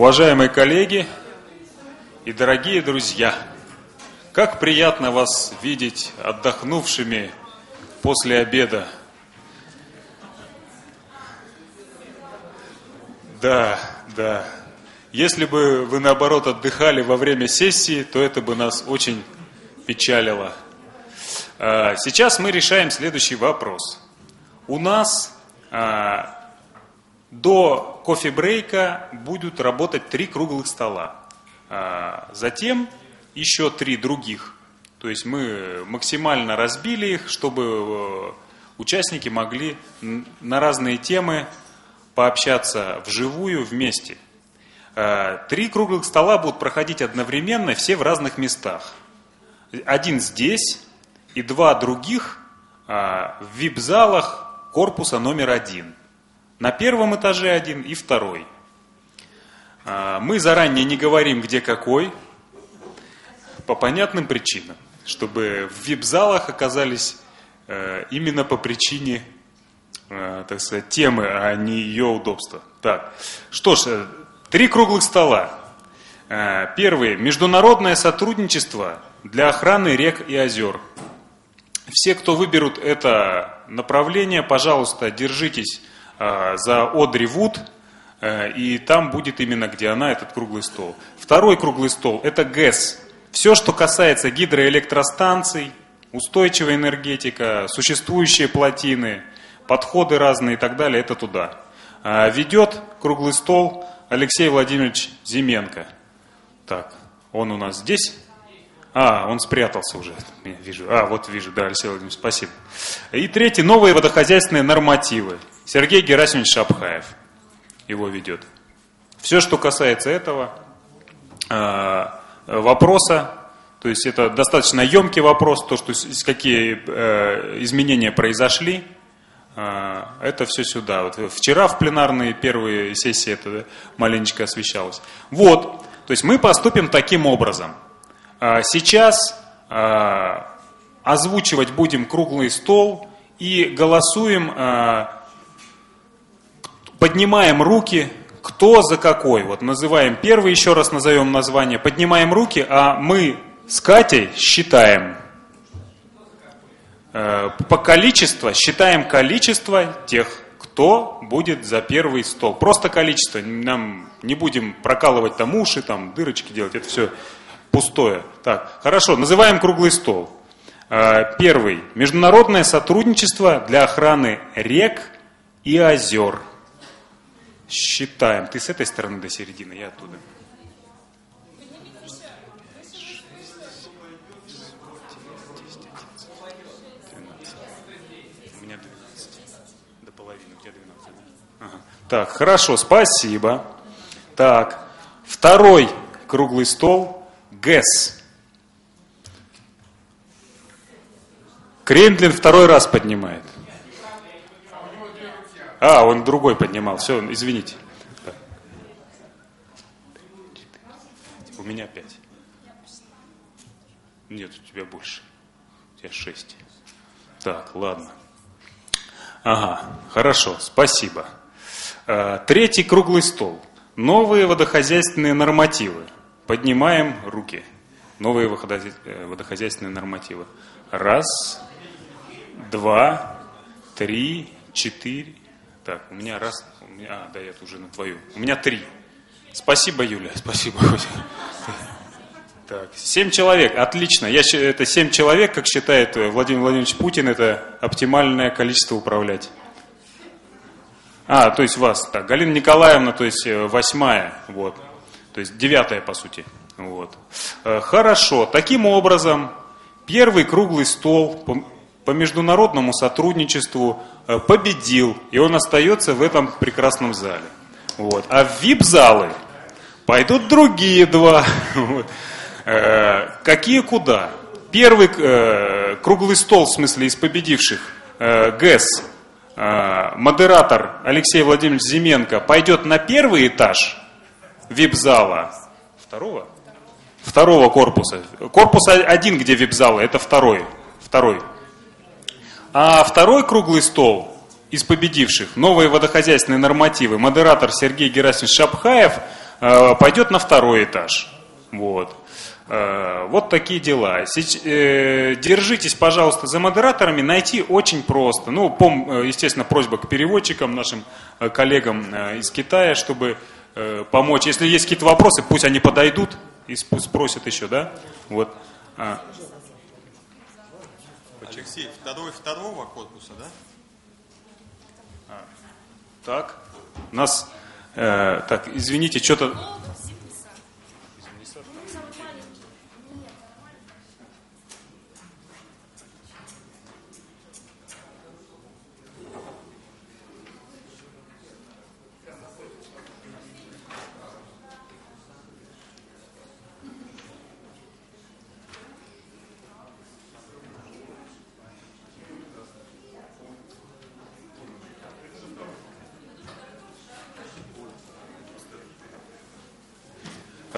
Уважаемые коллеги и дорогие друзья, как приятно вас видеть отдохнувшими после обеда. Да, да. Если бы вы наоборот отдыхали во время сессии, то это бы нас очень печалило. А, сейчас мы решаем следующий вопрос. У нас а, до кофе-брейка будут работать три круглых стола. А, затем еще три других. То есть мы максимально разбили их, чтобы э, участники могли на разные темы пообщаться вживую вместе. А, три круглых стола будут проходить одновременно, все в разных местах. Один здесь и два других в вип-залах корпуса номер один – на первом этаже один и второй. А, мы заранее не говорим, где какой, по понятным причинам, чтобы в вип-залах оказались э, именно по причине, э, так сказать, темы, а не ее удобства. Так, что ж, э, три круглых стола. Первый. Международное сотрудничество для охраны рек и озер. Все, кто выберут это направление, пожалуйста, держитесь за Одри Вуд, э, и там будет именно, где она, этот круглый стол. Второй круглый стол – это ГЭС. Все, что касается гидроэлектростанций, устойчивая энергетика, существующие плотины, подходы разные и так далее, это туда. А ведет круглый стол Алексей Владимирович Зименко. Так, он у нас здесь? А, он спрятался уже, я вижу. А, вот вижу, да, Алексей Владимирович, спасибо. И третий, новые водохозяйственные нормативы. Сергей Герасимович Шапхаев его ведет. Все, что касается этого э, вопроса, то есть это достаточно емкий вопрос, то, что какие э, изменения произошли, э, это все сюда. Вот вчера в пленарной первой сессии это маленечко освещалось. Вот, то есть мы поступим таким образом. Сейчас озвучивать будем круглый стол и голосуем поднимаем руки, кто за какой. Вот называем первый, еще раз назовем название. Поднимаем руки, а мы с Катей считаем э, по количеству, считаем количество тех, кто будет за первый стол. Просто количество. Нам не будем прокалывать там уши, там дырочки делать. Это все пустое. Так, хорошо, называем круглый стол. Э, первый. Международное сотрудничество для охраны рек и озер. Считаем. Ты с этой стороны до середины, я оттуда. У меня 12. До половины. У тебя 12. Ага. Так, хорошо, спасибо. Так, второй круглый стол. ГЭС. Крендлин второй раз поднимает. А, он другой поднимал. Все, извините. У меня пять. Нет, у тебя больше. У тебя шесть. Так, ладно. Ага, хорошо, спасибо. А, третий круглый стол. Новые водохозяйственные нормативы. Поднимаем руки. Новые э, водохозяйственные нормативы. Раз, два, три, четыре, так, у меня раз, у меня, а, да, это уже на твою. У меня три. Спасибо, Юля, спасибо. Так, семь человек, отлично. Я, это семь человек, как считает Владимир Владимирович Путин, это оптимальное количество управлять. А, то есть вас, так, Галина Николаевна, то есть э, восьмая, вот, то есть девятая, по сути, вот. Э, хорошо, таким образом, первый круглый стол по международному сотрудничеству э, победил, и он остается в этом прекрасном зале. Вот. А в вип-залы пойдут другие два. Э, какие куда? Первый э, круглый стол, в смысле, из победивших, ГЭС, модератор Алексей Владимирович Зименко пойдет на первый этаж вип-зала. Второго? Второго корпуса. Корпус один, где вип-залы, это второй. Второй. А второй круглый стол из победивших, новые водохозяйственные нормативы, модератор Сергей Герасимович Шапхаев э, пойдет на второй этаж. Вот. Э, вот такие дела. Э, держитесь, пожалуйста, за модераторами. Найти очень просто. Ну, пом, естественно, просьба к переводчикам, нашим коллегам из Китая, чтобы помочь. Если есть какие-то вопросы, пусть они подойдут и спросят еще, да? Вот. Алексей, второй второго корпуса, да? А. Так. Нас, э, так, извините, что-то...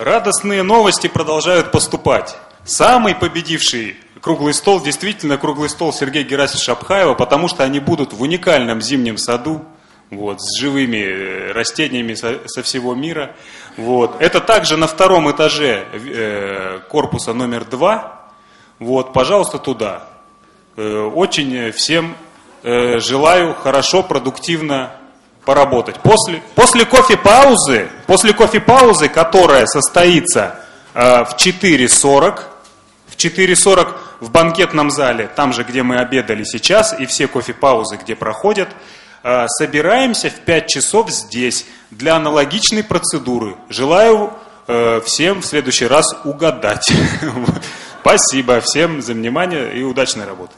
Радостные новости продолжают поступать. Самый победивший круглый стол, действительно круглый стол Сергея Герасимовича Шапхаева, потому что они будут в уникальном зимнем саду, вот, с живыми э, растениями со, со всего мира. Вот. Это также на втором этаже э, корпуса номер два. Вот, пожалуйста, туда. Э, очень всем э, желаю хорошо, продуктивно поработать. После, после кофе-паузы, после кофе-паузы, которая состоится э, в 4.40, в 4.40 в банкетном зале, там же, где мы обедали сейчас, и все кофе-паузы, где проходят, э, собираемся в 5 часов здесь для аналогичной процедуры. Желаю э, всем в следующий раз угадать. Спасибо всем за внимание и удачной работы.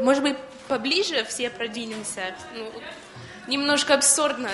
Может быть, поближе все продвинемся? Ну, немножко абсурдно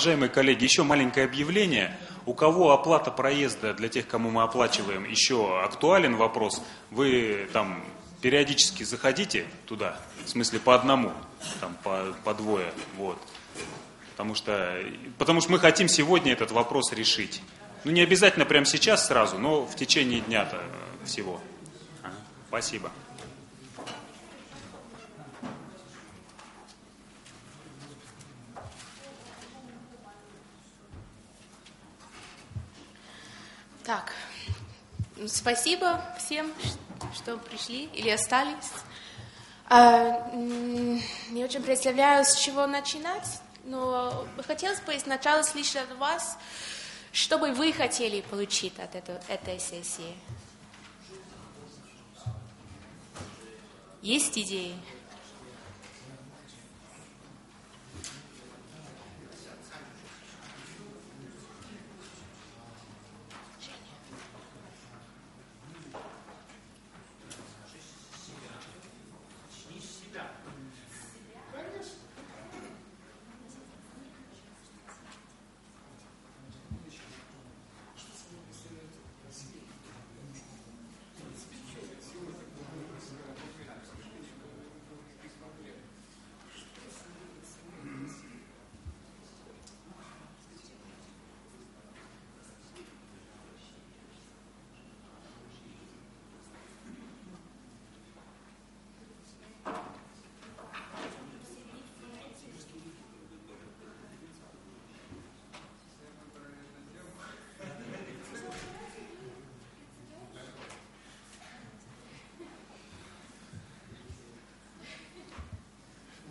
Уважаемые коллеги, еще маленькое объявление. У кого оплата проезда для тех, кому мы оплачиваем, еще актуален вопрос, вы там периодически заходите туда, в смысле по одному, там по, по двое, вот. Потому что, потому что мы хотим сегодня этот вопрос решить. Ну, не обязательно прямо сейчас сразу, но в течение дня-то всего. Спасибо. Так, спасибо всем, что пришли или остались. А, не очень представляю, с чего начинать, но хотелось бы сначала слышать от вас, что бы вы хотели получить от этой, этой сессии. Есть идеи?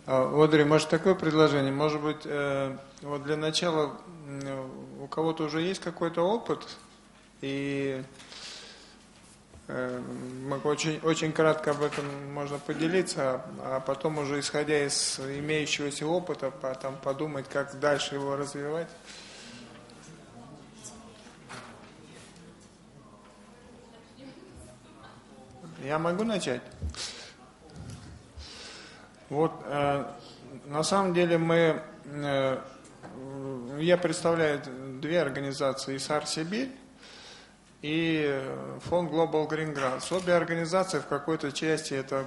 Одри, может такое предложение? Может быть, э, вот для начала у кого-то уже есть какой-то опыт, и э, очень, очень кратко об этом можно поделиться, а потом уже исходя из имеющегося опыта, потом подумать, как дальше его развивать. Я могу начать? Вот э, на самом деле мы, э, я представляю две организации, ИСАР Сибирь и фонд Global Green Grants. Обе организации в какой-то части это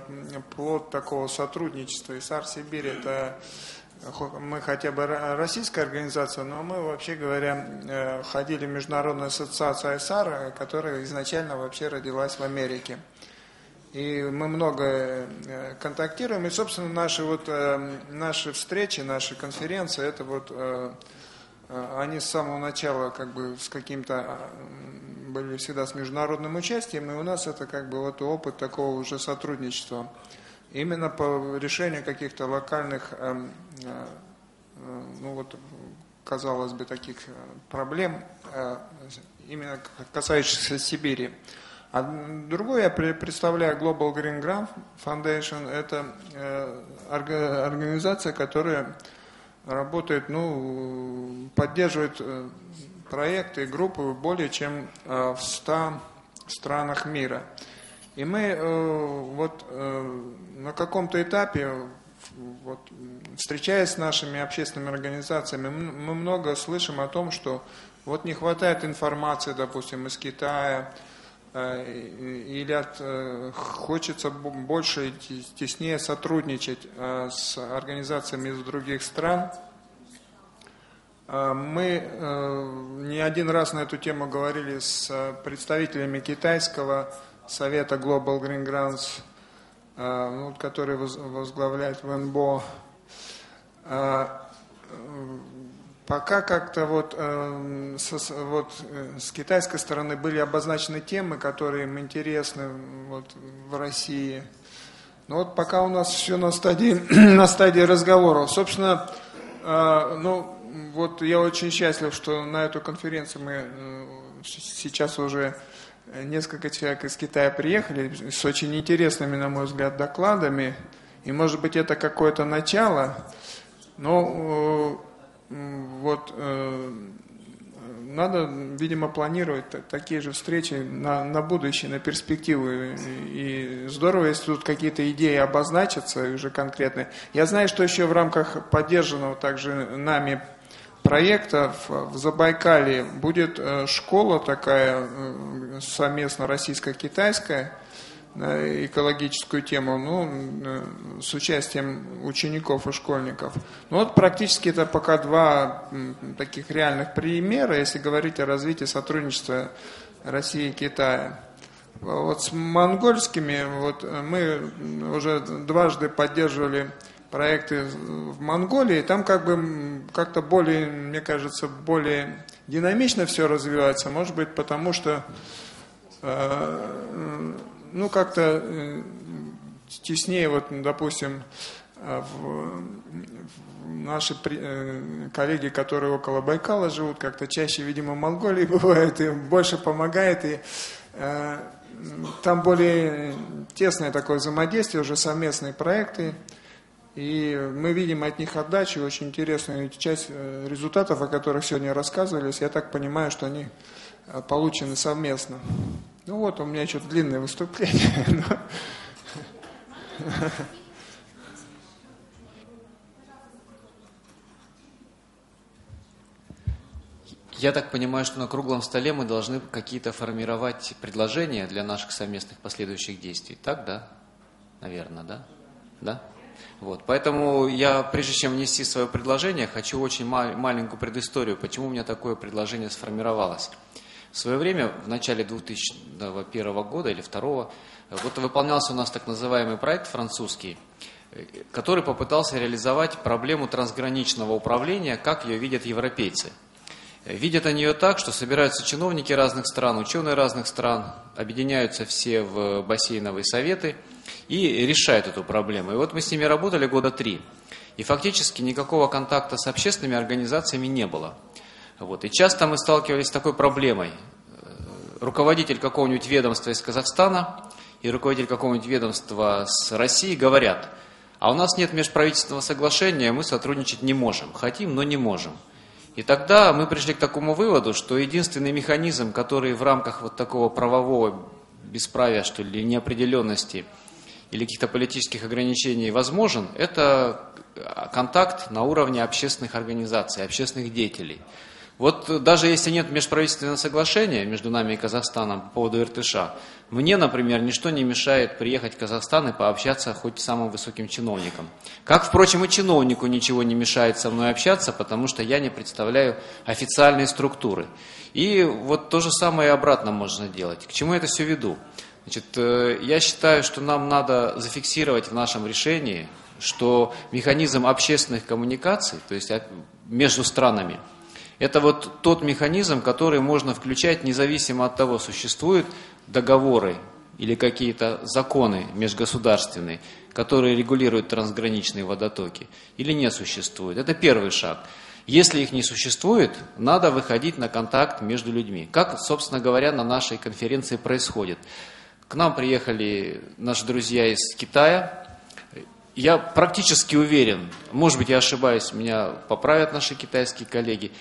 плод такого сотрудничества. ИСАР Сибирь это мы хотя бы российская организация, но мы, вообще говоря, э, ходили в Международную ассоциацию ИСАР, которая изначально вообще родилась в Америке. И мы много э, контактируем. И, собственно, наши, вот, э, наши встречи, наши конференции, это вот э, они с самого начала как бы с каким-то были всегда с международным участием, и у нас это как бы вот опыт такого уже сотрудничества. Именно по решению каких-то локальных, ну вот, казалось бы, таких проблем, именно касающихся Сибири. А другой я представляю Global Green Grant Foundation. Это э, организация, которая работает, ну, поддерживает э, проекты, группы более чем э, в 100 странах мира. И мы вот на каком-то этапе, вот, встречаясь с нашими общественными организациями, мы много слышим о том, что вот не хватает информации, допустим, из Китая, или от, э, хочется больше теснее сотрудничать э, с организациями из других стран. Мы не один раз на эту тему говорили с представителями китайского совета Global Green Grants, который возглавляет ВНБО. Пока как-то вот, э, со, вот с китайской стороны были обозначены темы, которые им интересны вот, в России. Но вот пока у нас все на стадии, на стадии разговоров. Собственно, э, ну, вот я очень счастлив, что на эту конференцию мы э, сейчас уже несколько человек из Китая приехали с очень интересными, на мой взгляд, докладами. И может быть это какое-то начало. Но вот э, надо, видимо, планировать такие же встречи на, на будущее, на перспективу. И здорово, если тут какие-то идеи обозначатся уже конкретные. Я знаю, что еще в рамках поддержанного также нами проекта в Забайкалье будет э, школа такая э, совместно российско-китайская экологическую тему, ну, э, с участием учеников и школьников. Ну вот практически это пока два таких реальных примера, если говорить о развитии сотрудничества России и Китая. Вот с монгольскими, вот мы уже дважды поддерживали проекты в Монголии, там как бы как-то более, мне кажется, более динамично все развивается, может быть, потому что э, ну как-то э, теснее, вот, допустим, э, в, наши коллеги, которые около Байкала живут, как-то чаще, видимо, в Монголии бывают, и больше помогает, и там более тесное такое взаимодействие, уже совместные проекты. И мы видим от них отдачу, очень интересную часть э, результатов, о которых сегодня рассказывались, я так понимаю, что они э, получены совместно. Ну вот, у меня что-то длинное выступление. Я так понимаю, что на круглом столе мы должны какие-то формировать предложения для наших совместных последующих действий. Так, да? Наверное, да? Да? Вот. Поэтому я, прежде чем внести свое предложение, хочу очень мал- маленькую предысторию, почему у меня такое предложение сформировалось. В свое время, в начале 2001 года или 2002, вот выполнялся у нас так называемый проект французский, который попытался реализовать проблему трансграничного управления, как ее видят европейцы – Видят они ее так, что собираются чиновники разных стран, ученые разных стран, объединяются все в бассейновые советы и решают эту проблему. И вот мы с ними работали года три. И фактически никакого контакта с общественными организациями не было. Вот. И часто мы сталкивались с такой проблемой. Руководитель какого-нибудь ведомства из Казахстана и руководитель какого-нибудь ведомства с России говорят, а у нас нет межправительственного соглашения, мы сотрудничать не можем. Хотим, но не можем. И тогда мы пришли к такому выводу, что единственный механизм, который в рамках вот такого правового бесправия, что ли, неопределенности или каких-то политических ограничений возможен, это контакт на уровне общественных организаций, общественных деятелей – вот даже если нет межправительственного соглашения между нами и Казахстаном по поводу РТШ, мне, например, ничто не мешает приехать в Казахстан и пообщаться хоть с самым высоким чиновником. Как, впрочем, и чиновнику ничего не мешает со мной общаться, потому что я не представляю официальные структуры. И вот то же самое и обратно можно делать. К чему я это все веду? Значит, э, я считаю, что нам надо зафиксировать в нашем решении, что механизм общественных коммуникаций, то есть между странами, это вот тот механизм, который можно включать независимо от того, существуют договоры или какие-то законы межгосударственные, которые регулируют трансграничные водотоки, или не существует. Это первый шаг. Если их не существует, надо выходить на контакт между людьми. Как, собственно говоря, на нашей конференции происходит. К нам приехали наши друзья из Китая. Я практически уверен, может быть, я ошибаюсь, меня поправят наши китайские коллеги,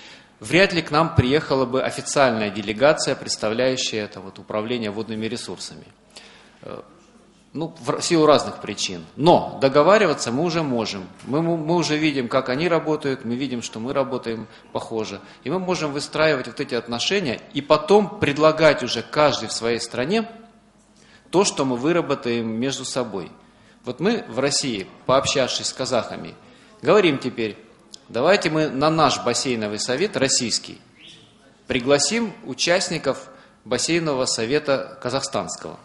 вряд ли к нам приехала бы официальная делегация, представляющая это вот управление водными ресурсами. Э, ну, в силу разных причин. Но договариваться мы уже можем. Мы, мы уже видим, как они работают, мы видим, что мы работаем похоже. И мы можем выстраивать вот эти отношения и потом предлагать уже каждый в своей стране то, что мы выработаем между собой. Вот мы в России, пообщавшись с казахами, говорим теперь, Давайте мы на наш бассейновый совет российский пригласим участников бассейнового совета казахстанского.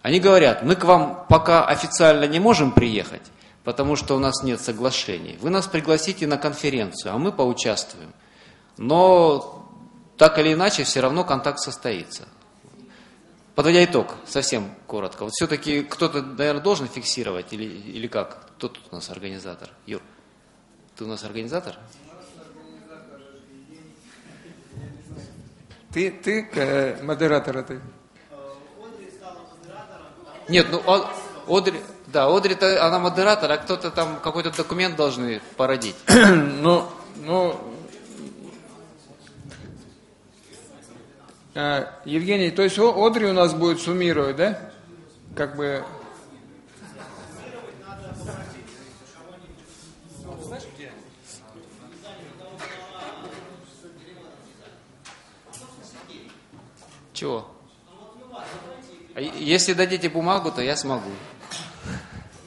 Они говорят, мы к вам пока официально не можем приехать, потому что у нас нет соглашений. Вы нас пригласите на конференцию, а мы поучаствуем. Но так или иначе, все равно контакт состоится. Подводя итог, совсем коротко. Вот все-таки кто-то, наверное, должен фиксировать или, или как? Кто тут у нас организатор? Юр. Ты у нас организатор? Ты, ты э, модератор этой? Нет, ну Одри, да, Одри, она модератор, а кто-то там какой-то документ должны породить. ну, ну, э, Евгений, то есть Одри у нас будет суммировать, да? Как бы Чего? А Если дадите бумагу, то я смогу.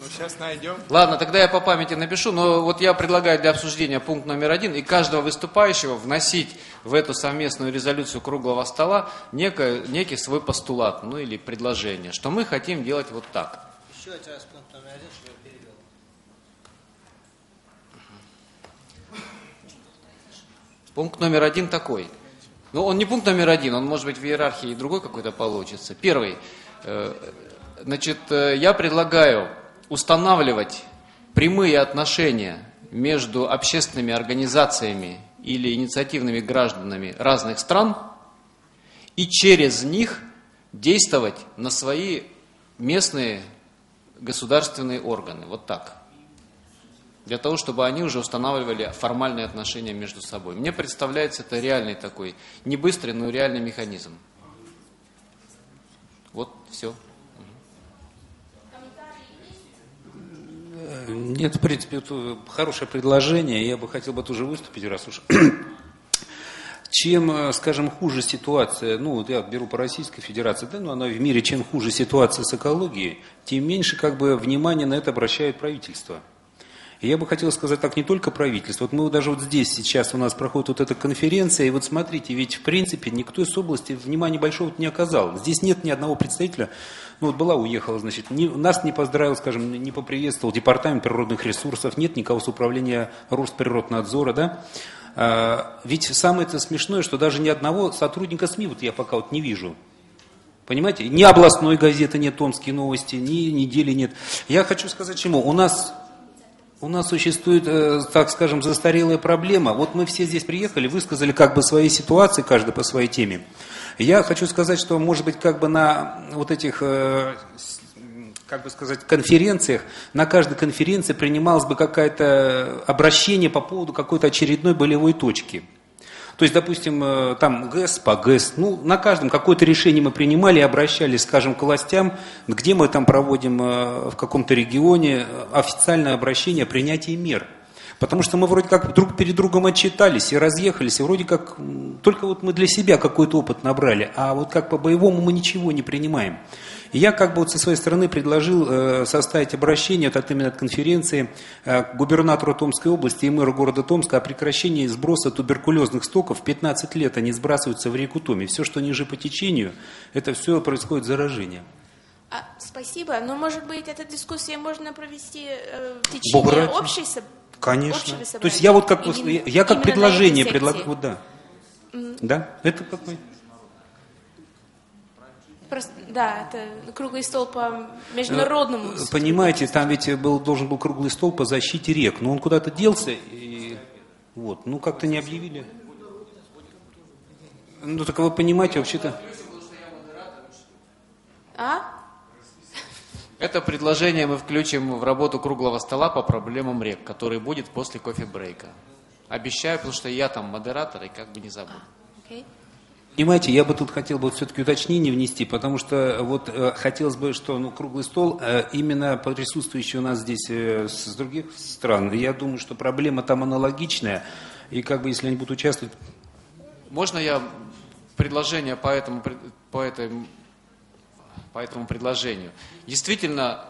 Ну, сейчас найдем. Ладно, тогда я по памяти напишу, но вот я предлагаю для обсуждения пункт номер один и каждого выступающего вносить в эту совместную резолюцию круглого стола некое, некий свой постулат, ну или предложение, что мы хотим делать вот так. Еще один раз пункт номер один, что я перевел. Пункт номер один такой. Ну, он не пункт номер один, он может быть в иерархии другой какой-то получится. Первый. Э, Значит, э, я предлагаю устанавливать прямые отношения между общественными организациями или инициативными гражданами разных стран и через них действовать на свои местные государственные органы. Вот так. Для того, чтобы они уже устанавливали формальные отношения между собой. Мне представляется это реальный такой, не быстрый, но реальный механизм. Вот все. Нет, в принципе, это хорошее предложение. Я бы хотел бы тоже выступить, раз уж. Чем, э, скажем, хуже ситуация, ну, вот я беру по Российской Федерации, да, но она в мире, чем хуже ситуация с экологией, тем меньше как бы внимания на это обращает правительство. И я бы хотел сказать так, не только правительство. Вот мы даже вот здесь сейчас у нас проходит вот эта конференция, и вот смотрите, ведь в принципе никто из области внимания большого не оказал. Здесь нет ни одного представителя, ну вот была, уехала, значит, не, нас не поздравил, скажем, не поприветствовал департамент природных ресурсов, нет никого с управления Росприроднадзора, да. А, ведь самое это смешное, что даже ни одного сотрудника СМИ вот я пока вот не вижу. Понимаете, ни областной газеты нет, Томские новости, ни недели нет. Я хочу сказать чему. У нас у нас существует, э, так скажем, застарелая проблема. Вот мы все здесь приехали, высказали как бы свои ситуации, каждый по своей теме. Я хочу сказать, что, может быть, как бы на вот этих, э, как бы сказать, конференциях, на каждой конференции принималось бы какое-то обращение по поводу какой-то очередной болевой точки. То есть, допустим, э, там ГЭС по ГЭС, ну, на каждом какое-то решение мы принимали и обращались, скажем, к властям, где мы там проводим э, в каком-то регионе официальное обращение о принятии мер. Потому что мы вроде как друг перед другом отчитались и разъехались, и вроде как только вот мы для себя какой-то опыт набрали, а вот как по боевому мы ничего не принимаем. И я как бы вот со своей стороны предложил э, составить обращение вот от именно от конференции э, к губернатору Томской области и мэру города Томска о прекращении сброса туберкулезных стоков. 15 лет они сбрасываются в реку Томи. Все, что ниже по течению, это все происходит заражение. А, спасибо, но может быть эта дискуссия можно провести э, в течение ради. общей соб- Конечно. То есть я вот как, Именно- я, как предложение предлагаю, вот да. Да, это какой? Просто, да, это круглый стол по международному. Э, Понимаете, там ведь был, должен был круглый стол по защите рек, но он куда-то делся, и вот, ну как-то не объявили. Ну так вы понимаете, вообще-то... А? Это предложение мы включим в работу круглого стола по проблемам рек, который будет после кофе-брейка. Обещаю, потому что я там модератор и как бы не забуду. Окей. Понимаете, я бы тут хотел бы все-таки уточнение внести, потому что вот э, хотелось бы, что ну, круглый стол, э, именно присутствующий у нас здесь э, с других стран, я думаю, что проблема там аналогичная, и как бы если они будут участвовать, Можно я предложение по этому, по этому, по этому предложению? Действительно,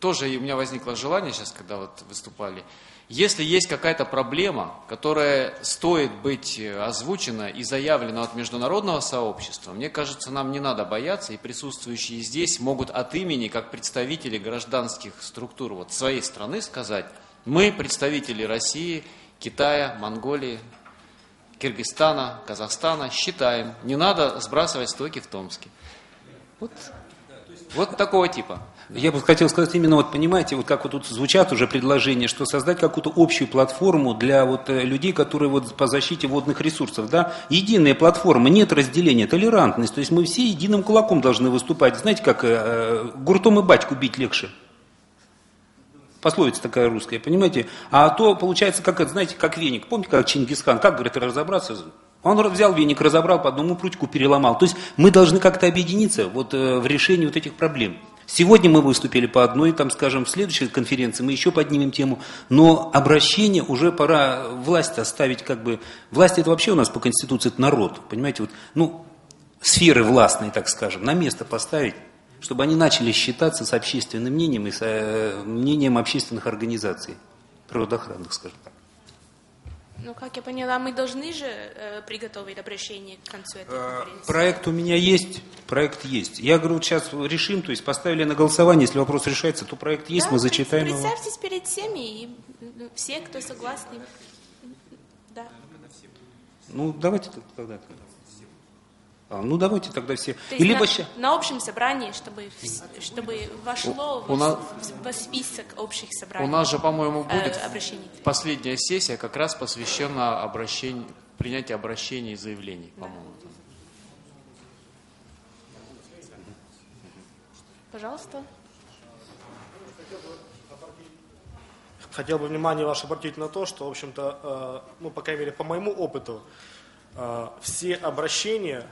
тоже у меня возникло желание сейчас, когда вот выступали, если есть какая-то проблема, которая стоит быть э, озвучена и заявлена от международного сообщества, мне кажется, нам не надо бояться, и присутствующие здесь могут от имени, как представители гражданских структур вот, своей страны сказать, мы, представители России, Китая, Монголии, Киргизстана, Казахстана, считаем, не надо сбрасывать стоки в Томске. Вот, вот такого типа. Я бы хотел сказать именно, вот понимаете, вот как вот тут звучат уже предложения, что создать какую-то общую платформу для вот э, людей, которые вот по защите водных ресурсов, да, единая платформа, нет разделения, толерантность, то есть мы все единым кулаком должны выступать, знаете, как э, э, гуртом и батьку бить легче. Пословица такая русская, понимаете? А то получается, как это, знаете, как веник. Помните, как Чингисхан, как, говорит, разобраться? Он взял веник, разобрал, по одному прутику переломал. То есть мы должны как-то объединиться вот, э, в решении вот этих проблем. Сегодня мы выступили по одной, там, скажем, в следующей конференции мы еще поднимем тему, но обращение уже пора власть оставить как бы... Власть это вообще у нас по Конституции это народ, понимаете? Вот, ну, сферы властной, так скажем, на место поставить, чтобы они начали считаться с общественным мнением и с э, мнением общественных организаций, природоохранных, скажем так. Ну, как я поняла, мы должны же э, приготовить обращение к концу этой Э, конференции. Проект у меня есть, проект есть. Я говорю, сейчас решим, то есть поставили на голосование, если вопрос решается, то проект есть, Да, мы зачитаем его. Представьтесь перед всеми, и ну, все, кто согласны. Да. Ну, давайте тогда. А, ну, давайте тогда все. То есть либо на, ща- на общем собрании, чтобы, чтобы вошло У- у в- нас- в- список общих У собраний. нас же, по-моему, э, будет обращений. последняя сессия как раз посвящена обращению, принятию обращений и заявлений, по-моему. там. Пожалуйста. Хотел бы внимание ваше обратить на то, что, в общем-то, э, ну, по крайней мере, по моему опыту, э, все обращения э,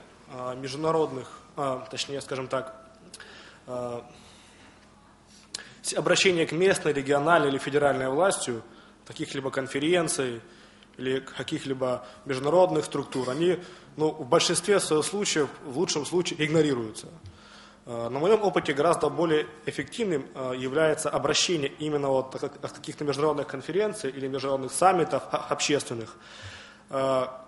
международных, э, точнее, скажем так, все обращения к местной, региональной или федеральной властью, каких-либо конференций или каких-либо международных структур, они ну, в большинстве случаев, в лучшем случае, игнорируются. На моем опыте гораздо более эффективным является обращение именно вот от каких-то международных конференций или международных саммитов общественных,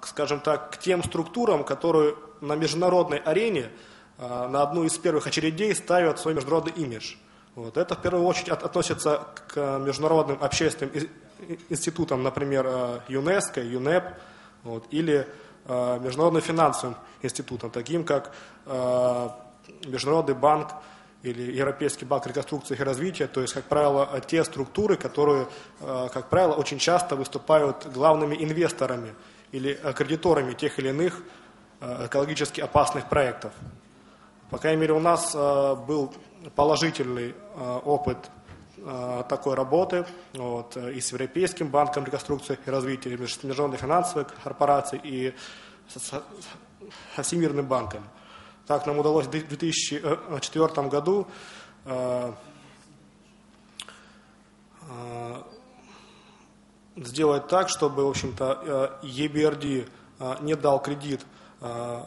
скажем так, к тем структурам, которые на международной арене э, на одну из первых очередей ставят свой международный имидж. Вот. Это в первую очередь от- относится к международным общественным институтам, например, э, ЮНЕСКО, ЮНЕП, вот, или э, международным финансовым институтам, таким как э, Международный банк или Европейский банк реконструкции и развития, то есть, как правило, те структуры, которые, э, как правило, очень часто выступают главными инвесторами или кредиторами тех или иных э, экологически опасных проектов. По крайней мере, у нас э, был положительный опыт такой работы вот, и с Европейским банком реконструкции и развития, и с Международной финансовой корпорацией, и с, с- со Всемирным банком. Так нам удалось в 2004 году э, э, сделать так, чтобы, в общем-то, э, EBRD э, не дал кредит э,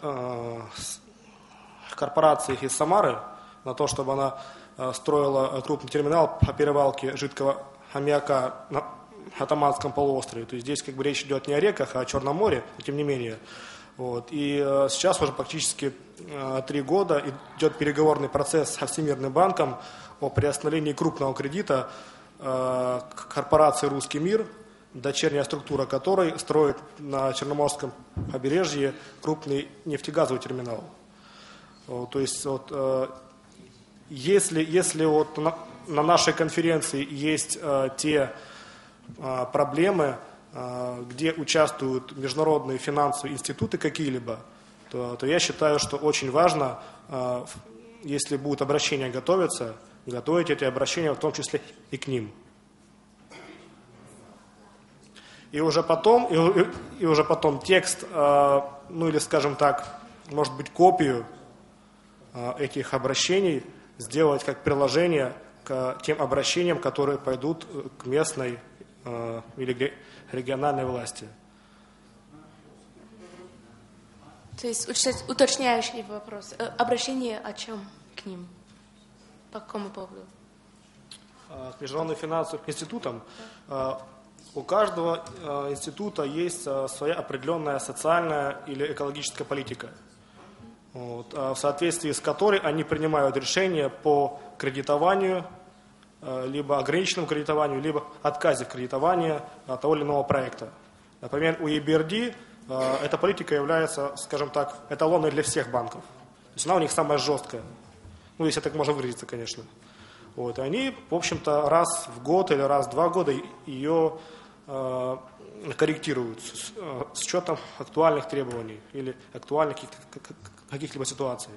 э, корпорации из Самары на то, чтобы она э, строила э, крупный терминал по перевалке жидкого аммиака на Атаманском полуострове. То есть здесь как бы речь идет не о реках, а о Черном море, но тем не менее. Вот. И э, сейчас уже практически э, три года идет переговорный процесс со Всемирным банком о приостановлении крупного кредита э, корпорации «Русский мир», дочерняя структура которой строит на Черноморском побережье крупный нефтегазовый терминал. Вот, То есть вот, э, если, если вот на, на нашей конференции есть э, те э, проблемы, где участвуют международные финансовые институты какие-либо, то, то я считаю, что очень важно, в- если будут обращения готовиться, готовить эти обращения в том числе и к ним. И уже потом, и, и- и уже потом текст, э, ну или скажем так, может быть копию этих обращений сделать как приложение к тем обращениям, которые пойдут к местной или региональной власти. То есть уточня- уточняющий вопрос. Э, Обращение о чем к ним? По какому поводу? Э, К международным финансовым институтам э, у каждого э, института есть э, своя определенная социальная или экологическая политика, вот, в соответствии с которой они принимают решения по кредитованию, либо ограниченному кредитованию, либо отказе в кредитовании э, того или иного проекта. Например, у EBRD э, эта политика является, скажем так, эталонной для всех банков. То есть она у них самая жесткая. Ну, если так можно выразиться, конечно. Вот, и они, в общем-то, раз в год или раз в два года ее э, корректируют с, э, с учетом актуальных требований или актуальных каких- как- каких-либо ситуаций.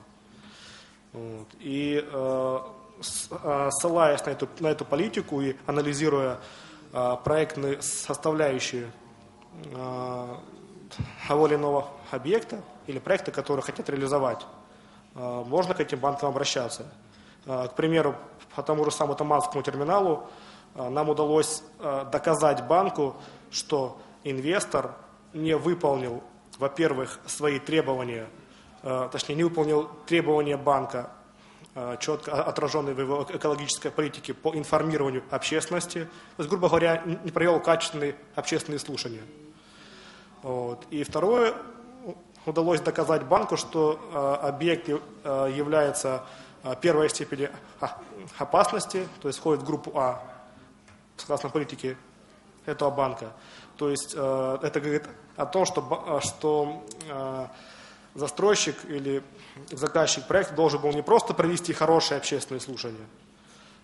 Вот. И э, э, ссылаясь на эту, на эту политику и анализируя э, проектные составляющие э, того или иного объекта или проекта, который хотят реализовать, можно к этим банкам обращаться. К примеру, по тому же самому Таманскому терминалу нам удалось доказать банку, что инвестор не выполнил, во-первых, свои требования точнее, не выполнил требования банка, четко отраженные в его экологической политике по информированию общественности, то есть, грубо говоря, не провел качественные общественные слушания. Вот. И второе, удалось доказать банку, что э, объект э, является э, первой степени опасности, то есть входит в группу А, согласно политике этого банка. То есть э, это говорит о том, что, что э, застройщик или заказчик проекта должен был не просто провести хорошее общественное слушание,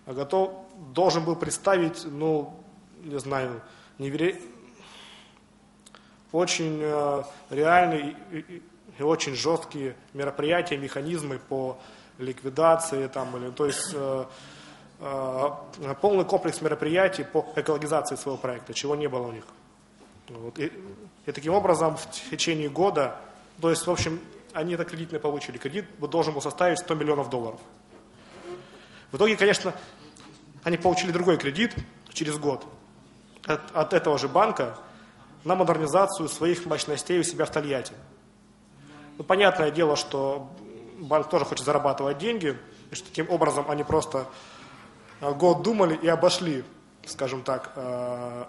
а готов, должен был представить, ну, не знаю, невере... очень э, реальные и, и очень жесткие мероприятия, механизмы по ликвидации, там, или, то есть э, э, полный комплекс мероприятий по экологизации своего проекта, чего не было у них. Вот. И, и таким образом в течение года, то есть, в общем, они это кредит не получили. Кредит должен был составить 100 миллионов долларов. В итоге, конечно, они получили другой кредит через год от, от этого же банка на модернизацию своих мощностей у себя в Тольятти. Ну, понятное дело, что банк тоже хочет зарабатывать деньги, и что таким образом они просто э, год думали и обошли, скажем так, э,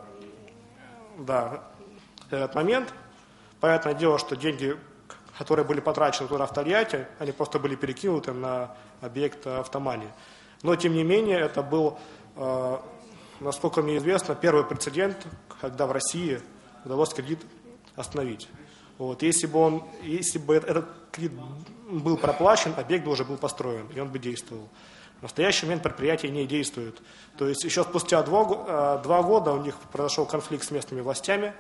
да, этот момент. Понятное дело, что деньги, которые были потрачены туда в Тольятти, они просто были перекинуты на объект автомании. Но, тем не менее, это был, э, насколько мне известно, первый прецедент, когда в России удалось кредит остановить. Вот. Если бы, он, если бы этот кредит был проплачен, объект уже был построен, и он бы действовал. В настоящий момент предприятие не действует. То есть еще спустя два, два года у них произошел конфликт с местными властями,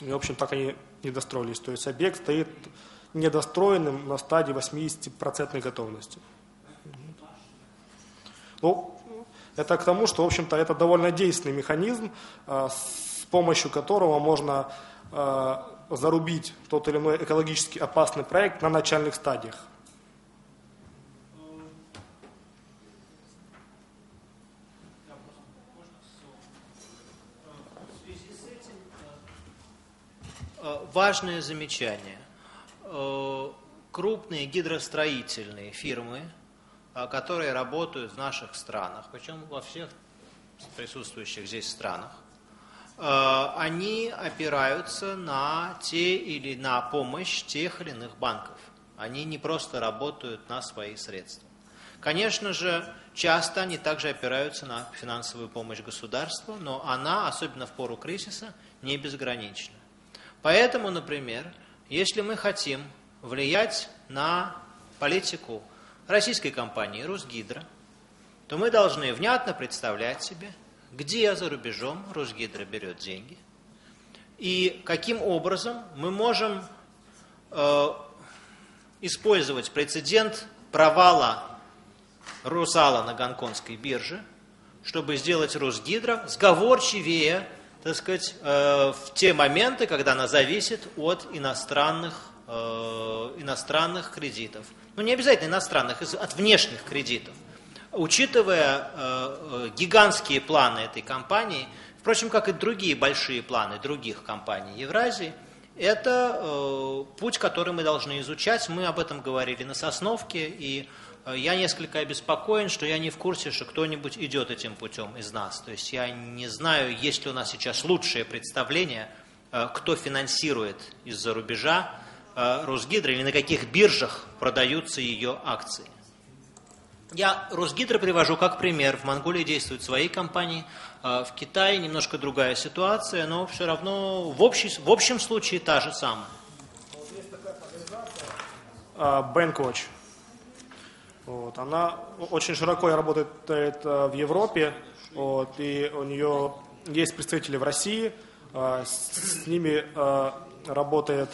и, в общем, так они не достроились. То есть объект стоит недостроенным на стадии 80% готовности. Ну, это к тому, что, в общем-то, это довольно действенный механизм, с помощью которого можно зарубить тот или иной экологически опасный проект на начальных стадиях. Важное замечание. Крупные гидростроительные фирмы, которые работают в наших странах, причем во всех присутствующих здесь странах, они опираются на те или на помощь тех или иных банков. Они не просто работают на свои средства. Конечно же, часто они также опираются на финансовую помощь государства, но она, особенно в пору кризиса, не безгранична. Поэтому, например, если мы хотим влиять на политику российской компании «Русгидро», то мы должны внятно представлять себе, где за рубежом Росгидро берет деньги и каким образом мы можем э, использовать прецедент провала Русала на гонконгской бирже, чтобы сделать Росгидро сговорчивее так сказать, э, в те моменты, когда она зависит от иностранных, э, иностранных кредитов. Ну, не обязательно иностранных, от внешних кредитов. Учитывая э, гигантские планы этой компании, впрочем, как и другие большие планы других компаний Евразии, это путь, который мы должны изучать. Мы об этом говорили на Сосновке, и я несколько обеспокоен, что я не в курсе, что кто-нибудь идет этим путем из нас. То есть я не знаю, есть ли у нас сейчас лучшее представление, э, кто финансирует из-за рубежа э, Росгидро или на каких биржах продаются ее акции. Я Росгидро привожу как пример. В Монголии действуют свои компании, в Китае немножко другая ситуация, но все равно в, общий, в общем случае та же самая. Bankwatch. Вот, она очень широко работает в Европе, вот, и у нее есть представители в России, а, с ними а, работает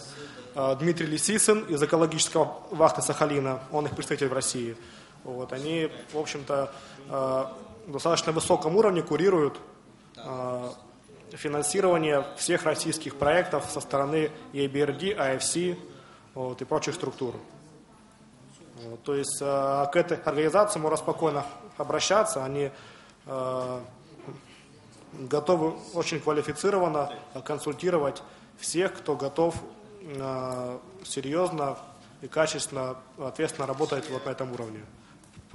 а, Дмитрий Лисицын из экологического вахты Сахалина, он их представитель в России. Вот, они, в общем-то, достаточно высоком уровне курируют финансирование всех российских проектов со стороны EBRD, AFC вот, и прочих структур. То есть э, к этой организации можно спокойно обращаться, они э, готовы очень квалифицированно консультировать всех, кто готов э, серьезно и качественно, ответственно работает вот на этом уровне,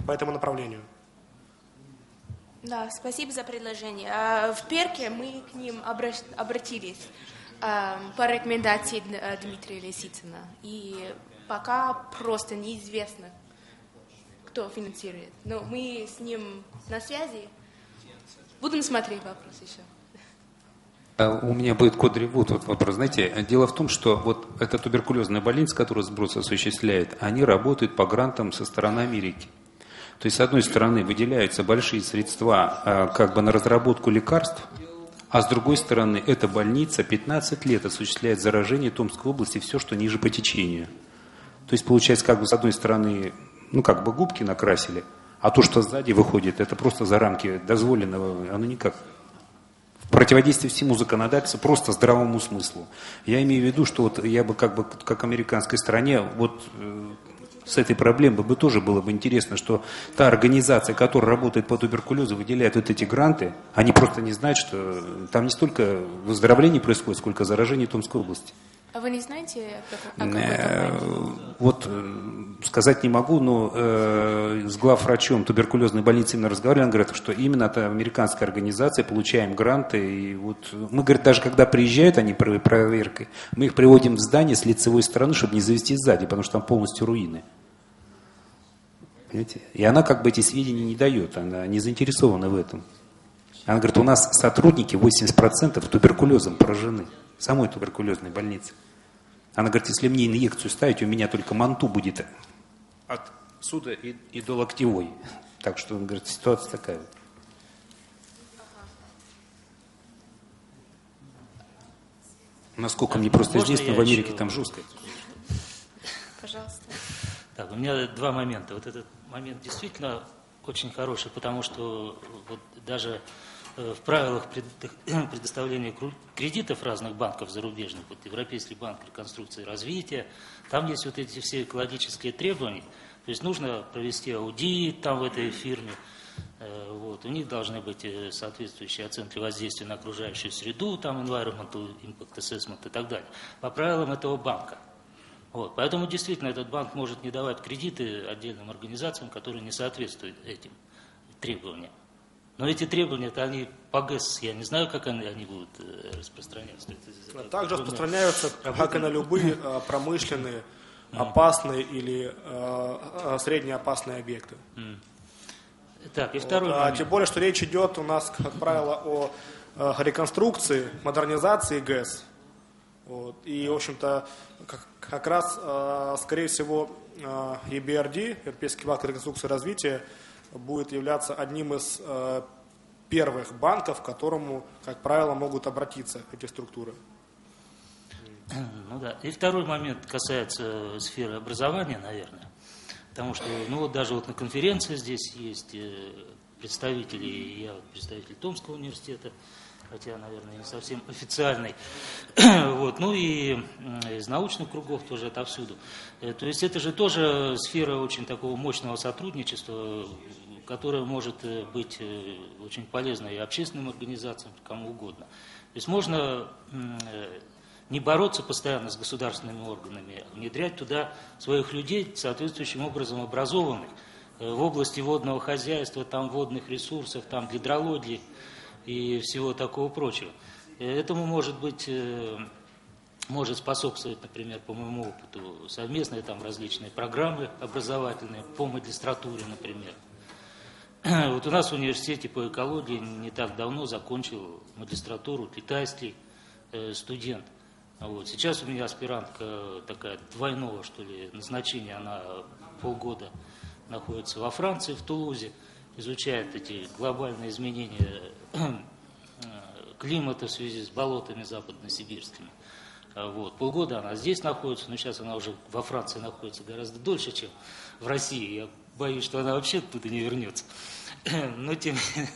по этому направлению. Да, спасибо за предложение. В Перке мы к ним обратились по рекомендации Дмитрия Лисицына. И пока просто неизвестно, кто финансирует. Но мы с ним на связи. Будем смотреть вопрос еще. А У меня будет вот вот вопрос. Знаете, дело в том, что вот эта туберкулезная больница, которую сброс осуществляет, они работают по грантам со стороны Америки. То есть, с одной стороны, выделяются большие средства а, как бы на разработку лекарств, а с другой стороны, эта больница 15 лет осуществляет заражение Томской области, все, что ниже по течению. То есть, получается, как бы с одной стороны, ну, как бы губки накрасили, а то, что сзади выходит, это просто за рамки дозволенного, оно никак в противодействии всему законодательству, просто здравому смыслу. Я имею в виду, что вот я бы как бы как американской стране вот э, с этой проблемой бы тоже было бы интересно, что та организация, которая работает по туберкулезу, выделяет вот эти гранты, они просто не знают, что там не столько выздоровление происходит, сколько заражение Томской области. А вы не знаете, о какой Э, компании? Вот э, сказать не могу, но э, с главврачом туберкулезной больницы именно разговаривали, он говорит, что именно это американская организация, получаем гранты, и вот мы, говорит, даже когда приезжают они про- проверкой, мы их приводим в здание с лицевой стороны, чтобы не завести сзади, потому что там полностью руины. Понимаете? И она как бы эти сведения не дает, она не заинтересована в этом. Она говорит, у нас сотрудники 80% туберкулезом поражены, в самой туберкулезной больнице. Она говорит, если мне инъекцию ставить, у меня только манту будет от суда и, и до локтевой. Так что, он говорит, ситуация такая. Насколько мне просто Можно известно, в Америке еще- там жестко. Пожалуйста. Так, у меня два момента. Вот этот момент действительно очень хороший, потому что вот даже в правилах пред- предоставления кредитов разных банков зарубежных, вот Европейский банк реконструкции и развития, там есть вот эти все экологические требования. То есть нужно провести аудит там в этой фирме, Э, Вот. У них должны быть э, соответствующие оценки воздействия на окружающую среду, там environmental impact assessment и так далее, по правилам этого банка. Вот. Поэтому действительно этот банк может не давать кредиты отдельным организациям, которые не соответствуют этим требованиям. Но эти требования-то они по ГЭС, я не знаю, как они, они будут э, распространяться. Это- это Также распространяются, как и на любые э, промышленные, опасные или э, среднеопасные объекты. Так, и второй Вот, а момент. тем более, что речь идет у нас, как правило, о реконструкции, модернизации ГЭС. Вот. И, в общем-то, как, как раз, скорее всего, EBRD, Европейский банк реконструкции и развития, будет являться одним из э, первых банков, к которому, как правило, могут обратиться эти структуры. Ну да. И второй момент касается э, сферы образования, наверное. Потому что, ну вот даже вот на конференции здесь есть э, представители, я представитель Томского университета, хотя, наверное, не совсем официальный. вот. Ну и из научных кругов тоже отовсюду. То есть это же тоже сфера очень такого мощного сотрудничества, которая может э, быть э, очень полезной и общественным организациям, кому угодно. То есть можно э, не бороться постоянно с государственными органами, а внедрять туда своих людей, соответствующим образом образованных в области водного хозяйства, там водных ресурсов, там гидрологии и всего такого прочего. Этому может быть может способствовать, например, по моему опыту, совместные там различные программы образовательные по магистратуре, например. Вот у нас в университете по экологии не так давно закончил магистратуру китайский э, студент. Вот. Сейчас у меня аспирантка такая двойного, что ли, назначения, она полгода находится во Франции, в Тулузе, изучает эти глобальные изменения климата в связи с болотами западно-сибирскими. А Вот. Полгода она здесь находится, но сейчас она уже во Франции находится гораздо дольше, чем в России. Я боюсь, что она вообще оттуда не вернется. Но тем,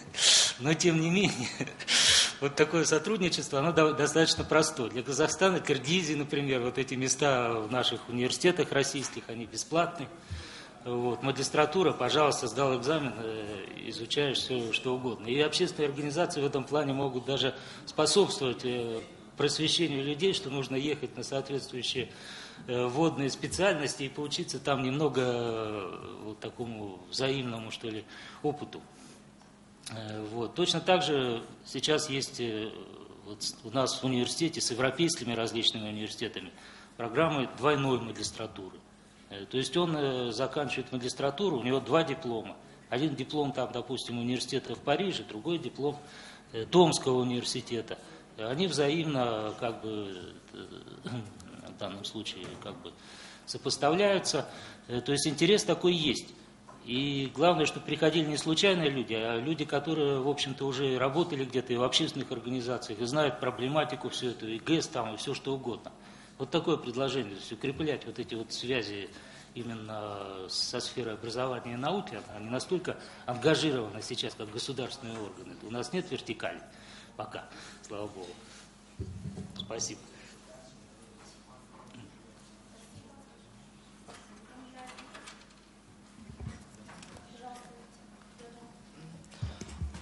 но тем не менее, вот такое сотрудничество, оно до- достаточно простое. Для Казахстана, Киргизии, например, вот эти места в наших университетах российских, они бесплатны. Вот. Магистратура, пожалуйста, сдал экзамен, э, изучаешь все, что угодно. И общественные организации в этом плане могут даже способствовать э, просвещению людей, что нужно ехать на соответствующие водные специальности и поучиться там немного э, вот такому взаимному, что ли, опыту. Э, Вот. Точно так же сейчас есть э, вот у нас в университете с европейскими различными университетами программы двойной магистратуры. Э, То есть он э, заканчивает магистратуру, у него два диплома. Один диплом там, допустим, университета в Париже, другой диплом э, Томского университета. Э, Они взаимно как бы э, в данном случае как бы сопоставляются. Э, То есть интерес такой есть. И главное, чтобы приходили не случайные люди, а люди, которые, в общем-то, уже работали где-то и в общественных организациях, и знают проблематику всю эту, и ГЭС там, и все что угодно. Вот такое предложение, то есть укреплять вот эти вот связи именно со сферой образования и науки, они настолько ангажированы сейчас, как государственные органы. У нас нет вертикали пока, слава богу. Спасибо.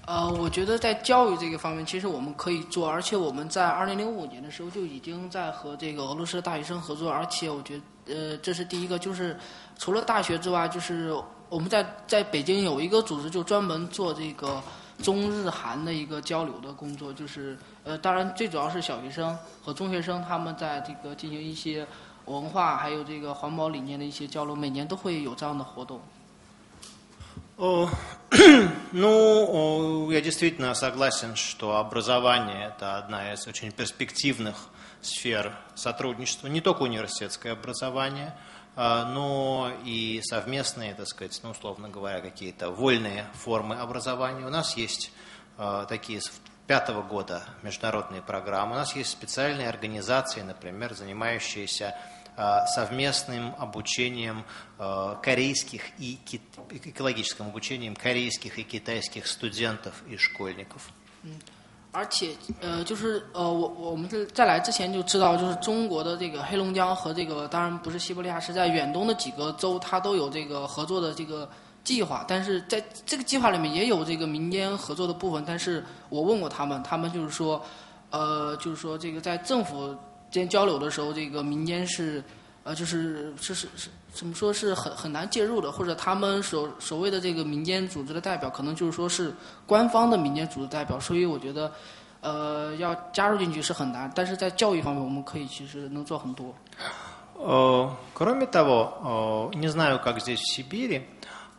呃，我觉得在教育这个方面，其实我们可以做，而且我们在二零零五年的时候就已经在和这个俄罗斯的大学生合作，而且我觉得，呃，这是第一个，就是除了大学之外，就是我们在在北京有一个组织，就专门做这个中日韩的一个交流的工作，就是呃，当然最主要是小学生和中学生他们在这个进行一些文化还有这个环保理念的一些交流，每年都会有这样的活动。Ну, я действительно согласен, что образование – это одна из очень перспективных сфер сотрудничества, не только университетское образование, а, но и совместные, так сказать, ну, условно говоря, какие-то вольные формы образования. У нас есть а, такие с пятого года международные программы, у нас есть специальные организации, например, занимающиеся совместным обучением а, корейских и кит- экологическим обучением корейских и китайских студентов и школьников. 而且，呃，就是呃，我我们在在来之前就知道，就是中国的这个黑龙江和这个，当然不是西伯利亚，是在远东的几个州，它都有这个合作的这个计划。但是在这个计划里面也有这个民间合作的部分。但是我问过他们，他们就是说，呃，就是说这个在政府 间交流的时候，这个民间是，呃，就是是是是怎么说是很很难介入的，或者他们所所谓的这个民间组织的代表，可能就是说是官方的民间组织代表，所以我觉得，呃，要加入进去是很难，但是在教育方面，我们可以其实能做很多。 Э, Кроме того, э, не знаю, как здесь в Сибири,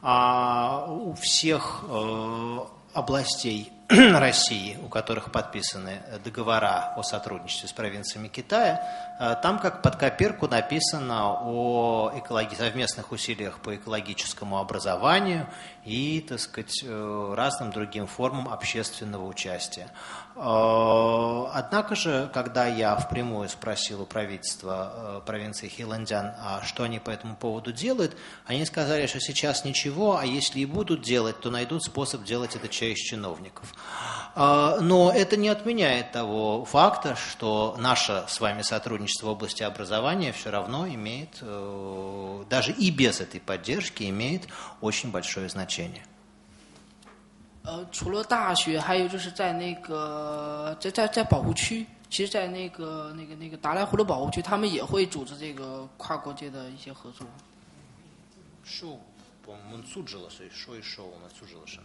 а у всех э, областей России, у которых подписаны договора о сотрудничестве с провинциями Китая, э, там как под копирку написано о экологи- совместных усилиях по экологическому образованию и, так сказать, э, разным другим формам общественного участия. Э, Однако же, когда я впрямую спросил у правительства э, провинции Хиландян, а что они по этому поводу делают, они сказали, что сейчас ничего, а если и будут делать, то найдут способ делать это через чиновников. Э, Но это не отменяет того факта, что наше с вами сотрудничество в области образования все равно имеет, э, даже и без этой поддержки, имеет очень большое значение. 呃，除了大学，还有就是在那个在在在保护区，其实，在那个那个那个达赖湖的保护区，他们也会组织这个跨国界的一些合作。是，我们组织了，所以说一说我们组织了什么。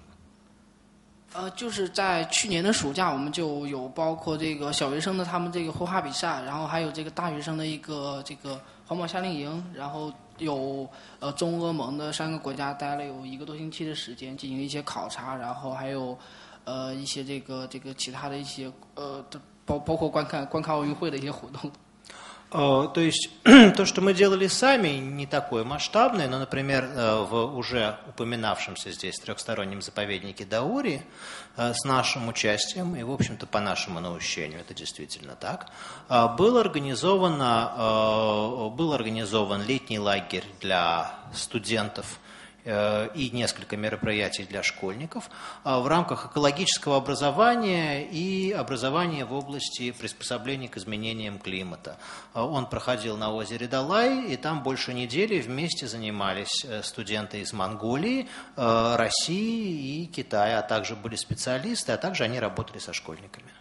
呃，就是在去年的暑假，我们就有包括这个小学生的他们这个绘画比赛，然后还有这个大学生的一个这个环保夏令营，然后有呃中俄盟的三个国家待了有一个多星期的时间进行一些考察，然后还有呃一些这个这个其他的一些呃包包括观看观看奥运会的一些活动。Э, То есть то, что мы делали сами, не такое масштабное, но, например, э, в уже упоминавшемся здесь трехстороннем заповеднике Даури э, с нашим участием и, в общем-то, по нашему наущению, это действительно так, э, был, организовано, был организован летний лагерь для студентов и несколько мероприятий для школьников а, в рамках экологического образования и образования в области приспособления к изменениям климата. А, Он проходил на озере Далай, и там больше недели вместе занимались э, студенты из Монголии, э, России и Китая, а также были специалисты, а также они работали со школьниками.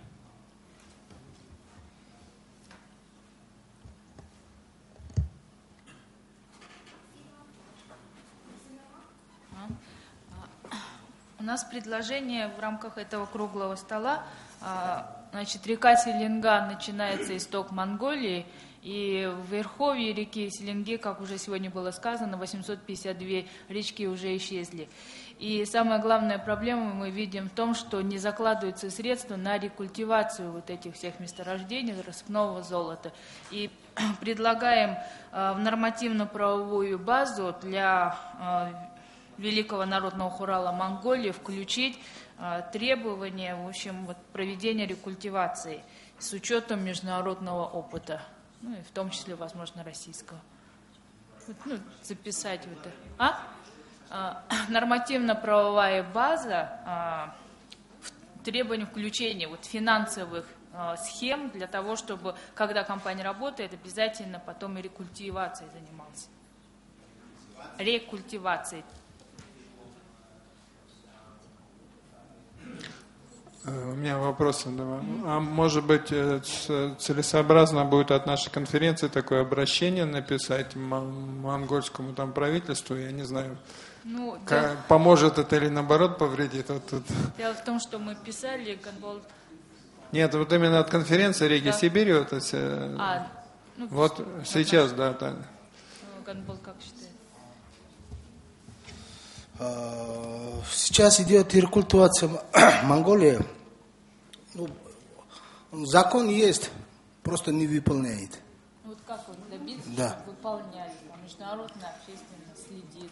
Нас предложение в рамках этого круглого стола. А, Значит, река Селенга начинается исток Монголии, и в верховье реки Селенги, как уже сегодня было сказано, 852 речки уже исчезли. И самая главная проблема мы видим в том, что не закладываются средства на рекультивацию вот этих всех месторождений распного золота. И предлагаем в нормативно-правовую базу для э, Великого народного хурала Монголии включить э, требования в общем, вот, проведения рекультивации с учетом международного опыта, ну и в том числе, возможно, российского. Вот, ну, записать вот это. А? А, нормативно-правовая база а, в требованию включения вот, финансовых а, схем для того, чтобы, когда компания работает, обязательно потом и рекультивацией занимался. Рекультивацией. У меня вопрос. да. А может быть, э, ц- целесообразно будет от нашей конференции такое обращение написать мон- монгольскому там правительству, я не знаю, Ну, ка- дело, поможет это или наоборот повредит. Вот тут. дело в том, что мы писали. Нет, вот именно от конференции Реги Да. Сибири, вот, А, ну, вот сейчас, да, да. ну, гандбол как считает? Э, Сейчас идет рекультивация Монголии. Ну, закон есть, просто не выполняет. Ну, Вот как вот добиться, Да. чтобы выполняли, там международная общественность следит.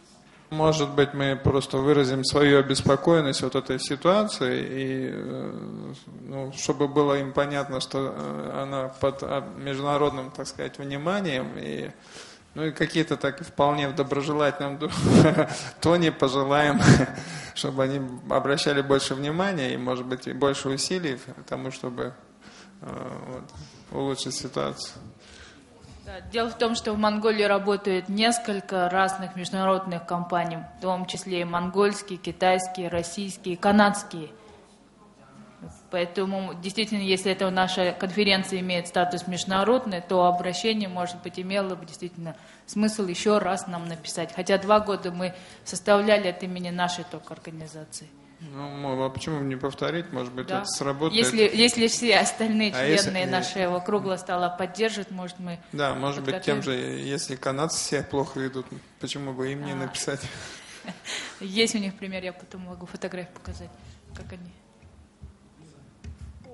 Может быть, мы просто выразим свою обеспокоенность вот этой ситуацией, и, э, ну, чтобы было им понятно, что э, она под а, международным, так сказать, вниманием, и, ну и какие-то так вполне в доброжелательном ду- тоне пожелаем, чтобы они обращали больше внимания и, может быть, и больше усилий к тому, чтобы э, вот, улучшить ситуацию. Да, дело в том, что в Монголии работают несколько разных международных компаний, в том числе и монгольские, китайские, российские, канадские. Поэтому, действительно, если эта наша конференция имеет статус международный, то обращение, может быть, имело бы действительно смысл еще раз нам написать. Хотя два года мы составляли от имени нашей только организации. Ну, а почему бы не повторить, может быть, Да. это сработает. Если, если все остальные А если- члены нашего круглого стола поддержат, может, мы Да, может быть, тем подготовим. же, если канадцы себя плохо ведут, почему бы им не А. написать? Есть у них пример, я потом могу фотографию показать, как они.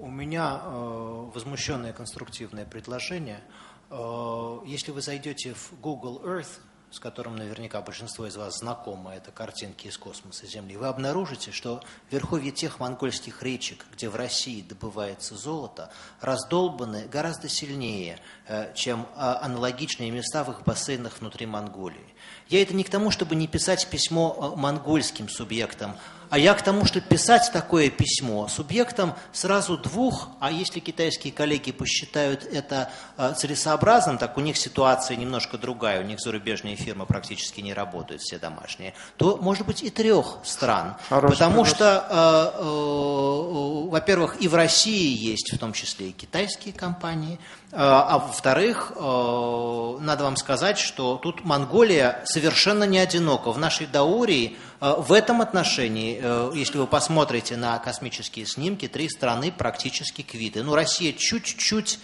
У меня э, возмущенное конструктивное предложение. Э, если вы зайдете в Google Earth, с которым наверняка большинство из вас знакомы, это картинки из космоса Земли, вы обнаружите, что в верховье тех монгольских речек, где в России добывается золото, раздолбаны гораздо сильнее, э, чем э, аналогичные места в их бассейнах внутри Монголии. Я это не к тому, чтобы не писать письмо э, монгольским субъектам, а я к тому, чтобы писать такое письмо субъектам сразу двух, а если китайские коллеги посчитают это э, целесообразным, так у них ситуация немножко другая, у них зарубежные фирмы практически не работают, все домашние, то, может быть, и трех стран. Хороший потому вопрос. что, э, э, э, во-первых, и в России есть в том числе и китайские компании, э, а во-вторых, э, надо вам сказать, что тут Монголия совершенно не одинока. В нашей Даурии в этом отношении, э, если вы посмотрите на космические снимки, три страны практически квиты. Ну, Россия чуть-чуть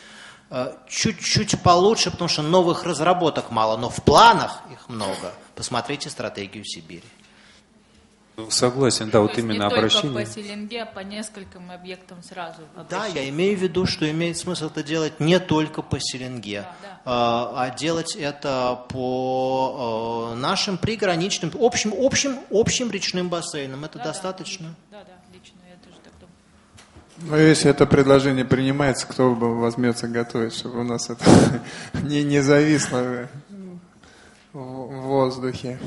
э, чуть-чуть получше, потому что новых разработок мало, но в планах их много. Посмотрите стратегию Сибири. Согласен, да, вот То есть именно не только обращение. по Селенге, а по нескольким объектам сразу. Да, я имею в виду, что имеет смысл это делать не только по Селенге, а а делать это по э, нашим приграничным, общим, общим, общим речным бассейнам. Это достаточно. Да, да, лично я тоже так думаю. Ну, если это предложение принимается, кто бы возьмется готовить, чтобы у нас это не, не зависло в в воздухе.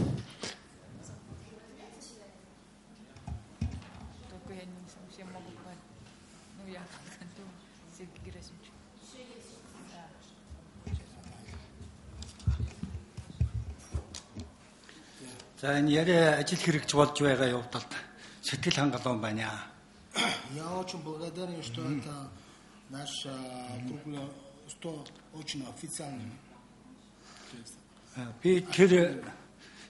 За энэ яриа ажил хэрэгж болж байгаа явдалд сэтгэл хангалуун байна. Я очень благодарен, что это наш а, круглый стол очень официальный. Би тэр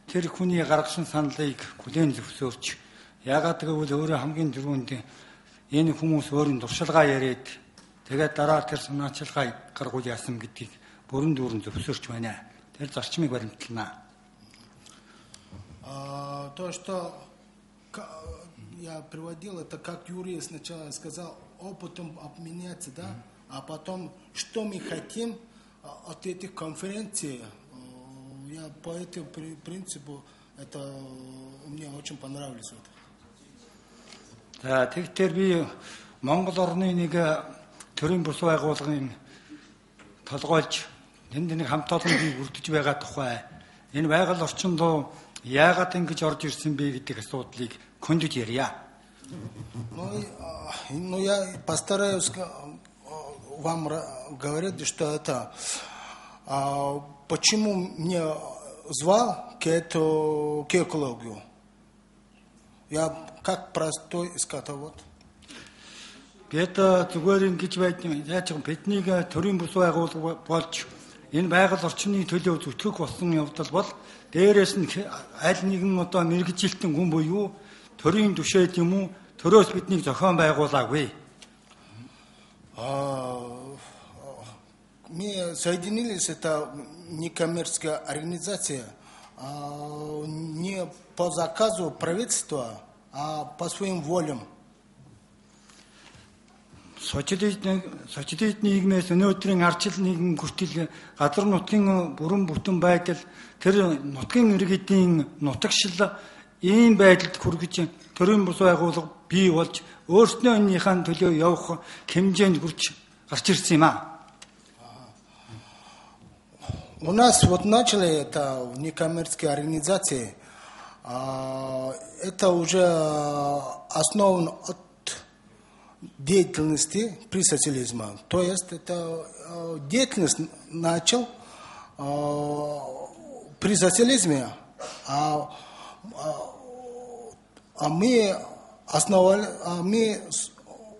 тэр хүний гаргасан саналыг хүлээн зөвшөөрч Ягаад гэвэл өөрөө хамгийн түрүүнд энэ хүмүүс өөрийн туршилгаа яриад тэгээд дараа тэр санаачилгаа гаргуул яасан гэдгийг бүрэн дүүрэн зөвшөөрч байна. Тэр зарчмыг баримтлана. А, то, что я приводил, это как Юрий сначала сказал, опытом обменяться, да, а потом, что мы хотим от этих конференций, э, я по этому при- принципу, это э, мне очень понравилось. Вот. За тэгтэр би Монгол орны нэг төрийн бус байгууллагын толгойлж тэнд нэг хамт олон бий бүрдэж байгаа тухай энэ байгаль орчинд яагаад ингэж орж ирсэн бэ гэдэг асуудлыг хөндөж ярья. Ну, ну, я постараюсь а, вам говорить, что это а, почему мне звал к, эту, к экологию. Я как простой скотовод. Бид зүгээр ингэж байж яаж юм биднийг төрийн бус байгууллага болж энэ байгаль орчны төлөө зүтгэх болсон явдал бол дээрээс нь аль нэгэн одоо мэрэгжилтэн хүн буюу төрийн түшээд юм уу төрөөс биднийг зохион байгуулаагүй. А, мы соединились, это некоммерческая организация, а, не по заказу правительства, а по своим волям. Сочилид сочилид нийгмээс өнөөдрийн арчил нийгэм хүртэл газар нутгийн бүрэн бүтэн байдал тэр нутгийн иргэдийн нутагшил ийм байдалд хүргэж төрийн бус байгууллага бий болж өөрснөө эннийхэн төлөө явах хэмжээнд хүрч гарч ирсэн юм аа. У нас вот начали это в некоммерческой организации, это уже основано от деятельности при социализме. То есть это э, деятельность начал э, при социализме, а, а, а мы основали, а мы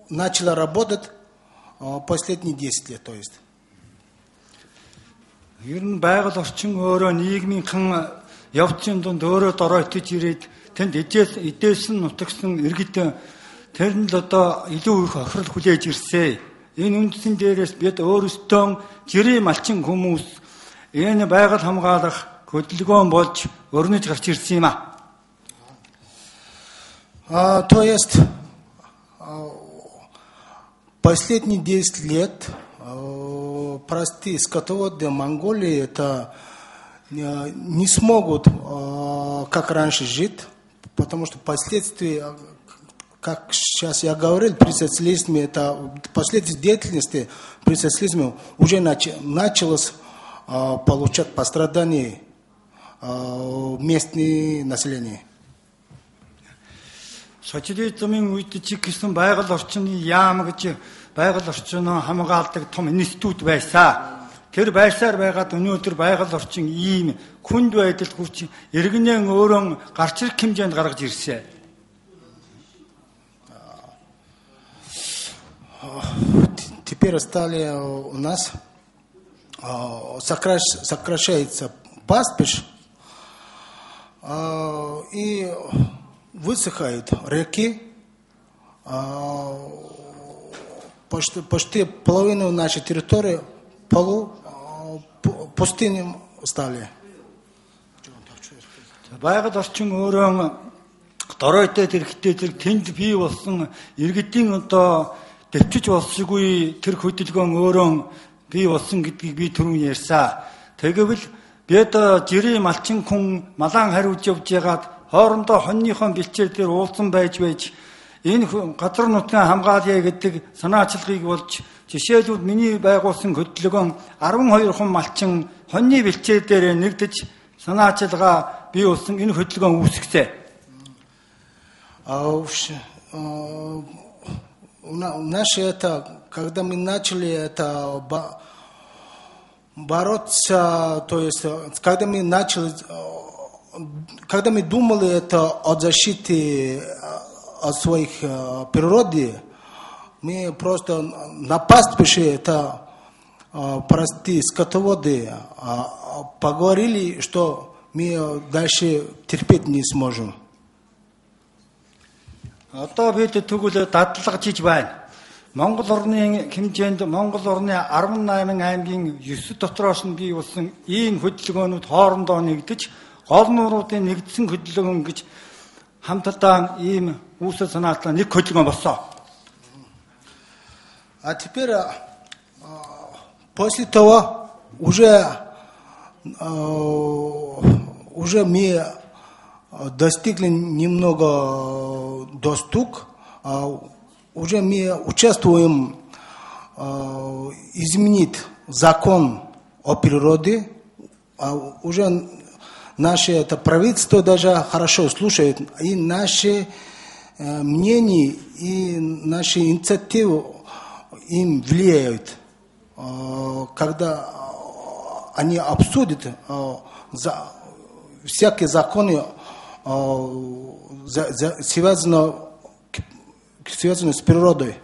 начали работать э, последние 10 лет, то есть. Ер нь байгаль орчин өөрөө нийгмийнхэн явцын дунд өөрөө доройтож ирээд тэнд эдээс нь нутагсан иргэд тэрэнд л одоо илүү их охирол хүлээж ирсэн. Энэ үндсэн дээрээс бид өөрсдөө жирийн малчин хүмүүс энэ байгаль хамгаалах хөдөлгөөн болж өрнөж гарч ирсэн юм а. А, то есть а, последние 10 лет а, простые скотоводы Монголии это э, не смогут, а, как раньше, жить, потому что последствия, а, как сейчас я говорил, при социализме, это последствия деятельности при социализме уже нач- началось а, получать пострадания а, местное население. Социализмын үед чиг гэсэн байгаль орчны яам гэж байгаль орчноо хамгаалдаг том институт байсан. Тэр байсаар байгаад өнөөдөр байгаль орчин ийм хүнд байдалд хүрч иргэнэн өөрөө гарч ирэх хэмжээнд гаргаж ирсэн. Теперь стали у нас а, сокращ- сокращается пастбищ а, и высыхают реки. а, Почти, почти половину нашей территории полу а, пу- пустыням стали. Байгаль орчин өөрөө доройтой тэрхтээ тэр тэнд бий болсон иргэдийн одоо дэвчиж болсгүй тэр хөдөлгөөн өөрөө бий болсон гэдгийг би түрүүн ярьсан. Тэгвэл бид жирийн малчин хүн малаан хариуж явж ягаад хоорондоо хоньныхон бэлчээр дээр уулзсан байж байж энэ газар нутгийн хамгаалъя гэдэг санаачлагыг болж жишээлбэл миний байгуулсан хөдөлгөөн 12 хүн малчин хоньны бэлчээр дээр нэгдэж санаачилгаа бий болсон энэ хөдөлгөөн үүсгэсэн. А уж, у на- у наши это, когда мы начали это бо- бороться, то есть, когда мы начали, когда мы думали это о защите э, от своих э, природы, мы просто на пастбище это э, простые скотоводы а, поговорили, что мы дальше терпеть не сможем. Одоо бид тэгвэл дадлагжиж байна. Монгол орны хэмжээнд Монгол орны 18 аймгийн 9 дотроос нь бий болсон ийм хөдөлгөөнүүд хоорондоо нэгдэж гол нууруудын нэгдсэн хөдөлгөөн гэж хамтдаа ийм үүсэл санаатай нэг хөдөлгөөн болсон. А теперь после того уже уже мы достигли немного достук, а, уже мы участвуем изменить закон о природе, а уже наше это правительство даже хорошо слушает, и наши э, мнения и наши инициативы им влияют. Когда они обсудят всякие законы, за, за, связанные, связанные с природой.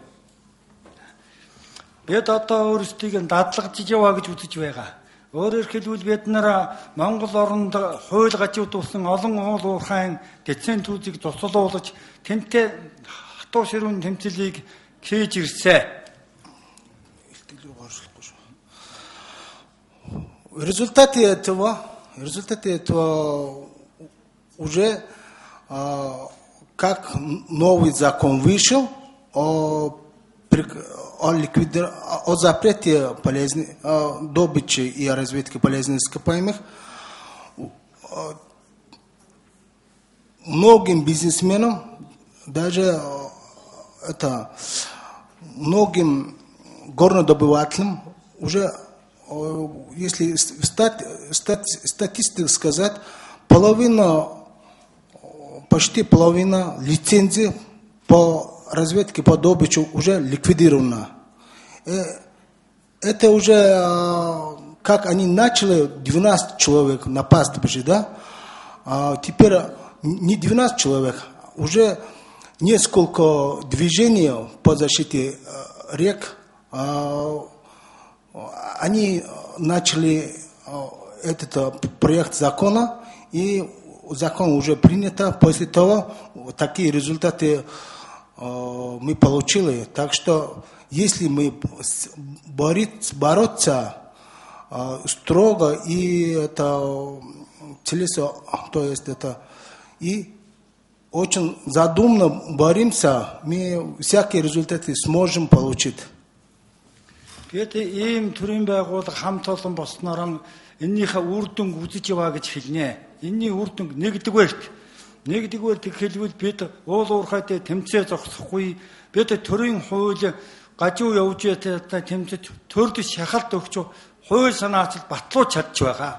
Бид одоо өөрсдийг нь дадлагжиж яваа гэж үзэж байгаа. Өөрөөр хэлбэл бид нар Монгол оронд хууль гажуудуулсан олон уул уурхайн децентрүүдийг туслуулж тэнтэй хатуу ширүүн тэмцэлийг хийж ирсэн. В результате этого, в результате этого уже а, как новый закон вышел о, о, ликвидир... о запрете полезных, добычи и о разведке полезных ископаемых, многим бизнесменам, даже это, многим горнодобывателям уже если стат, стат, статистику сказать, половина, почти половина лицензий по разведке, по добыче уже ликвидирована. Э, это уже, как они начали, 12 человек на пастбище, да? А теперь не 12 человек, уже несколько движений по защите рек, они начали этот проект закона, и закон уже принят. После того такие результаты мы получили. Так что если мы бороться строго и это телеса, то есть это и очень задумно боремся, мы всякие результаты сможем получить. Гэт ийм төрийн байгууллага хамт олон болсноор эннийхээ үр дүнг үзэж яваа гэж хэлнэ. Энийний үр дүнг нэгдүгээрт нэгдүгээр тэг хэлбэл бид уул уурхайтай тэмцээ зогсохгүй бид төрийн хууль гажуу явж байта тэмцэж төрд шахалт өгч хууль санаач батлууч чадж байгаа.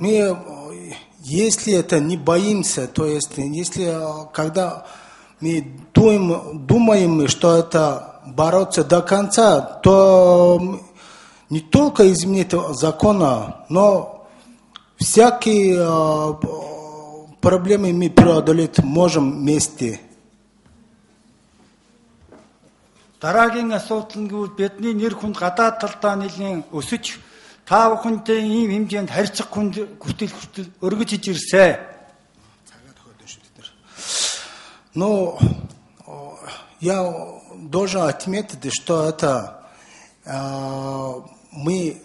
Мы, если это не боимся, то есть, если когда мы думаем, думаем что это бороться до конца, то не только изменить закона, но всякие проблемы мы преодолеть можем вместе. Дараагийн асуудал нь гэвэл бидний нэр хүнд гадаад талдаа нэлийн өсөж та бүхэнтэй ийм хэмжээнд харьцах хүнд хүртэл хүртэл өргөж иж ирсэн. Ну, я должен отметить, что это э, мы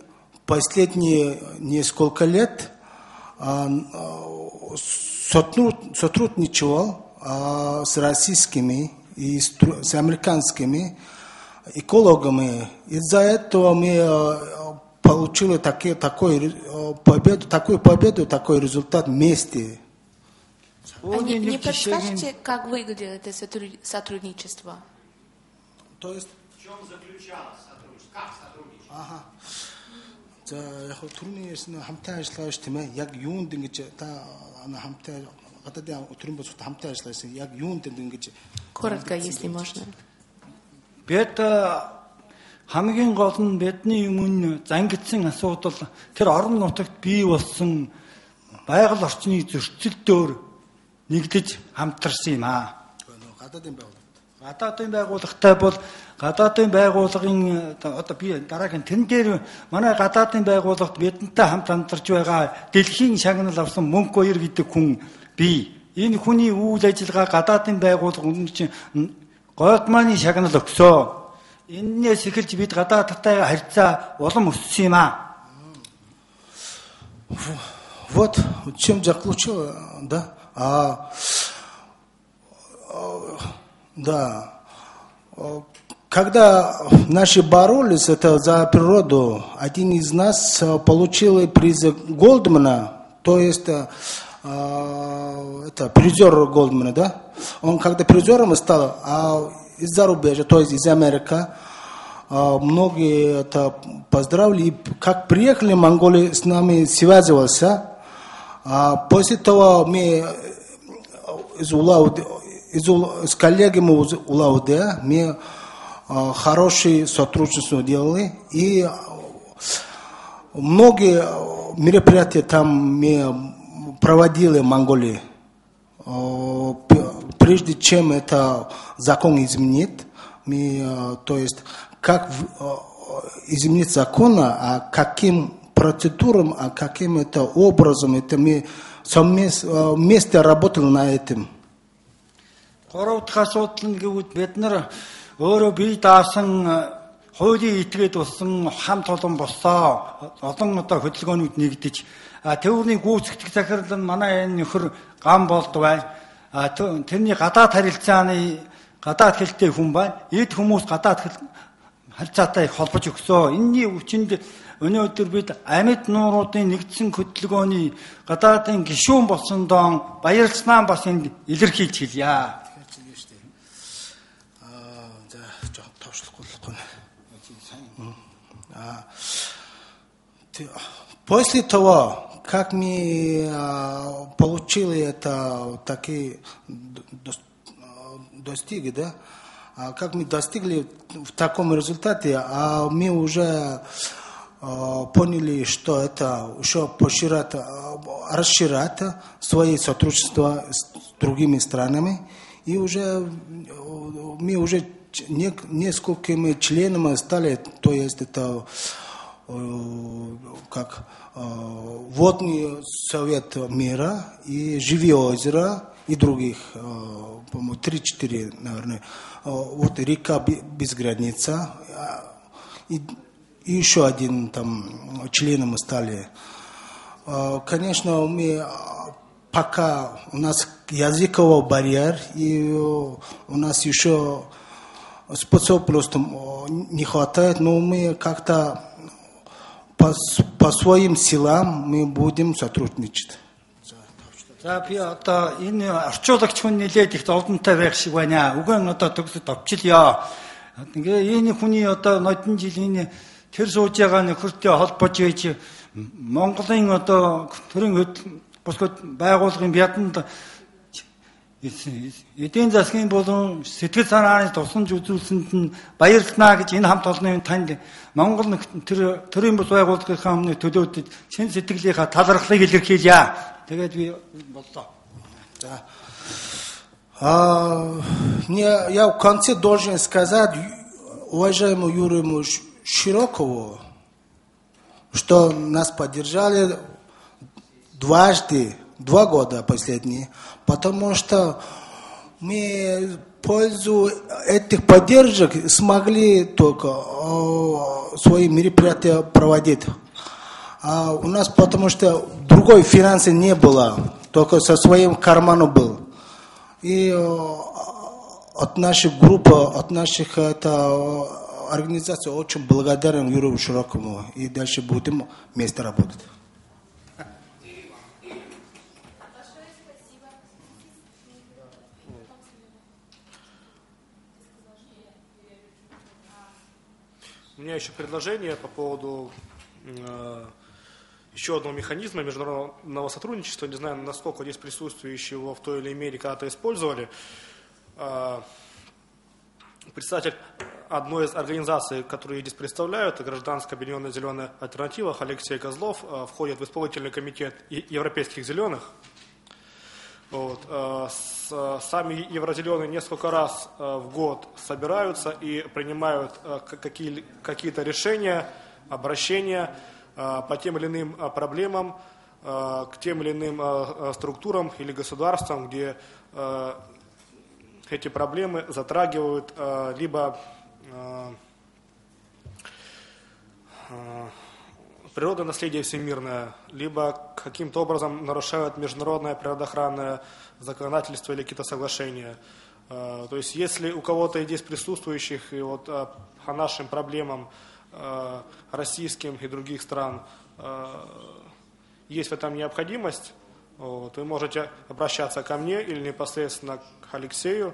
последние несколько лет э, сотрудничал э, с российскими и с, с американскими экологами. Из-за этого мы э, получили таки, такой, победу, такую победу, такой результат вместе. А не, не подскажете, как выглядит это сотрудничество? То есть... В чем заключалось сотрудничество? Как сотрудничество? Ага. За яг хөө түрүүний ярьсан хамтаа ажиллагаа ш тийм ээ. Яг юунд ингэж та хамтаа гадаадын төрийн босот хамтаа ажиллаасан яг юунд ингэж коротко если можно бид хамгийн гол нь бидний өмнө зангидсан асуудал тэр орон нутагт бий болсон байгаль орчны зөрчилдөөр нэгдэж хамтарсан юм аа. Гадаадын байгууллага гадаадын байгууллагатай бол гадаадын байгууллагын одоо би дараагийн тэн дээр манай гадаадын байгууллагт бидэнтэй хамт хамтарч байгаа дэлхийн шагнал авсан мөнгө хоёр гэдэг хүн би энэ хүний үйл ажиллагаа гадаадын байгууллагууд чинь гойдманы шагнал өгсөө. Эннээс эхэлж бид гадаадтай харьцаа улам өссөн юм аа. Вот чем заключил, да? А, да. Когда наши боролись это за природу, один из нас получил приз Голдмана, то есть это призер Голдмана, да? Он когда призером стал, а из зарубежья, то есть из Америки, многие это поздравили, и как приехали в Монголию, с нами связывался, а после того мы из Улауды, из, с коллегами Улауды мы хорошее сотрудничество делали, и многие мероприятия там мы проводили в Монголии. Прежде чем это закон изменит, мы, то есть как изменить закона, а каким процедурам, а каким это образом, это мы совместно вместе работали на этом. Гурав дахь асуудал өөрөө бие даасан хуулийн этгээд болсон хамт олон болсоо олон одоо хөдөлгөөнүүд нэгдэж тэрний гүйцэтгэх захирал нь манай энэ нөхөр гам болдвай тэрний гадаад харилцааны гадаад хэлтэй хүн байна эд хүмүүс гадаад харилцаатай холбож өгсөө. Энэний хүчинд Өнөөдөр бид амьд нууруудын нэгдсэн хөдөлгөөний гадаадын гишүүн болсон доон баярлцнаа бас энд илэрхийлж хэлье. После того, как мы получили это такие достигли, да, как мы достигли в таком результате, а мы уже поняли, что это еще поширать, расширять свои сотрудничество с другими странами. И уже мы уже несколькими членами стали, то есть это как водный совет мира и Живи озеро и других, по-моему, 3-4, наверное. Вот река без граница. И и еще один там членом стали. Конечно, мы пока у нас языковый барьер, и у нас еще способностей не хватает, но мы как-то по, по своим силам мы будем сотрудничать. За би одоо энэ орчуулагч хүн нэлээд их олонтой байх шиг байна. Нь одоо төгсөд авчилъя. Тэгээ энэ хүний одоо нодон жилийн тэр сууж байгаа нөхөртэй холбож ээж Монголын одоо төрийн бусгад байгууллагын бяданд эдийн засгийн болон сэтгэл санааны тусламж үзүүлсэнд нь баярлнаа гэж энэ хамт олонны танд Монгол тэр төрийн бус байгууллагынхаа өмнө төлөөдөж чин сэтгэлийнхаа талархлыг илэрхийлье. Тэгээд би боллоо. За. А, я в конце должен сказать, уважаемый Юрий Широкову, что нас поддержали дважды, два года последние, потому что мы пользу этих поддержек смогли только свои мероприятия проводить. А у нас потому что другой финансы не было, только со своим карманом был. И от нашей группы, от наших это, организация очень благодарен Юрию Широкову и дальше будем вместе работать. Меня еще предложение по поводу э, еще одного механизма международного сотрудничества. Не знаю, насколько здесь присутствующие его в той или иной мере когда-то использовали. Э, председатель одной из организаций, которые здесь представляют, гражданская объединенная зеленая альтернатива, Алексей Козлов, э, входит в исполнительный комитет европейских зеленых. Вот. Э, сами еврозеленые несколько раз э, в год собираются и принимают какие-то решения, обращения по тем или иным проблемам, э, к тем или иным э, э, структурам или государствам, где э, эти проблемы затрагивают э, либо природное наследие всемирное, либо каким-то образом нарушают международное природоохранное законодательство или какие-то соглашения. Э, То есть, если у кого-то из здесь присутствующих и вот э, по нашим проблемам э, российским и других стран есть в этом необходимость, вот, вы можете обращаться ко мне или непосредственно к Алексею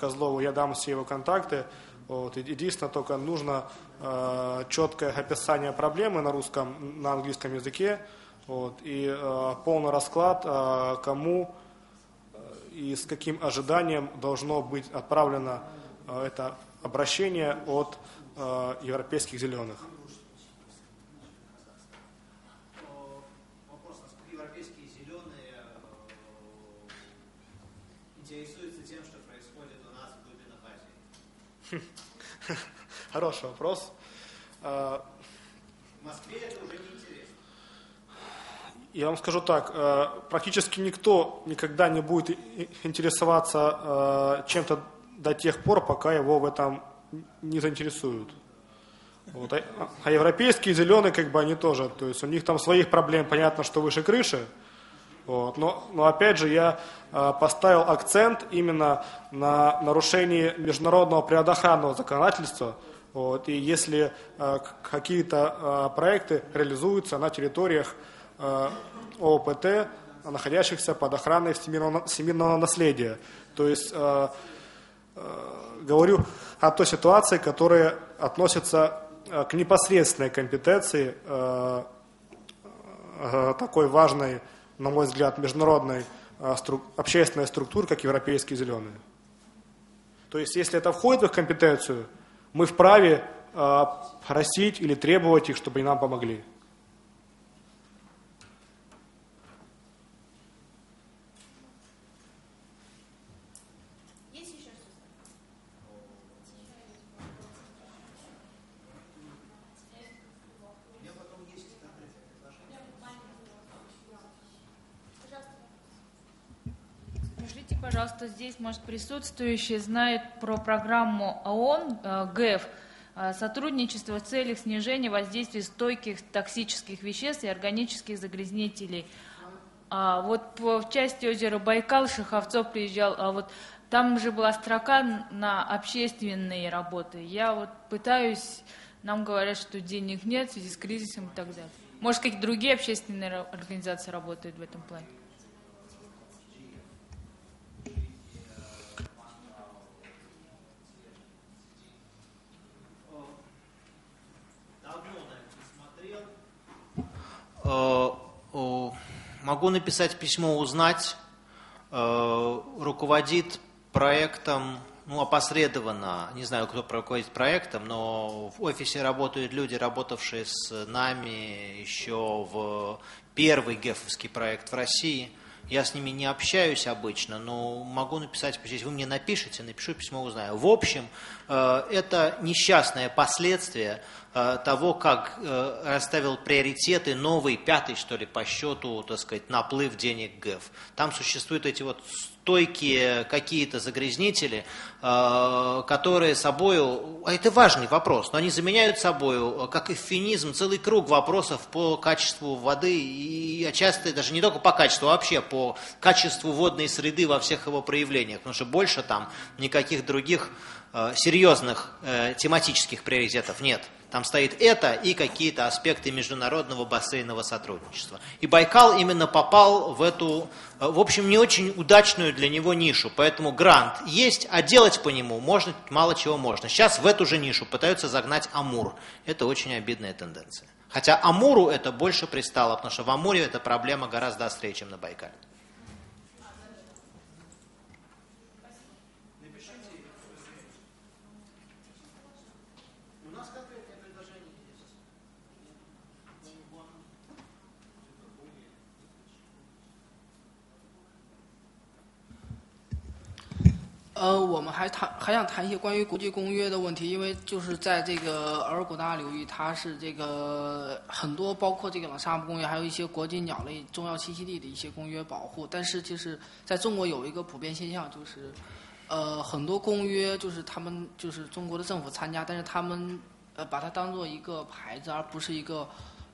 Козлову, я дам все его контакты. Вот, единственное, только нужно э, четкое описание проблемы на русском, на английском языке, вот, и э, полный расклад, э, кому э, и с каким ожиданием должно быть отправлено э, это обращение от э, европейских зеленых. Вопрос, насколько европейские зеленые интересуются тем, что происходит у нас в глубинах Азии? Хороший вопрос. Э, В Москве это уже не интересно. Я вам скажу так, э, практически никто никогда не будет интересоваться э, чем-то до тех пор, пока его в этом не заинтересуют. Вот. А, а европейские зеленые, как бы они тоже, то есть у них там своих проблем, понятно, что выше крыши. Вот. Но, но опять же я э, поставил акцент именно на нарушении международного природоохранного законодательства. Вот. И если к- какие-то э, проекты реализуются на территориях э, ООПТ, находящихся под охраной всемирного, всемирного наследия. То есть э, э, говорю о той ситуации, которая относится к непосредственной компетенции э, такой важной, на мой взгляд, международной э, стру- общественной структуры, как Европейские зеленые. То есть, если это входит в их компетенцию, мы вправе э, просить или требовать их, чтобы они нам помогли. Пожалуйста, здесь, может, присутствующие знают про программу ООН э, ГЭФ э, «Сотрудничество в целях снижения воздействия стойких токсических веществ и органических загрязнителей». А вот в части озера Байкал Шаховцов приезжал, а вот там же была строка на общественные работы. Я вот пытаюсь, нам говорят, что денег нет в связи с кризисом и так далее. Может, какие-то другие общественные организации работают в этом плане? Давно на это не смотрел. Э, о, Могу написать письмо, узнать. Э, Руководит проектом, ну, опосредованно, не знаю, кто руководит проектом, но в офисе работают люди, работавшие с нами еще в первый ГЕФовский проект в России. Я с ними не общаюсь обычно, но могу написать, если вы мне напишите, напишу письмо, узнаю. В общем, э, это несчастное последствие э, того, как э, расставил приоритеты новый, пятый, что ли, по счету, так сказать, наплыв денег ГЭФ. Там существуют эти вот стойкие какие-то загрязнители, э, которые собою, а это важный вопрос, но они заменяют собою, э, как эвфемизм, целый круг вопросов по качеству воды, и часто даже не только по качеству, а вообще по качеству водной среды во всех его проявлениях, потому что больше там никаких других э, серьезных тематических приоритетов нет. Там стоит это и какие-то аспекты международного бассейнового сотрудничества. И Байкал именно попал в эту, э, в общем, не очень удачную для него нишу. Поэтому грант есть, а делать по нему можно, мало чего можно. Сейчас в эту же нишу пытаются загнать Амур. Это очень обидная тенденция. Хотя Амуру это больше пристало, потому что в Амуре эта проблема гораздо острее, чем на Байкале. 呃，我们还谈还想谈一些关于国际公约的问题，因为就是在这个额尔古纳流域，它是这个很多包括这个朗沙漠公约，还有一些国际鸟类重要栖息地的一些公约保护。但是就是在中国有一个普遍现象，就是呃很多公约就是他们就是中国的政府参加，但是他们呃把它当做一个牌子，而不是一个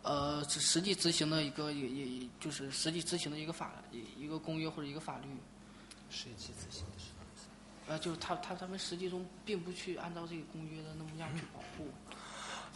呃实际执行的一个也也就是实际执行的一个法一一个公约或者一个法律。实际执行。呃，就是他他他们实际中并不去按照这个公约的那么样去保护。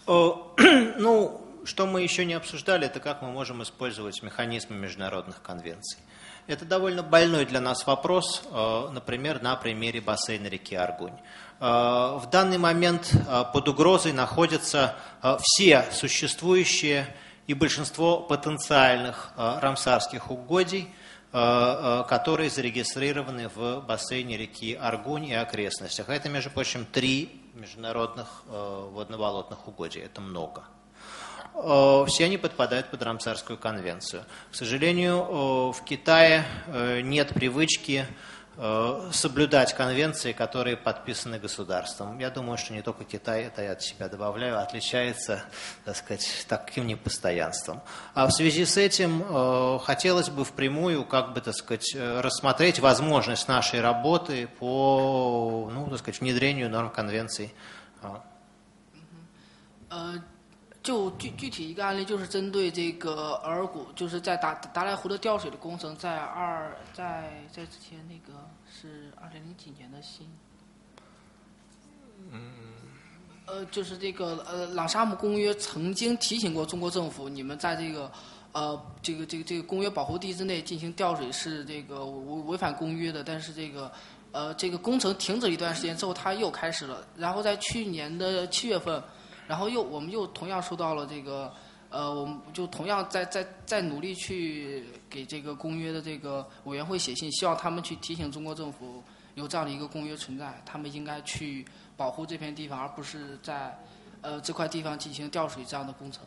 Э, Ну, что мы еще не обсуждали, это как мы можем использовать механизмы международных конвенций. Это довольно больной для нас вопрос, э, например, на примере бассейна реки Аргунь. Э, В данный момент э, под угрозой находятся э, все существующие и большинство потенциальных э, рамсарских угодий, э, э, которые зарегистрированы в бассейне реки Аргунь и окрестностях. Это, между прочим, три международных э, водно-болотных угодий. Это много. Э, Все они подпадают под Рамсарскую конвенцию. К сожалению, э, в Китае э, нет привычки э, соблюдать конвенции, которые подписаны государством. Я думаю, что не только Китай, это я от себя добавляю, отличается, так сказать, таким непостоянством. А в связи с этим э, хотелось бы впрямую, как бы, так сказать, э, рассмотреть возможность нашей работы по, ну, так сказать, внедрению норм конвенций. 就具具体一个案例，就是针对这个额尔古，就是在达达赖湖的调水的工程，在二在在之前那个是二零零几年的新，嗯呃，就是这个呃朗沙姆公约曾经提醒过中国政府，你们在这个呃这个这个这个公约保护地之内进行调水是这个违违反公约的，但是这个呃这个工程停止一段时间之后，它又开始了，然后在去年的七月份。然后又我们又同样收到了这个，呃，我们就同样在在在努力去给这个公约的这个委员会写信，希望他们去提醒中国政府有这样的一个公约存在，他们应该去保护这片地方，而不是在呃这块地方进行调水这样的工程。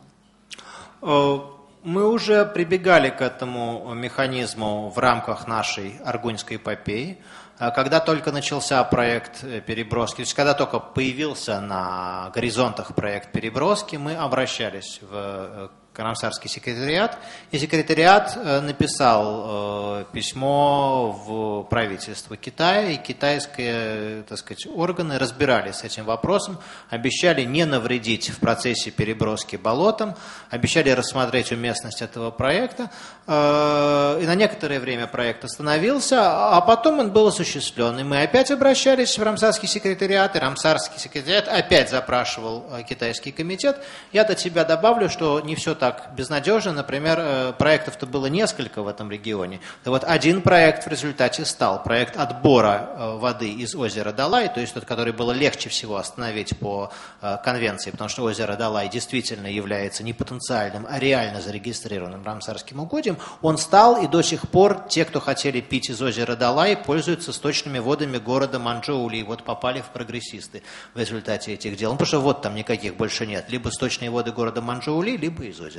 Э, Мы уже прибегали к этому механизму в рамках нашей Аргуньской эпопеи. Э, Когда только начался проект э, переброски, то есть когда только появился на горизонтах проект переброски, мы обращались в Карамсарский секретариат, и секретариат э, написал э, письмо в правительство Китая, и китайские, так сказать, органы разбирались с этим вопросом, обещали не навредить в процессе переброски болотом, обещали рассмотреть уместность этого проекта, Э, и на некоторое время проект остановился, а потом он был осуществлен, и мы опять обращались в Рамсарский секретариат, и Рамсарский секретариат опять запрашивал китайский комитет. Я от себя добавлю, что не все так безнадежно. Например, э, проектов-то было несколько в этом регионе. Вот один проект в результате стал проект отбора э, воды из озера Далай, то есть тот, который было легче всего остановить по э, конвенции, потому что озеро Далай действительно является не потенциальным, а реально зарегистрированным рамсарским угодьем. Он стал, и до сих пор те, кто хотели пить из озера Далай, пользуются сточными водами города Манчжоули, и вот попали в прогрессисты в результате этих дел. Ну, потому что вот там никаких больше нет. Либо сточные воды города Манчжоули, либо из озера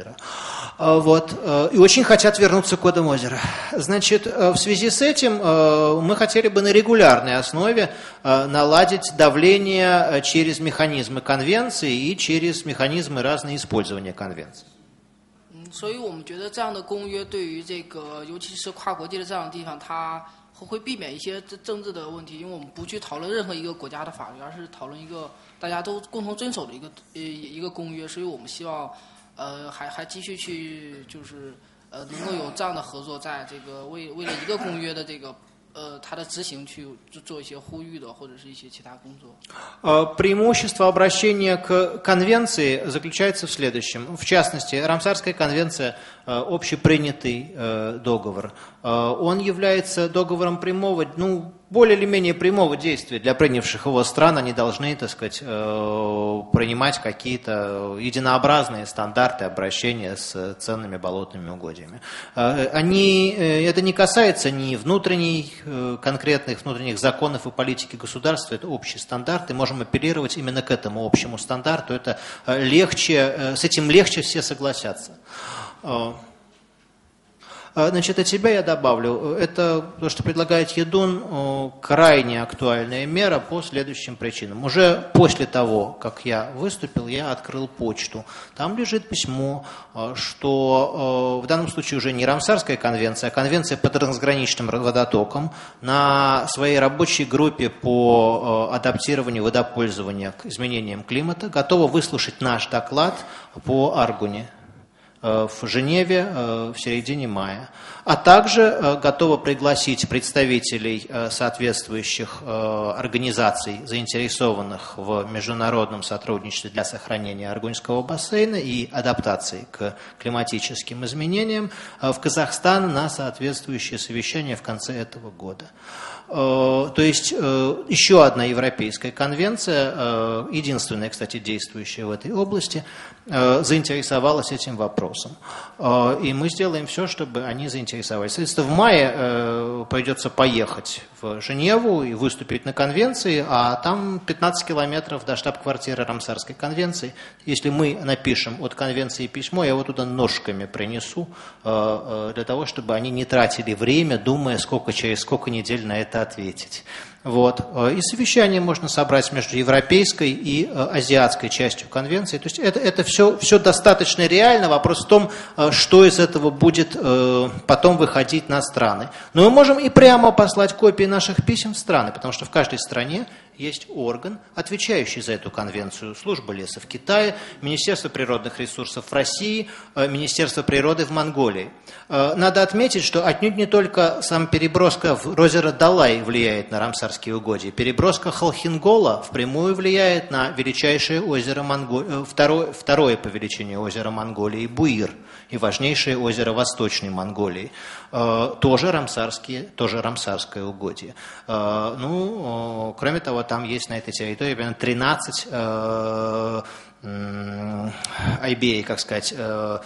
А, Вот. э, И очень хотят вернуться к водам озера. Значит, э, в связи с этим э, мы хотели бы на регулярной основе э, наладить давление э, через механизмы конвенции и через механизмы разные использования конвенции. 嗯，所以我们觉得这样的公约对于这个，尤其是跨国界的这样的地方，它会会避免一些政政治的问题，因为我们不去讨论任何一个国家的法律，而是讨论一个大家都共同遵守的一个呃一个公约。所以我们希望， 呃，还还继续去就是呃能够有这样的合作，在这个为为了一个公约的这个呃它的执行去做做一些呼吁的，或者是一些其他工作。 Э, Преимущество обращения к конвенции заключается в следующем. В частности, Рамсарская конвенция э, общепринятый э, договор. Э, Он является договором прямого, ну, более или менее прямого действия для принявших его стран. Они должны, так сказать, э, принимать какие-то единообразные стандарты обращения с ценными болотными угодьями. Э, Они, э, это не касается ни внутренней, э, конкретных внутренних законов и политики государства, это общий стандарт, и можем апеллировать именно к этому общему стандарту. Это легче, с этим легче все согласятся. А, Значит, от себя я добавлю. Это то, что предлагает Едун, крайне актуальная мера по следующим причинам. Уже после того, как я выступил, я открыл почту. Там лежит письмо, а, что в данном случае уже не Рамсарская конвенция, а конвенция по трансграничным водотокам на своей рабочей группе по адаптированию водопользования к изменениям климата готова выслушать наш доклад по Аргуне в Женеве э, в середине мая, а также э, готова пригласить представителей э, соответствующих э, организаций, заинтересованных в международном сотрудничестве для сохранения Аргунского бассейна и адаптации к климатическим изменениям э, в Казахстан на соответствующее совещание в конце этого года. Э, То есть э, еще одна европейская конвенция, э, единственная, кстати, действующая в этой области, э, заинтересовалась этим вопросом. Э, И мы сделаем все, чтобы они заинтересовались. Соответственно, в мае э, придется поехать в Женеву и выступить на конвенции, а там 15 километров до штаб-квартиры Рамсарской конвенции. Если мы напишем от конвенции письмо, я его туда ножками принесу, э, э, для того, чтобы они не тратили время, думая, сколько через сколько недель на это ответить. Вот. Э, И совещание можно собрать между европейской и э, азиатской частью конвенции. То есть это, это все, все достаточно реально. Вопрос в том, э, что из этого будет потом выходить на страны. Но мы можем и прямо послать копии наших писем в страны, потому что в каждой стране есть орган, отвечающий за эту конвенцию. Служба леса в Китае, Министерство природных ресурсов в России, э, Министерство природы в Монголии. Э, Надо отметить, что отнюдь не только сам переброска в озеро Далай влияет на Рамсарские угодья. Переброска Халхингола впрямую влияет на величайшее озеро Монго- э, второе, второе по величине озеро Монголии Буир и важнейшее озеро Восточной Монголии. Э, Тоже, рамсарские, тоже рамсарское угодье. Э, Ну, кроме того, там есть на этой территории примерно 13 э, м, IBA, как сказать, э,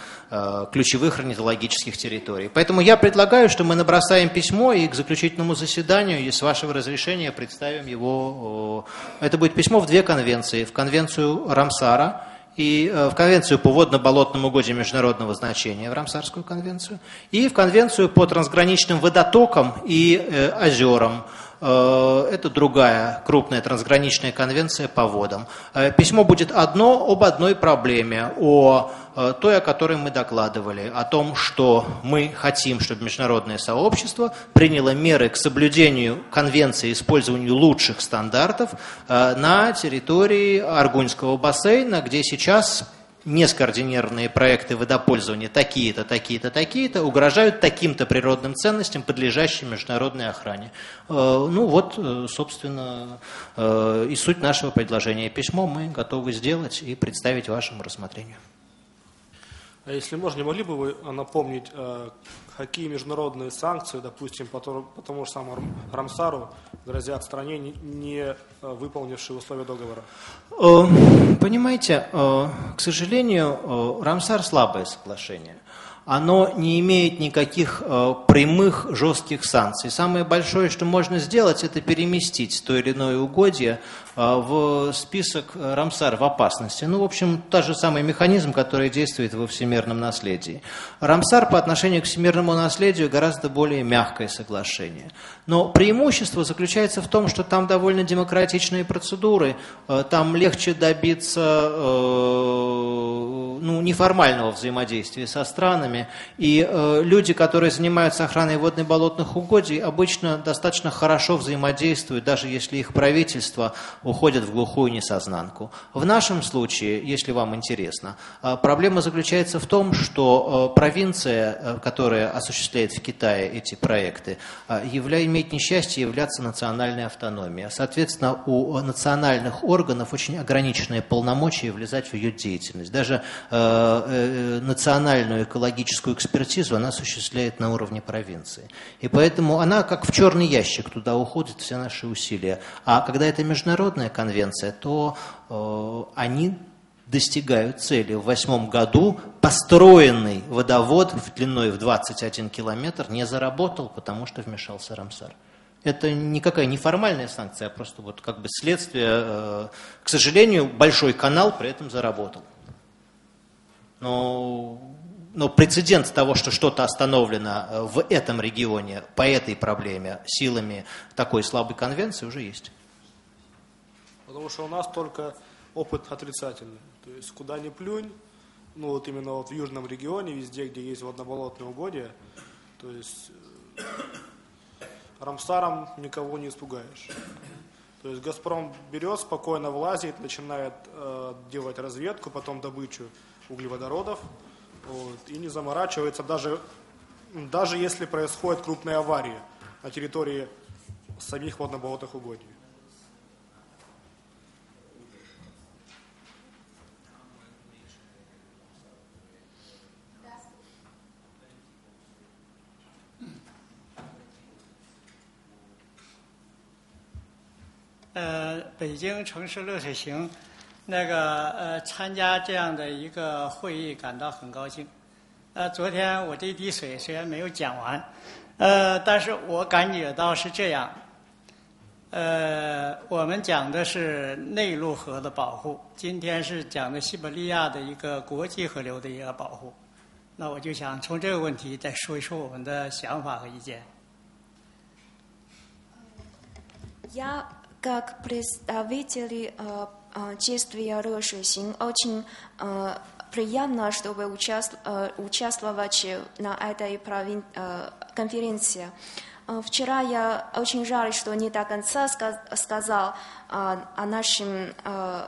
ключевых орнитологических территорий. Поэтому я предлагаю, что мы набросаем письмо и к заключительному заседанию, и с вашего разрешения, представим его. Это будет письмо в две конвенции. В конвенцию Рамсара и э, в конвенцию по водно-болотным угодьям международного значения, в Рамсарскую конвенцию, и в конвенцию по трансграничным водотокам и э, озерам. Э, Это другая крупная трансграничная конвенция по водам. Э, Письмо будет одно об одной проблеме, о э, той, о которой мы докладывали, о том, что мы хотим, чтобы международное сообщество приняло меры к соблюдению конвенции использованию лучших стандартов на территории Аргунского бассейна, где сейчас нескоординированные проекты водопользования такие-то, такие-то, такие-то угрожают таким-то природным ценностям, подлежащим международной охране. Э, Ну вот, э, собственно, э, и суть нашего предложения. Письмо мы готовы сделать и представить вашему рассмотрению. А если можно, не могли бы вы э, напомнить, какие международные санкции, допустим, по тому, же самому Рам- Рамсару грозят стране, не, э, выполнившей условия договора? Э, Понимаете, э, к сожалению, Рамсар слабое соглашение. Оно не имеет никаких прямых жестких санкций. Самое большое, что можно сделать, это переместить то или иное угодье в список э, Рамсар в опасности. Ну, в общем, тот же самый механизм, который действует во всемирном наследии. Рамсар по отношению к всемирному наследию гораздо более мягкое соглашение. Но преимущество заключается в том, что там довольно демократичные процедуры, э, там легче добиться э, ну, неформального взаимодействия со странами. И люди, которые занимаются охраной водно-болотных угодий, обычно достаточно хорошо взаимодействуют, даже если их правительства уходят в глухую несознанку. В нашем случае, если вам интересно, э, проблема заключается в том, что э, провинция, э, которая осуществляет в Китае эти проекты, имеет несчастье являться национальной автономией. Соответственно, у национальных органов очень ограниченные полномочия влезать в ее деятельность. Даже э, э, национальную экологическую экспертизу она осуществляет на уровне провинции. И поэтому она как в черный ящик, туда уходят все наши усилия. А когда это международная конвенция, то э, они достигают цели. В восьмом году построенный водовод в длиной в 21 километр не заработал, потому что вмешался Рамсар. Это никакая не формальная санкция, а просто вот как бы следствие. э, К сожалению, большой канал при этом заработал. Но но прецедент того, что что-то остановлено э, в этом регионе по этой проблеме силами такой слабой конвенции уже есть. Потому что у нас только опыт отрицательный. То есть куда ни плюнь, ну вот именно вот в южном регионе, везде, где есть водноболотные угодья, то есть э, Рамсаром никого не испугаешь. То есть Газпром берет, спокойно влазит, начинает э, делать разведку, потом добычу углеводородов, вот, и не заморачивается даже, даже если происходит крупная авария на территории самих водноболотных угодий. "呃，北京城市乐水行，那个呃，参加这样的一个会议感到很高兴。呃，昨天我这滴水虽然没有讲完，呃，但是我感觉到是这样。呃，我们讲的是内陆河的保护，今天是讲的西伯利亚的一个国际河流的一个保护。那我就想从这个问题再说一说我们的想法和意见。Я как представитель э, э, действия Рошисин очень э, приятно, чтобы участ- э, участвовать на этой провин- э, конференции. Э, Вчера я очень жаль, что не до конца ска- сказал э, о нашем э,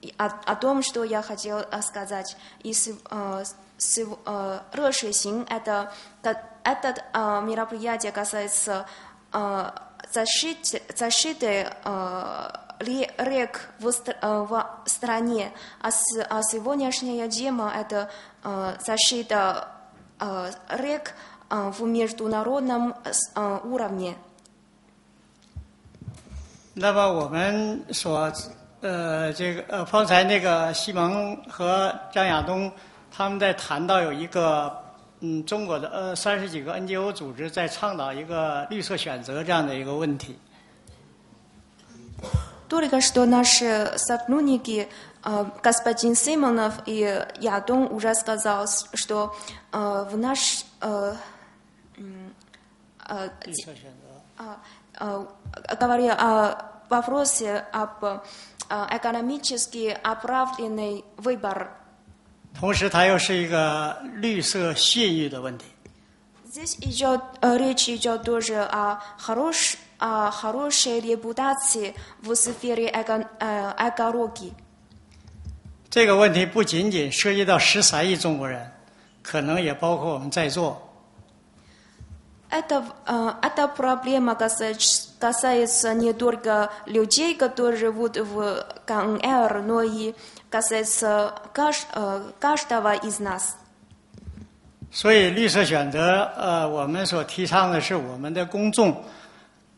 и о, о том, что я хотел э, сказать. И с, э, с, э, 热水行 это, ка- это э, мероприятие касается э, защиты, защиты э, ре- рек в, стр- э, в стране. А, с- а сегодняшняя тема это э, защита э, рек э, в международном с- э, уровне. 那么我们所呃这个呃方才那个西蒙和张亚东他们在谈到有一个 嗯中国的呃三十几个 NGO 组织在倡导一个绿色选择这样的一个问题。 Только что наши сотрудники, э, господин Симонов и Ядон уже сказал, с- что э, в наш э, м, э, 绿色选择。 а, а, говоря о вопросе об а, экономически оправданный выбор. 同时，它又是一个绿色信誉的问题。 Здесь идет, э, речь идет тоже о, хорош, о хорошей репутации в сфере эко- э, экологии. 这个问题不仅仅涉及到十三亿中国人，可能也包括我们在座。 Это, э, эта проблема касается, касается не только людей, которые живут в КНР, но и касается кажд- э, каждого из нас. 所以，绿色选择，呃，我们所提倡的是我们的公众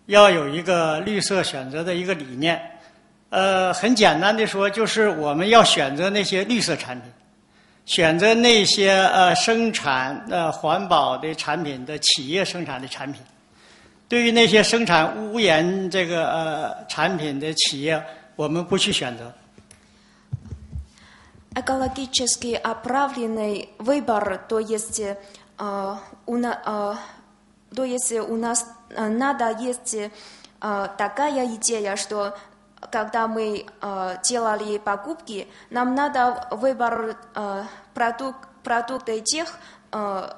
要有一个绿色选择的一个理念。呃，很简单的说，就是我们要选择那些绿色产品，选择那些呃生产呃环保的产品的企业生产的产品。对于那些生产污染这个呃产品的企业，我们不去选择。 Экологически оправданный выбор, то есть, э, у, э, то есть у нас э, надо есть э, такая идея, что когда мы э, делали покупки, нам надо выбор э, продук, продукты тех э,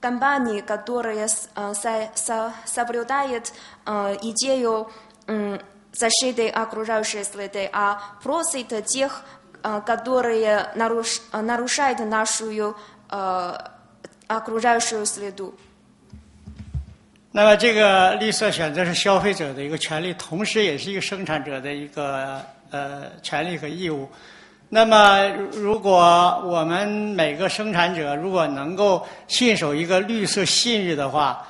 компаний, которые э, со- со- соблюдают э, идею м, защиты окружающей среды, а просит тех, э, которые наруш- э, нарушают нашу э, окружающую среду. 那么，这个绿色选择是消费者的一个权利，同时也是一个生产者的一个呃权利和义务。那么，如果我们每个生产者如果能够信守一个绿色信誉的话，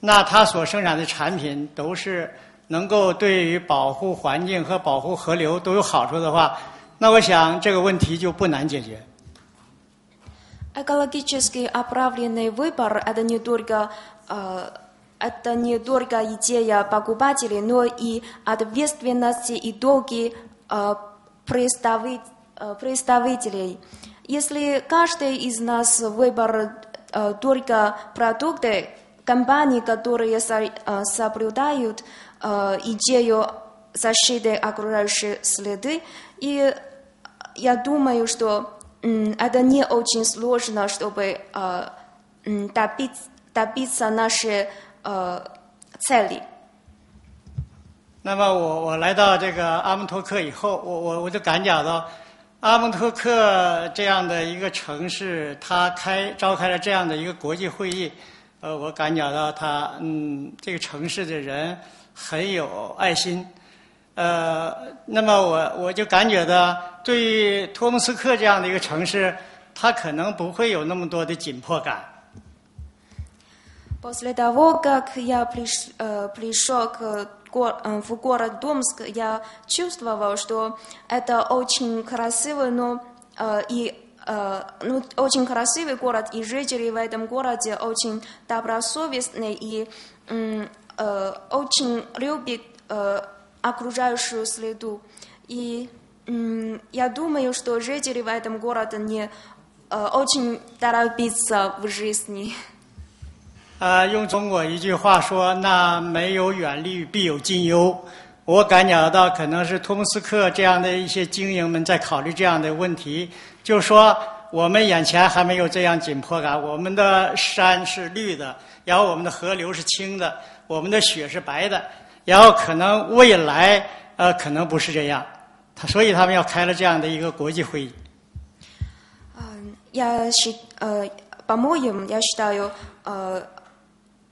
那他所生产的产品都是能够对于保护环境和保护河流都有好处的话， 那我想这个问题就不难解决。 Экологически оправданный выбор – это не только э, это не только идея покупателей, но и ответственность и долги э, представи- э, представителей. Если каждый из нас выбрал э, только продукты компаний, которые со- э, соблюдают э, идею защиты окружающей среды, и я думаю, что м, это не очень сложно, чтобы э, м, добиться, добиться нашей э, цели. 那么我我来到这个阿蒙托克以后，我我我就感觉到，阿蒙托克这样的一个城市，它开召开了这样的一个国际会议，呃，我感觉到它嗯，这个城市的人很有爱心，呃， 那么我我就感觉到，对于托木斯克这样的一个城市，它可能不会有那么多的紧迫感。 После того, как я приш- э, пришел к го- э, в город Домск, я чувствовал, что это очень красивый, но э, и э, ну, очень красивый город, и жители в этом городе очень добросовестные и м, э, очень любят э, окружающую среду. И м, я думаю, что жители в этом городе не э, очень торопятся в жизни. 啊、用中国一句话说，那没有远虑，必有近忧。我感觉到可能是托木斯克这样的一些精英们在考虑这样的问题，就说我们眼前还没有这样紧迫感，我们的山是绿的，然后我们的河流是清的，我们的雪是白的， 然后可能未来呃可能不是这样，他所以他们要开了这样的一个国际会议。 Я, щи- э, по-моему, я считаю, э,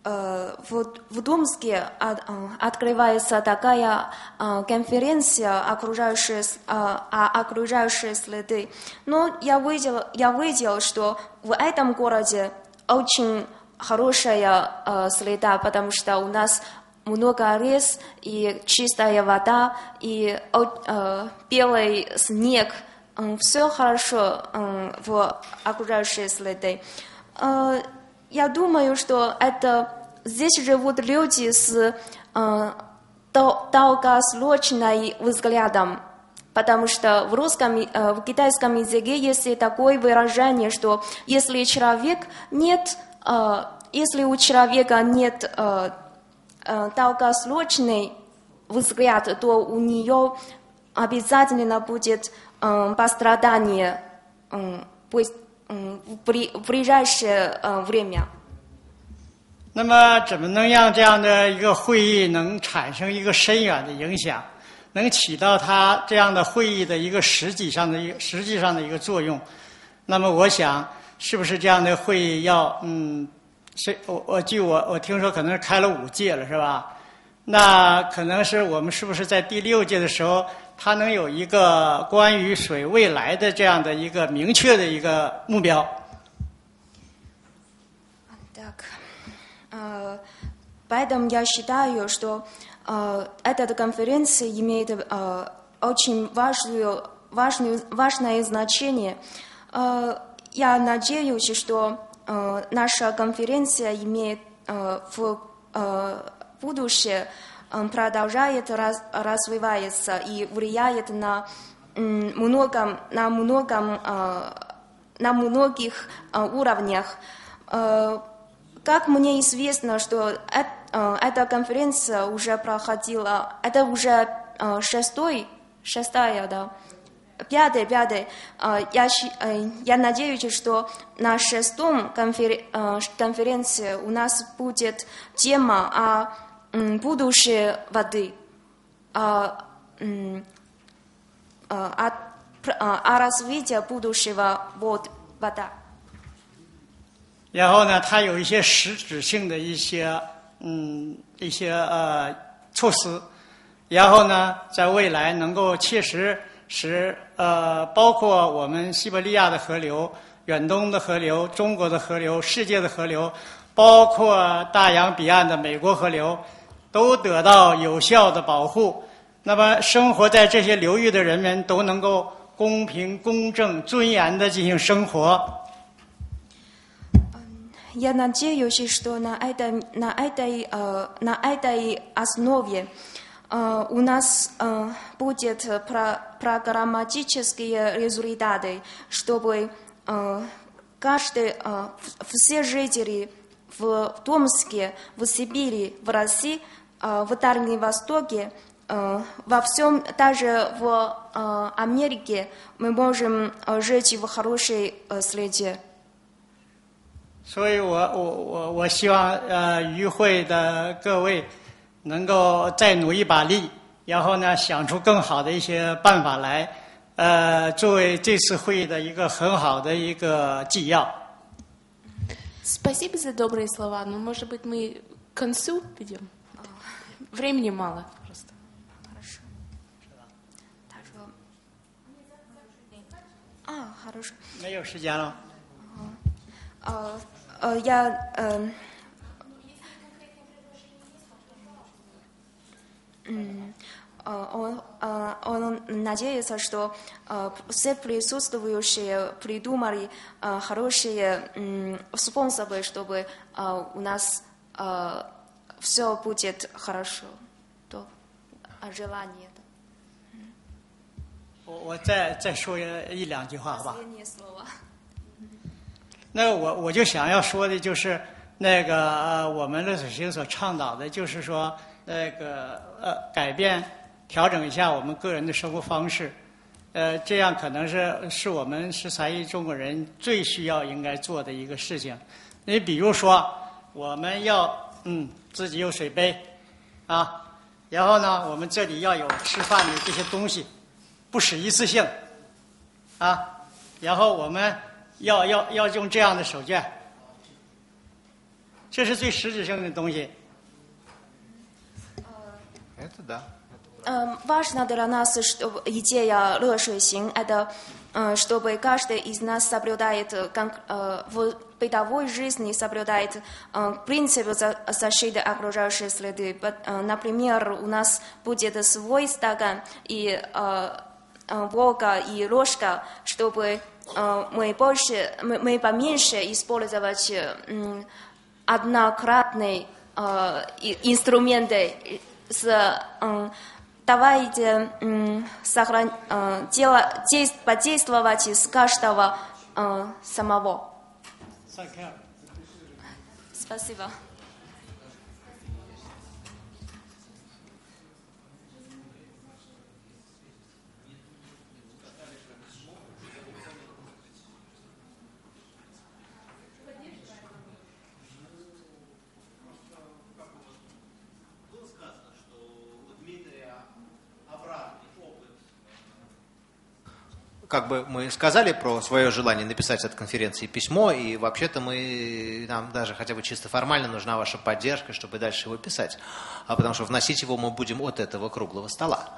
э, в, в Домске от- э, открывается такая э, конференция окружающей, с- э, о окружающей среды. Но я видел, я видел, что в этом городе очень хорошая э, среда, потому что у нас много лес и чистая вода и э, белый снег – все хорошо м, в окружающей среде. Э, Я думаю, что это здесь живут люди с э, дол- долгосрочным взглядом, потому что в русском, э, в китайском языке есть такое выражение, что если человек нет, э, если у человека нет э, э, долгосрочный взгляд, то у нее обязательно будет э, пострадание э, пусть, э, в при- в ближайшее э, время. 那么，怎么能让这样的一个会议能产生一个深远的影响，能起到它这样的会议的一个实际上的一个实际上的一个作用？那么，我想，是不是这样的会议要嗯， 是我我据我我听说可能是开了五届了，是吧？那可能是我们是不是在第六届的时候，它能有一个关于水未来的这样的一个明确的一个目标？ Так, э, поэтому я считаю, что э, эта конференция имеет э, очень важную, важную, важное значение. Э, я надеюсь, что э, наша конференция имеет э, в э, будущее э, продолжает раз- развиваться и влияет на многом, на многом, э, на многих э, уровнях. Э, Как мне известно, что эт- э, эта конференция уже проходила, это уже э, шестой, шестая, да, пятый, пятый. Э, Я, щи- э, я надеюсь, что на шестом конфер- э, конференции у нас будет тема о м, будущее воды, о, м, э, о, пр- э, о развитии будущего вод, вода. 然后呢，它有一些实质性的一些嗯一些呃措施，然后呢，在未来能够切实 使呃包括我们西伯利亚的河流、远东的河流、中国的河流、世界的河流，包括大洋彼岸的美国河流，都得到有效的保护。那么，生活在这些流域的人们都能够公平、公正、尊严的进行生活。 Я надеюсь, что на этой, на этой, э, на этой основе э, у нас э, будет про- программатические результаты, чтобы э, каждый, э, в- все жители в Томске, в Сибири, в России, э, в Дальнем Востоке, э, во всем, даже в э, Америке мы можем э, жить в хорошей э, среде. 所以我我我我希望呃与会的各位 能够再努一把力，然后呢想出更好的一些办法来，呃，作为这次会议的一个很好的一个纪要。 Спасибо за добрые слова, но, может быть, мы к концу идем? Времени мало просто. Хорошо. А, хорошо. 没有时间了。 Э, э, Я э, м, э, он, э, он надеется, что э, все присутствующие придумали э, хорошие м, способы, чтобы э, у нас все будет хорошо. То э, желание. 我我再再说一两句话好吧？ Последнее слово. 那我我就想要说的就是那个呃，我们乐水行所倡导的，就是说那个 呃，改变调整一下我们个人的生活方式，呃，这样可能是是我们十三亿中国人最需要应该做的一个事情。你比如说，我们要嗯自己有水杯啊，然后呢，我们这里要有吃饭的这些东西，不使一次性啊，然后我们。要要要用这样的手绢，这是最实质性的东西。Это да. Эм, Важно для нас, чтобы идея лошадь это э, чтобы каждый из нас соблюдает э, э, в бытовой жизни соблюдает принцип за- защиты окружающей среды. Например, у нас будет свой стакан и волка и ложка, чтобы мы больше, мы, поменьше использовать однократные инструменты с э, давайте м, сохран- э, дела- дей- подействовать с каждого э, самого. Спасибо. Как бы мы сказали про свое желание написать от конференции письмо, и вообще-то мы, нам даже хотя бы чисто формально нужна ваша поддержка, чтобы дальше его писать. А потому что вносить его мы будем от этого круглого стола.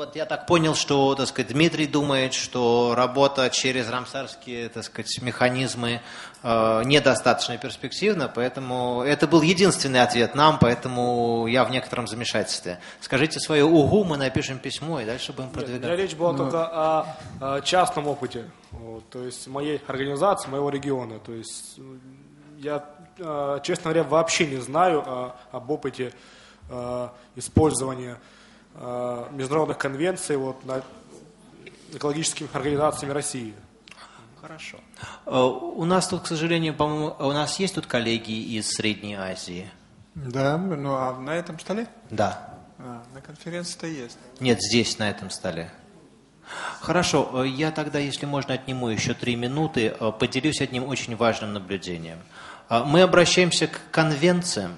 Э, Ну вот я так понял, что, так сказать, Дмитрий думает, что работа через рамсарские, так сказать, механизмы э, недостаточно перспективна, поэтому это был единственный ответ нам, поэтому я в некотором замешательстве. Скажите свое угу, мы напишем письмо и дальше будем Нет, продвигать. речь была только о, о частном опыте, вот, то есть моей организации, моего региона. То есть м, я, э, честно говоря, вообще не знаю о- об опыте э, использования э, международных конвенций вот, на экологическими организациями России. Хорошо. Э, У нас тут, к сожалению, по-моему, у нас есть тут коллеги из Средней Азии? Да, ну а на этом столе? Да. А, на конференции-то есть. Нет, здесь, на этом столе. Хорошо, э, я тогда, если можно, отниму еще три минуты, э, поделюсь одним очень важным наблюдением. Э, Мы обращаемся к конвенциям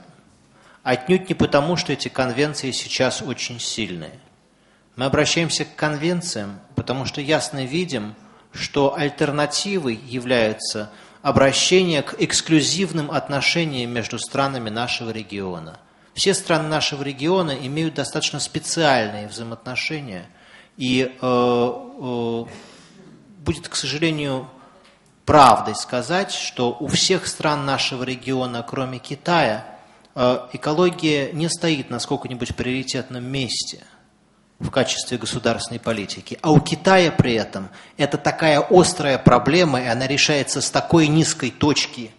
отнюдь не потому, что эти конвенции сейчас очень сильные. Мы обращаемся к конвенциям, потому что ясно видим, что альтернативой является обращение к эксклюзивным отношениям между странами нашего региона. Все страны нашего региона имеют достаточно специальные взаимоотношения, и э, э, будет, к сожалению, правдой сказать, что у всех стран нашего региона, кроме Китая, экология не стоит на сколько-нибудь приоритетном месте в качестве государственной политики. А у Китая при этом это такая острая проблема, и она решается с такой низкой точки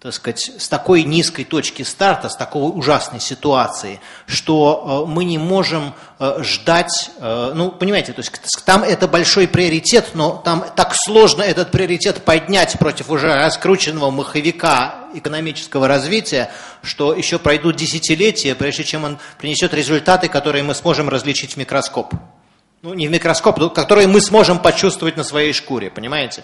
так сказать, с такой низкой точки старта, с такой ужасной ситуации, что э, мы не можем э, ждать, э, ну, понимаете, то есть там это большой приоритет, но там так сложно этот приоритет поднять против уже раскрученного маховика экономического развития, что еще пройдут десятилетия, прежде чем он принесет результаты, которые мы сможем различить в микроскоп. Ну, не в микроскоп, но которые мы сможем почувствовать на своей шкуре, понимаете?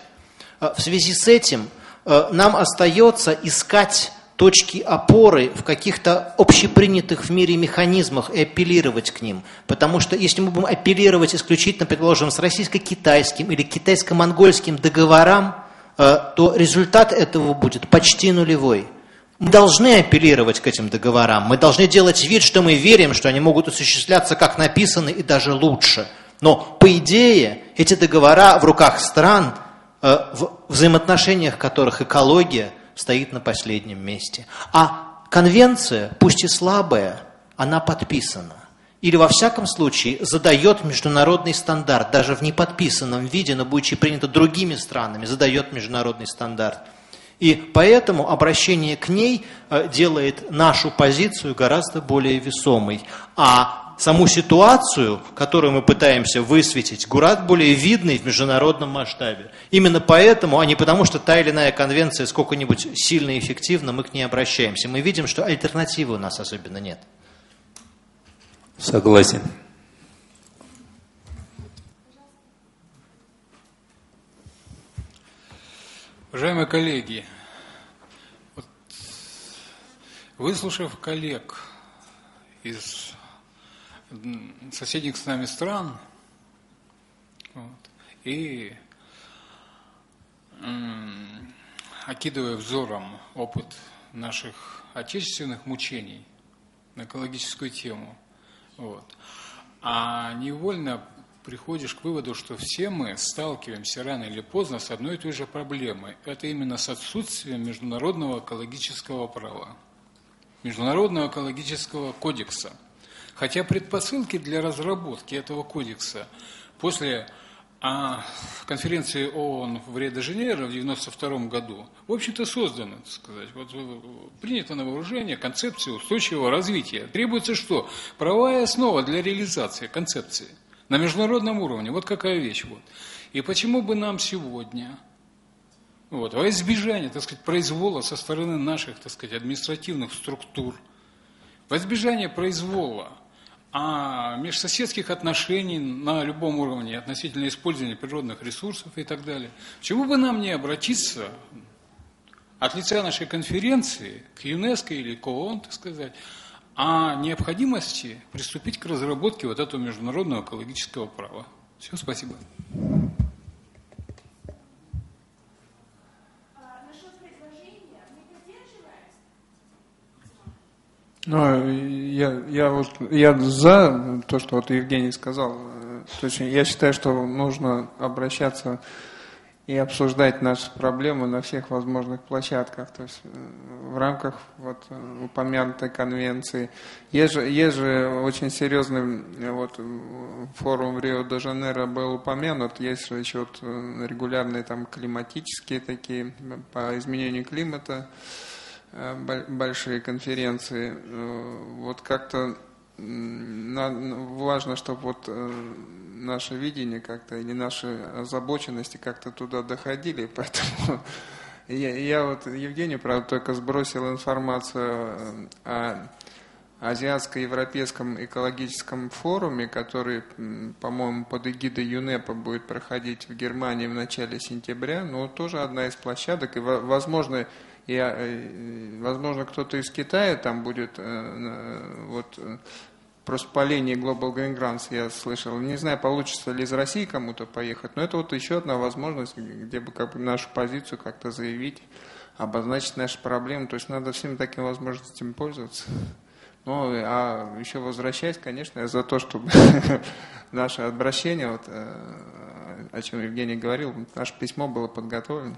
В связи с этим нам остается искать точки опоры в каких-то общепринятых в мире механизмах и апеллировать к ним. Потому что если мы будем апеллировать исключительно, предположим, с российско-китайским или китайско-монгольским договорам, э, то результат этого будет почти нулевой. Мы должны апеллировать к этим договорам, мы должны делать вид, что мы верим, что они могут осуществляться как написаны и даже лучше. Но по идее эти договора в руках стран – Э, в взаимоотношениях которых экология стоит на последнем месте. А конвенция, пусть и слабая, она подписана. Или во всяком случае задает международный стандарт, даже в неподписанном виде, но будучи принято другими странами, задает международный стандарт. И поэтому обращение к ней э, делает нашу позицию гораздо более весомой. А саму ситуацию, которую мы пытаемся высветить, Гурат более видный в международном масштабе. Именно поэтому, а не потому, что та или иная конвенция сколько-нибудь сильно и эффективна, мы к ней обращаемся. Мы видим, что альтернативы у нас особенно нет. Согласен. Уважаемые коллеги, вот, выслушав коллег из соседних с нами стран. Вот, и окидывая взором опыт наших отечественных мучений на экологическую тему, вот, а невольно приходишь к выводу, что все мы сталкиваемся рано или поздно с одной и той же проблемой. Это именно с отсутствием международного экологического права, международного экологического кодекса – Хотя предпосылки для разработки этого кодекса после а, конференции ООН в Рио-де-Жанейро в 1992 году, в общем-то, созданы, так сказать. Вот, э, принято на вооружение концепция устойчивого развития. Требуется что? Правовая основа для реализации концепции на международном уровне. Вот какая вещь. Вот. И почему бы нам сегодня, вот, во избежание, так сказать, произвола со стороны наших, так сказать, административных структур, во избежание произвола а межсоседских отношений на любом уровне относительно использования природных ресурсов и так далее. Чему бы нам не обратиться от лица нашей конференции к ЮНЕСКО или к ООН, так сказать, о необходимости приступить к разработке вот этого международного экологического права. Все, спасибо. Ну, я, я, вот, я за то, что вот Евгений сказал. То есть я считаю, что нужно обращаться и обсуждать наши проблемы на всех возможных площадках, то есть э, в рамках вот упомянутой конвенции. Есть же, есть же очень серьезный вот, форум Рио-де-Жанейро был упомянут, есть же еще вот э, регулярные там климатические такие по изменению климата Э, большие конференции. Э, вот как-то важно, чтобы вот э, наше видение как-то или наши озабоченности как-то туда доходили, поэтому я, я вот Евгению, правда, только сбросил информацию о Азиатско-Европейском экологическом форуме, который, по-моему, под эгидой ЮНЕПа будет проходить в Германии в начале сентября, но тоже одна из площадок, и, возможно, и, э, возможно, кто-то из Китая там будет, э, вот, просто по линии Global Green Grants я слышал. Не знаю, получится ли из России кому-то поехать, но это вот еще одна возможность, где бы как бы нашу позицию как-то заявить, обозначить наши проблемы. То есть надо всеми такими возможностями пользоваться. Ну, а еще возвращаясь, конечно, я за то, чтобы наше обращение, вот, э, о чем Евгений говорил, наше письмо было подготовлено.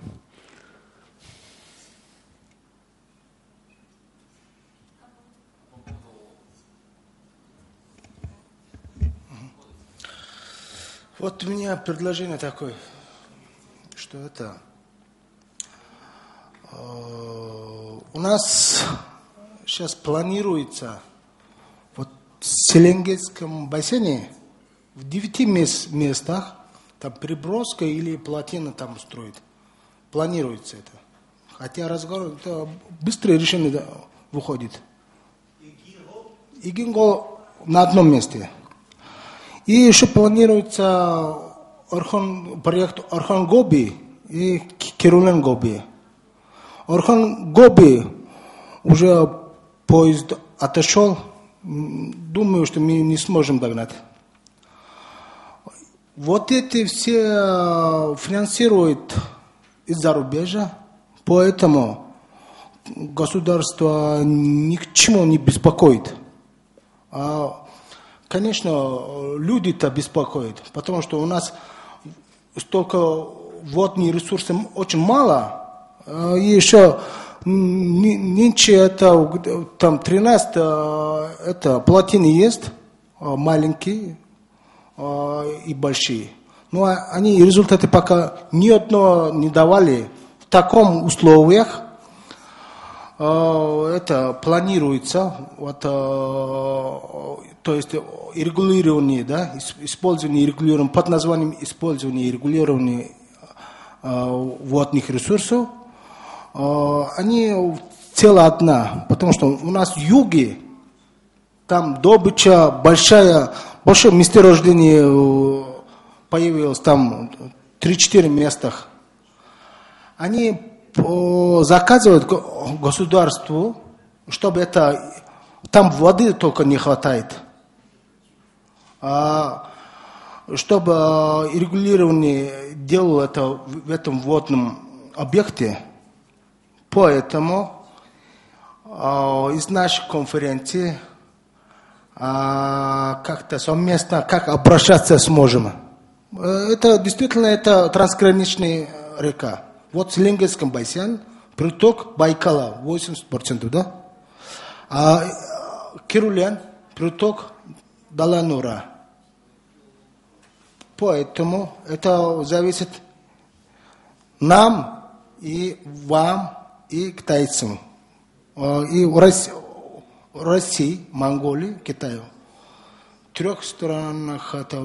Вот у меня предложение такое, что это э, У нас сейчас планируется вот в Селенгетском бассейне в девяти мес- местах там приброска или плотина там строить. Планируется это. Хотя разговор, это быстрое решение выходит. Игинго на одном месте. И еще планируется Орхон, проект Орхон Гоби и Кирулен Гоби. Орхон Гоби уже поезд отошел. Думаю, что мы не сможем догнать. Вот эти все э, финансируют из зарубежья, поэтому государство ни к чему не беспокоит. А, конечно, люди-то беспокоят, потому что у нас столько водных ресурсов очень мало, а, и еще м, ни- нынче это там 13 а, это плотины есть, а, маленькие а, и большие. Но а- они результаты пока ни одно не давали в таком условиях, это планируется, вот, э, то есть регулирование, да, ис- использование регулирования под названием использование и регулирование э, водных ресурсов, э, они цело одна, потому что у нас в юге там добыча большая, большое месторождение э, появилось там 3-4 местах. Они э, заказывают го- государству, чтобы это там воды только не хватает, а чтобы э, регулирование делало это в этом водном объекте. Поэтому э, из нашей конференции а, как-то совместно, как обращаться сможем. Э, Это действительно это трансграничная река. Вот Селенгетском бассейн, приток Байкала 80%, да? А Кирулен, приток Даланура. Поэтому это зависит нам и вам и китайцам. Э, И России, Монголии, Китаю. Трех странах это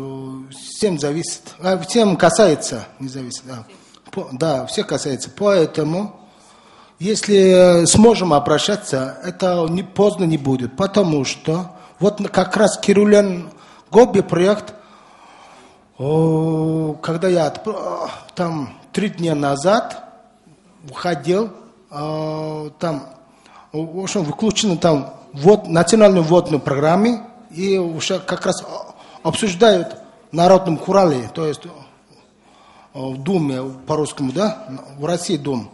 всем зависит, а, всем касается, не зависит, да. По- да, все касается. Поэтому, если сможем обращаться, это не, поздно не будет, потому что вот как раз Кирулен Гоби проект, о, когда я отп- там три дня назад выходил, э, там, в общем, выключено там вод, национальной водной программе, и уже как раз обсуждают в народном хурале, то есть э, в Думе по-русскому, да, в России Дум.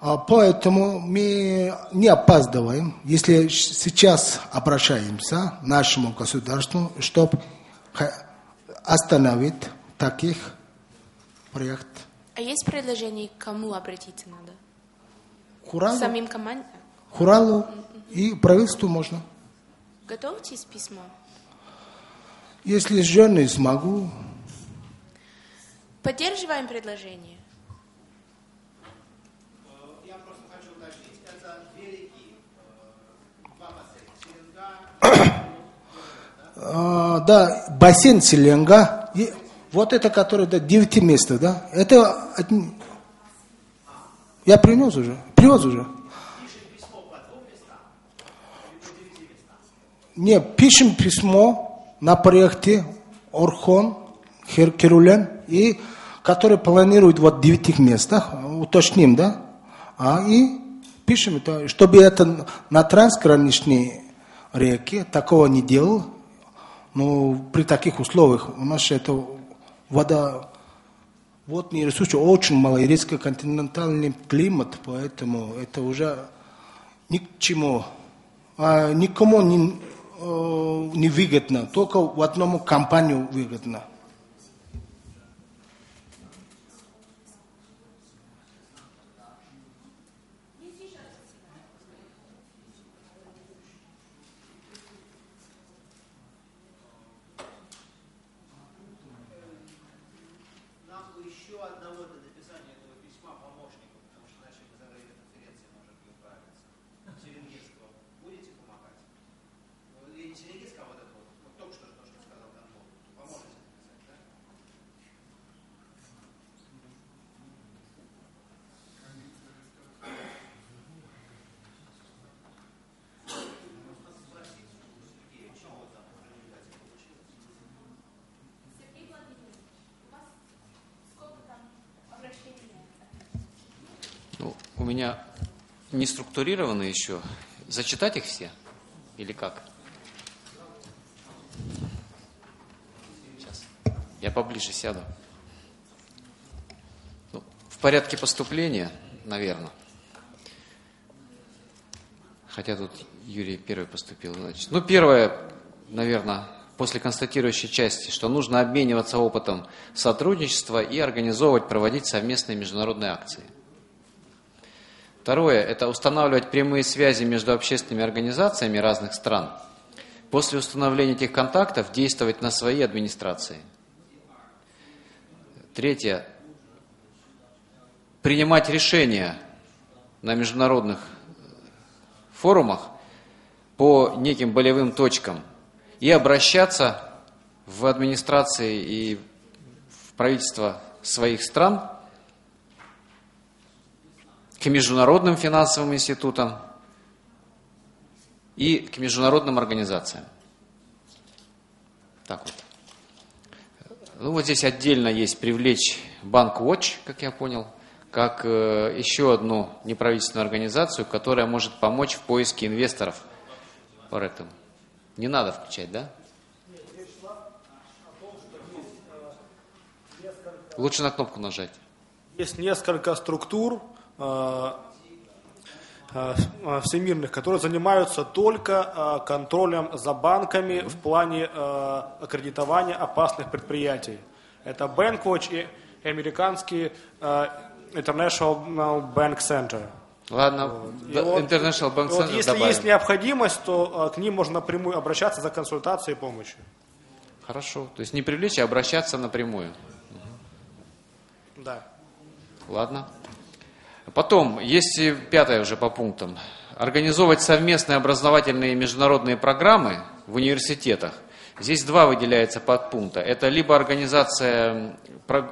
А Поэтому мы не опаздываем, если сейчас обращаемся к нашему государству, чтобы остановить таких проектов. А есть предложение, к кому обратиться надо? Хуралу, Самим команде? Хуралу и правительству можно. Готовьтесь письмо. Если с женой смогу, Поддерживаем предложение. А, да, бассейн Селенга, и вот это, который до 9 мест, да, это одни- я принес уже, привез уже. Не, пишем письмо на проекте Орхон, Хер- Керулен, и который планирует вот в девяти местах, уточним, да, а, и пишем это, чтобы это на трансграничной реке такого не делал, но при таких условиях у нас это вода, водные ресурсы очень мало, и резко континентальный климат, поэтому это уже ни к чему, а никому не, э, не выгодно, только в одному компанию выгодно. Нам бы еще одного до написания этого письма помощника, потому что иначе мы за время конференции можем не управиться. Ну, у меня не структурированы еще. Зачитать их все? Или как? Сейчас. Я поближе сяду. Ну, в порядке поступления, наверное. Хотя тут Юрий первый поступил. Значит. Ну, первое, наверное, после констатирующей части, что нужно обмениваться опытом сотрудничества и организовывать, проводить совместные международные акции. Второе – это устанавливать прямые связи между общественными организациями разных стран. После установления этих контактов действовать на свои администрации. Третье – принимать решения на международных форумах по неким болевым точкам и обращаться в администрации и в правительство своих стран к международным финансовым институтам и к международным организациям. Так вот. Ну вот здесь отдельно есть привлечь Банк Watch, как я понял, как э, еще одну неправительственную организацию, которая может помочь в поиске инвесторов по этому. Не надо включать, да? Лучше на кнопку нажать. Есть несколько структур всемирных, которые занимаются только э, контролем за банками в плане э, аккредитования опасных предприятий. Это Bankwatch и американский э, International Bank Center. Ладно, Вот. Вот- International Bank и вот Center если добавим. есть необходимость, то э, к ним можно напрямую обращаться за консультацией и помощью. Хорошо. То есть не привлечь, а обращаться напрямую. Да. Ладно. Потом, есть и пятое уже по пунктам. Организовывать совместные образовательные международные программы в университетах. Здесь два выделяется подпункта. Это либо организация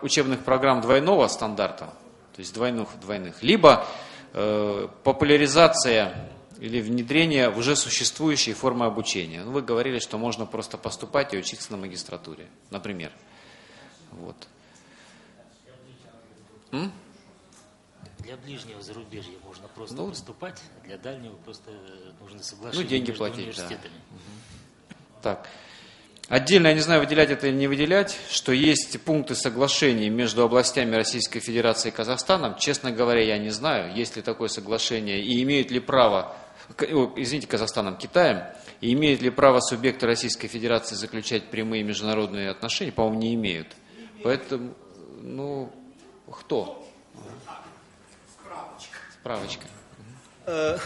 учебных программ двойного стандарта, то есть двойных, двойных, либо э, популяризация или внедрение в уже существующей формы обучения. Ну, вы говорили, что можно просто поступать и учиться на магистратуре, например. Вот. М? Для ближнего зарубежья можно просто Ну, поступать, а для дальнего просто нужно соглашение Ну, деньги между платить, да. университетами. Так. Отдельно, я не знаю, выделять это или не выделять, что есть пункты соглашений между областями Российской Федерации и Казахстаном. Честно говоря, я не знаю, есть ли такое соглашение и имеют ли право, о, извините, Казахстаном, Китаем, и имеют ли право субъекты Российской Федерации заключать прямые международные отношения, по-моему, не имеют. Поэтому, ну, кто? Справочка. Э,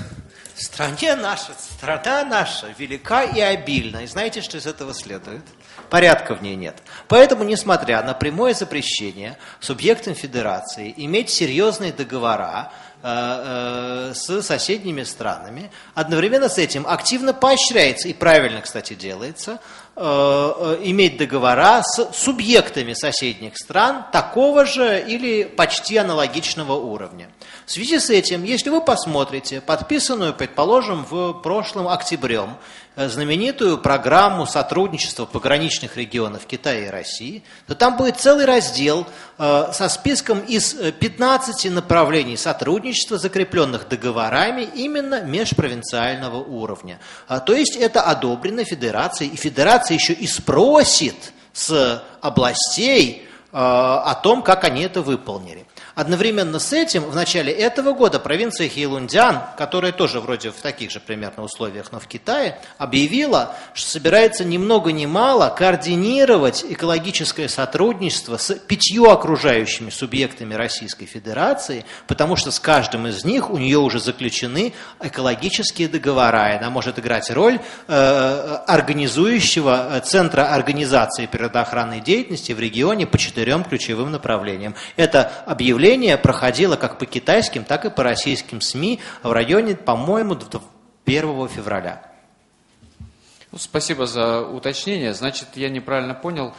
Стране наша, страна наша велика и обильна. И знаете, что из этого следует? Порядка в ней нет. Поэтому, несмотря на прямое запрещение субъектам федерации иметь серьезные договора э, э, с соседними странами, одновременно с этим активно поощряется, и правильно, кстати, делается, иметь договора с субъектами соседних стран такого же или почти аналогичного уровня. В связи с этим, если вы посмотрите подписанную, предположим, в прошлом октябрем э, знаменитую программу сотрудничества пограничных регионов Китая и России, то там будет целый раздел э, со списком из э, 15 направлений сотрудничества, закрепленных договорами именно межпровинциального уровня. А, То есть это одобрено Федерацией, и Федерация еще и спросит с областей э, о том, как они это выполнили. Одновременно с этим в начале этого года провинция Хейлундян, которая тоже вроде в таких же примерно условиях, но в Китае, объявила, что собирается ни много ни мало координировать экологическое сотрудничество с пятью окружающими субъектами Российской Федерации, потому что с каждым из них у нее уже заключены экологические договора, и она может играть роль э, организующего э, центра организации природоохранной деятельности в регионе по четырем ключевым направлениям. Это объявление проходило как по китайским, так и по российским СМИ в районе, по-моему, 1 февраля. Ну, спасибо за уточнение. Значит, я неправильно понял.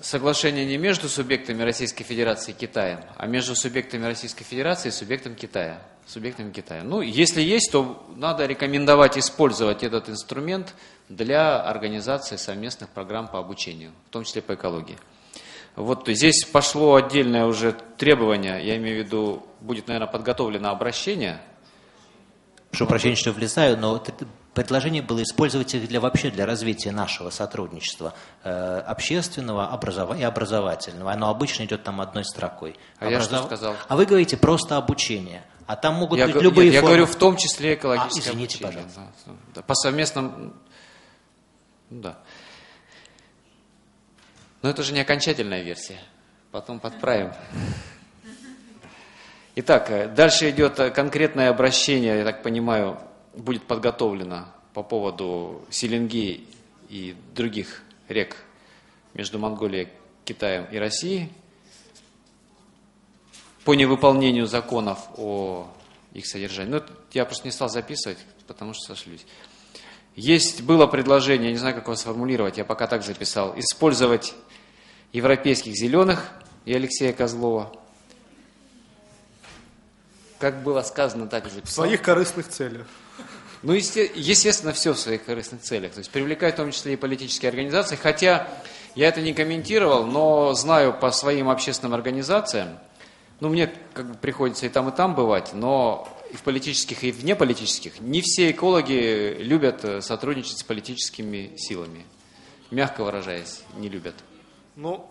Соглашение не между субъектами Российской Федерации и Китаем, а между субъектами Российской Федерации и субъектом Китая. Субъектами Китая. Ну, если есть, то надо рекомендовать использовать этот инструмент для организации совместных программ по обучению, в том числе по экологии. Вот здесь пошло отдельное уже требование, я имею в виду, будет, наверное, подготовлено обращение. Прошу прощения, что влезаю, но предложение было использовать их для вообще для развития нашего сотрудничества э, общественного образова- и образовательного. Оно обычно идет там одной строкой. А я что сказал? А вы говорите просто обучение. А там могут я, быть го- любые нет, я формы. говорю в том числе экологическое А, извините, обучение, пожалуйста. да. По совместным, ну да. Но это же не окончательная версия. Потом подправим. Итак, э, дальше идет э, конкретное обращение, я так понимаю, будет подготовлено по поводу Селенги и других рек между Монголией, Китаем и Россией по невыполнению законов о их содержании. Ну, это я просто не стал записывать, потому что сошлюсь. Есть, было предложение, я не знаю, как его сформулировать, я пока так записал, использовать европейских зеленых и Алексея Козлова. Как было сказано, так и В своих корыстных целях. Ну, есте- естественно, все в своих корыстных целях. То есть привлекать в том числе и политические организации. Хотя я это не комментировал, но знаю по своим общественным организациям, ну, мне как бы приходится и там, и там бывать, но и в политических, и в неполитических, не все экологи любят э, сотрудничать с политическими силами. Мягко выражаясь, не любят. Ну,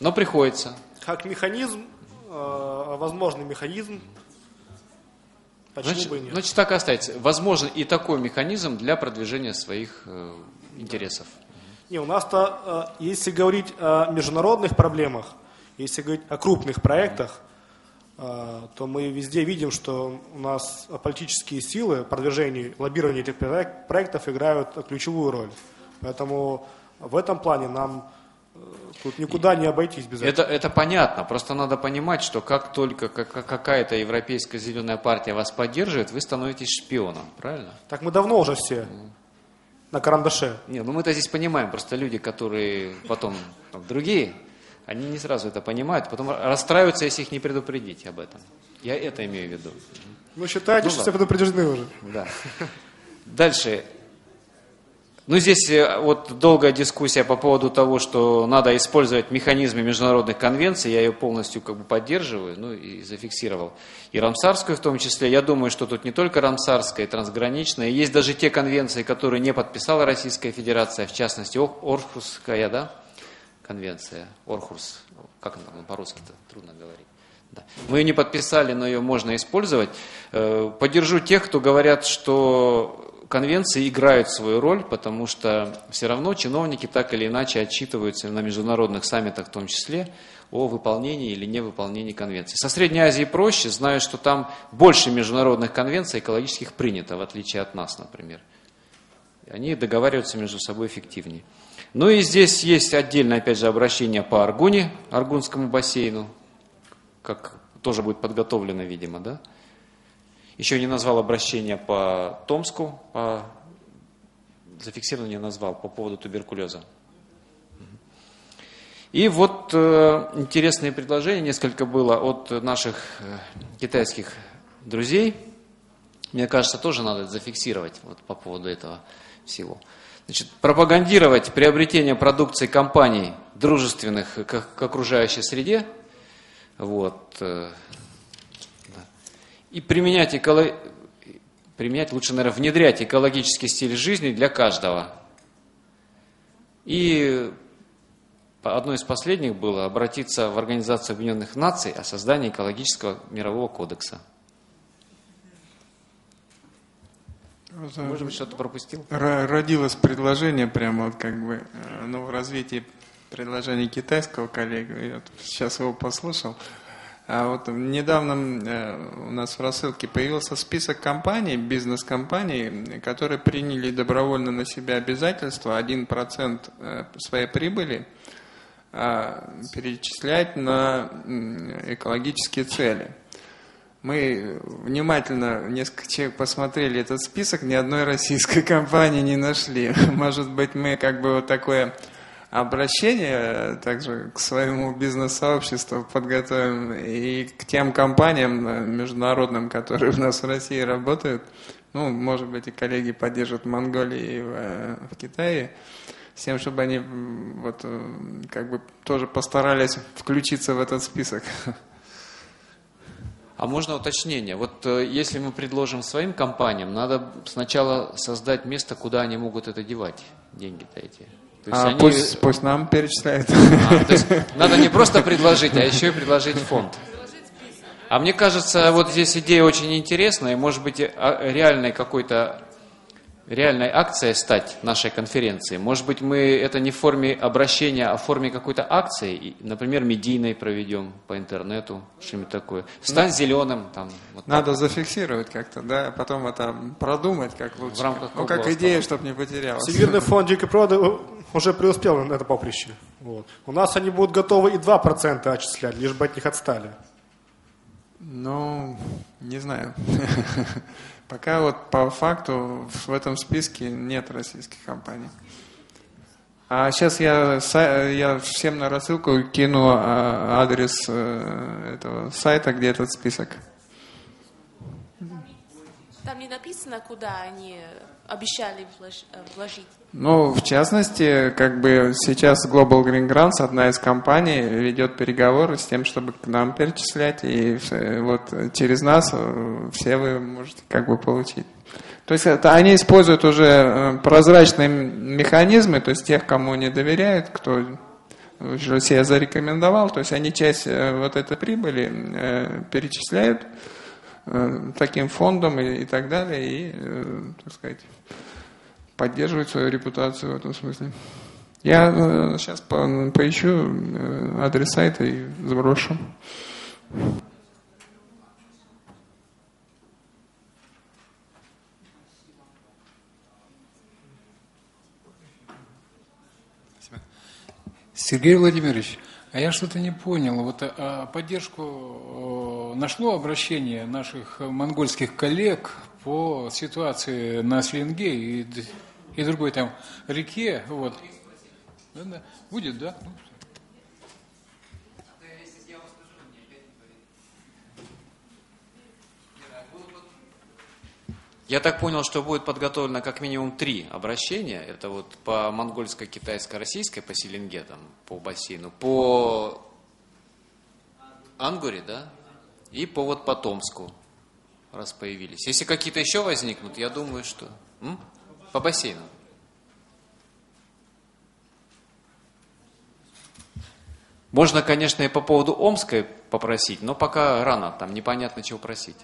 Но приходится. как механизм, э, возможный механизм, почему Значит, бы и нет? значит, так и остается. Возможен и такой механизм для продвижения своих э, интересов. Не, у нас-то, э, если говорить о международных проблемах, если говорить о крупных проектах, то мы везде видим, что у нас политические силы продвижения, лоббирования этих проек- проектов играют ключевую роль. Поэтому в этом плане нам э, тут никуда не обойтись без Это, этого. это понятно, просто надо понимать, что как только как- как- какая-то европейская зеленая партия вас поддерживает, вы становитесь шпионом, правильно? Так мы давно уже все на карандаше. Не, ну мы-то здесь понимаем, просто люди, которые потом там, другие, они не сразу это понимают, потом расстраиваются, если их не предупредить об этом. Я это имею в виду. Ну, считайте, Ну что ладно. все предупреждены уже. Да. Дальше. Ну, здесь э, вот долгая дискуссия по поводу того, что надо использовать механизмы международных конвенций. Я ее полностью как бы поддерживаю, ну и зафиксировал. И Рамсарскую в том числе. Я думаю, что тут не только Рамсарская, и трансграничная. Есть даже те конвенции, которые не подписала Российская Федерация, в частности, Ор- Орхусская, да, конвенция, Орхус. Как она по-русски-то? Трудно говорить. Да. Мы ее не подписали, но ее можно использовать. Э, Поддержу тех, кто говорят, что конвенции играют свою роль, потому что все равно чиновники так или иначе отчитываются на международных саммитах в том числе о выполнении или невыполнении конвенций. Со Средней Азией проще, знаю, что там больше международных конвенций экологических принято, в отличие от нас, например. Они договариваются между собой эффективнее. Ну и здесь есть отдельное, опять же, обращение по Аргуне, Аргунскому бассейну, как тоже будет подготовлено, видимо, да? Еще не назвал обращение по Томску, по... зафиксировано не назвал, по поводу туберкулеза. И вот э, интересные предложения несколько было от наших э, китайских друзей. Мне кажется, тоже надо зафиксировать вот, по поводу этого всего. Значит, пропагандировать приобретение продукции компаний, дружественных к, к окружающей среде, вот, э, да. и применять, эколо... применять, лучше, наверное, внедрять экологический стиль жизни для каждого. И одно из последних было обратиться в Организацию Объединенных Наций о создании экологического мирового кодекса. Может быть, что-то пропустил? Родилось предложение прямо вот как бы, э, ну, в развитии предложения китайского коллеги, я сейчас его послушал. А вот недавно э, у нас в рассылке появился список компаний, бизнес-компаний, которые приняли добровольно на себя обязательство 1% э, своей прибыли а, перечислять на экологические цели. Мы внимательно, несколько человек посмотрели этот список, ни одной российской компании не нашли. Может быть, мы как бы вот такое обращение также к своему бизнес-сообществу подготовим и к тем компаниям э, международным, которые у нас в России работают. Ну, может быть, и коллеги поддержат Монголии в, э, в Китае с тем, чтобы они вот э, как бы тоже постарались включиться в этот список. А можно уточнение? Вот э, если мы предложим своим компаниям, надо сначала создать место, куда они могут это девать, деньги-то эти. То есть А они- пусть, пусть нам перечисляют. А, то есть надо не просто предложить, а еще и предложить фонд. А мне кажется, вот здесь идея очень интересная, и может быть а, реальной какой-то реальной акцией стать нашей конференции. Может быть, мы это не в форме обращения, а в форме какой-то акции, например, медийной проведем по интернету, что-нибудь такое. Стань Ну, зеленым, там. вот Надо зафиксировать как-то, да, потом это продумать, как лучше. В рамках ну, как идея, чтобы не потерялась. Всемирный фонд дикой природы уже преуспел на это поприще. Вот. У нас они будут готовы и 2% отчислять, лишь бы от них отстали. Ну, не знаю. Пока вот по факту в этом списке нет российских компаний. А сейчас я, я всем на рассылку кину а, адрес э, этого сайта, где этот список. Там не написано, куда они обещали э, вложить. Ну, в частности, как бы сейчас Global Green Grants, одна из компаний, ведет переговоры с тем, чтобы к нам перечислять, и вот через нас э, все вы можете как бы получить. То есть это, они используют уже э, прозрачные механизмы, то есть тех, кому не доверяют, кто уже себя зарекомендовал, то есть они часть вот этой прибыли перечисляют таким фондом и, и так далее, и, э, так сказать, поддерживать свою репутацию в этом смысле. Я сейчас поищу э, адрес сайта и сброшу. Сергей Владимирович, а я что-то не понял. Вот а, поддержку нашло обращение наших монгольских коллег по ситуации на Слинге и, и другой там реке. Вот. Будет, да? Я так понял, что будет подготовлено как минимум три обращения. Это вот по монгольско-китайско-российской, по Селенге, там, по бассейну, по Ангуре, да, и по вот по Томску, раз появились. Если какие-то еще возникнут, я думаю, что... М? По бассейну. Можно, конечно, и по поводу Омской попросить, но пока рано, там непонятно, чего просить.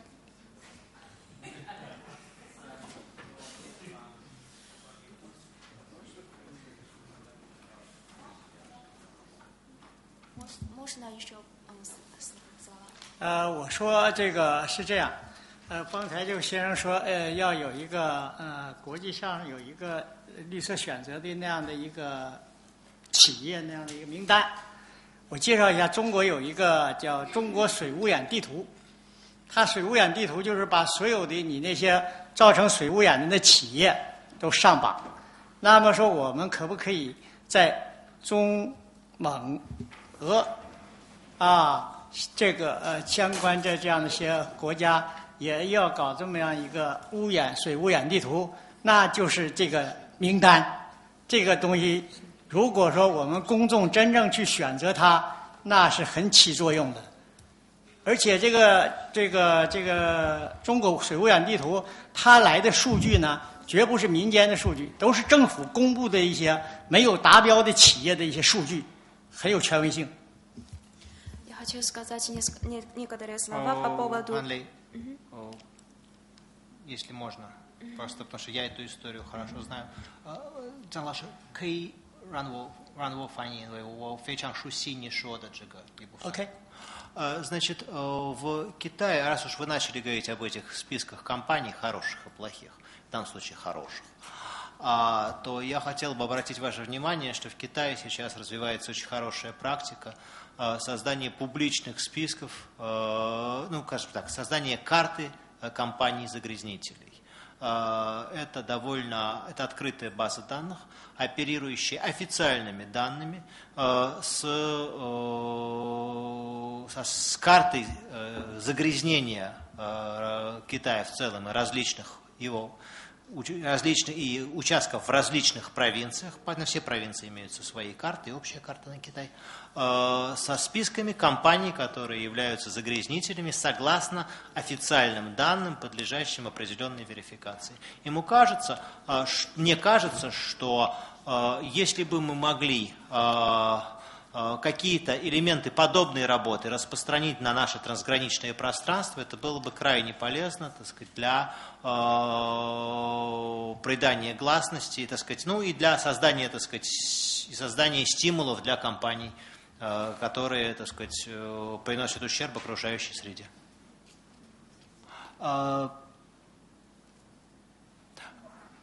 呃，我说这个是这样，呃，方才这位先生说，呃，要有一个呃国际上有一个绿色选择的那样的一个企业那样的一个名单。我介绍一下，中国有一个叫中国水污染地图，它水污染地图就是把所有的你那些造成水污染的那企业都上榜。那么说，我们可不可以在中蒙俄啊，这个呃相关的这样的一些国家也要搞这么样一个污染水污染地图，那就是这个名单，这个东西，如果说我们公众真正去选择它，那是很起作用的。而且这个这个这个中国水污染地图，它来的数据呢，绝不是民间的数据，都是政府公布的一些没有达标的企业的一些数据，很有权威性。Я хочу сказать неск- не- некоторые слова по поводу... Анлей, Мгм. если можно, просто потому что я эту историю хорошо знаю. 张老师可以让我让我翻译，因为我非常熟悉你说的这个一部分。 OK。 Э, Значит, э, в Китае, раз уж вы начали говорить об этих списках компаний, хороших и плохих, в данном случае хороших, а, то я хотел бы обратить ваше внимание, что в Китае сейчас развивается очень хорошая практика э, создания публичных списков, э, ну, скажем так, создания карты э, компаний-загрязнителей. Это довольно, это открытая база данных, оперирующая официальными данными с, с картой загрязнения Китая в целом и различных его различных, и участков в различных провинциях, на все провинции имеются свои карты, общая карта на Китай, э, со списками компаний, которые являются загрязнителями, согласно официальным данным, подлежащим определенной верификации. Ему кажется, э, мне кажется, что э, если бы мы могли какие-то элементы подобной работы распространить на наше трансграничное пространство, это было бы крайне полезно так сказать, для э, придания гласности, так сказать, ну и для создания, так сказать, создания стимулов для компаний, э, которые так сказать, э, приносят ущерб окружающей среде. Э,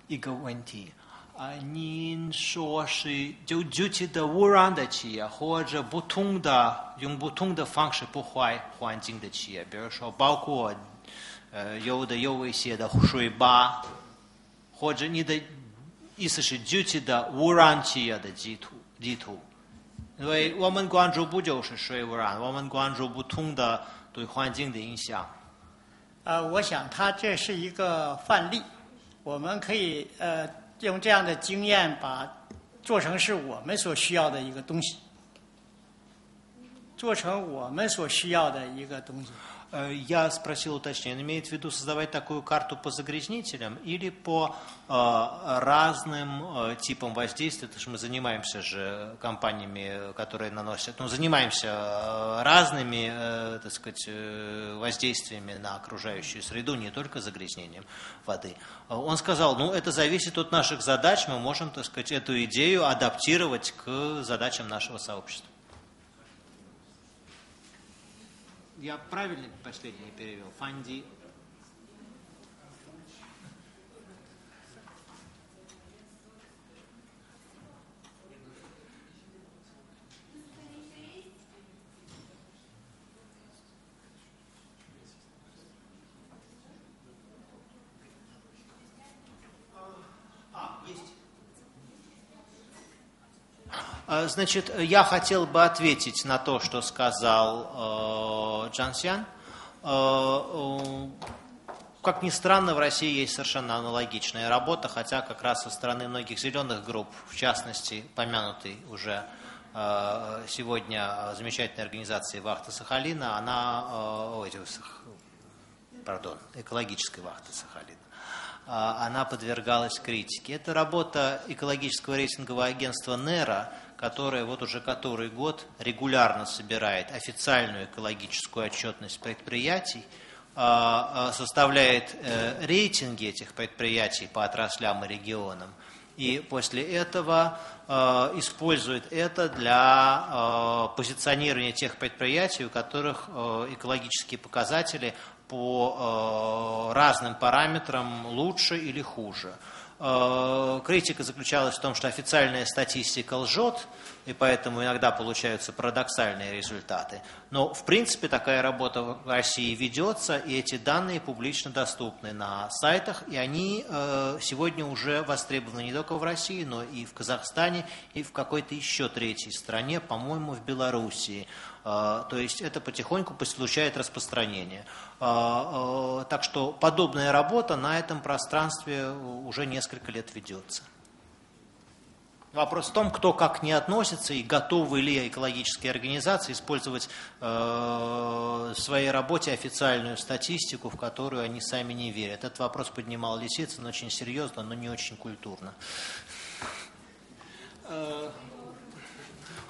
Игорь Венти. 啊，您说是就具体的污染的企业，或者不同的用不同的方式破坏环境的企业，比如说包括呃有的有一些的水坝，或者你的意思是具体的污染企业的地图地图，因为我们关注不就是水污染，我们关注不同的对环境的影响。呃，我想它这是一个范例，我们可以呃用这样的经验把做成是我们所需要的一个东西，做成我们所需要的一个东西。Э, Я спросил уточнение, имеет в виду создавать такую карту по загрязнителям или по э, разным э, типам воздействия, потому что мы занимаемся же компаниями, которые наносят, ну, занимаемся э, разными, э, так сказать, э, воздействиями на окружающую среду, не только загрязнением воды. Он сказал, ну, это зависит от наших задач, мы можем, так сказать, эту идею адаптировать к задачам нашего сообщества. Я правильно последний перевел? Фанди. Значит, я хотел бы ответить на то, что сказал э, Джан Сян. Э, э, как ни странно, в России есть совершенно аналогичная работа, хотя как раз со стороны многих зеленых групп, в частности, помянутый уже э, сегодня замечательной организации Вахта Сахалина, она, э, ой, пардон, экологической Вахты Сахалина, а, она подвергалась критике. Это работа экологического рейтингового агентства НЕРА, которое вот уже который год регулярно собирает официальную экологическую отчетность предприятий, а, а, составляет э, рейтинги этих предприятий по отраслям и регионам, и после этого э, использует это для э, позиционирования тех предприятий, у которых экологические показатели по разным параметрам лучше или хуже. Э, Критика заключалась в том, что официальная статистика лжет, и поэтому иногда получаются парадоксальные результаты. Но, в принципе, такая работа в России ведется, и эти данные публично доступны на сайтах, и они э, сегодня уже востребованы не только в России, но и в Казахстане, и в какой-то еще третьей стране, по-моему, в Белоруссии. Э, То есть это потихоньку получает распространение. Э, э, Так что подобная работа на этом пространстве уже несколько лет ведется. Вопрос в том, кто как не относится и готовы ли экологические организации использовать э, в своей работе официальную статистику, в которую они сами не верят. Этот вопрос поднимал Лисицын очень серьезно, но не очень культурно. Э,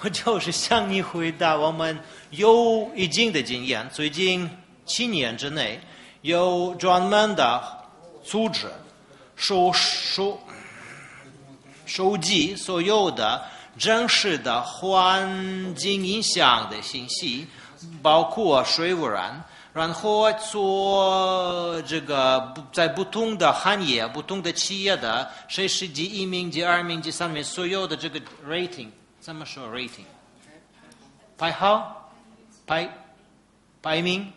就是向你回答，我们有一定的经验，最近七年之内有专门的组织收收 收集所有的真实的环境影响的信息，包括水污染，然后做这个在不同的行业、不同的企业的谁是第一名、第二名、第三名，所有的这个 rating 怎么说 rating？排号、排排名，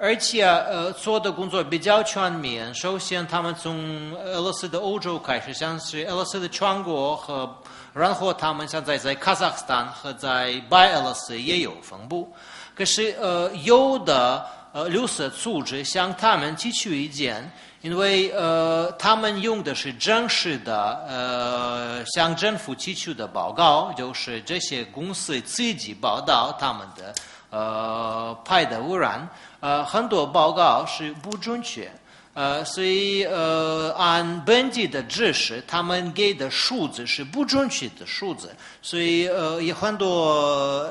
而且呃做的工作比较全面。首先，他们从俄罗斯的欧洲开始，像是俄罗斯的全国和，然后他们现在在卡萨克斯坦和在白俄罗斯也有分布。可是呃有的呃绿色组织向他们提出意见，因为呃他们用的是真实的呃向政府提出的报告，就是这些公司自己报道他们的呃排的污染，呃很多报告是不准确。呃，所以呃，按本地的知识，他们给的数字是不准确的数字，所以呃，有很多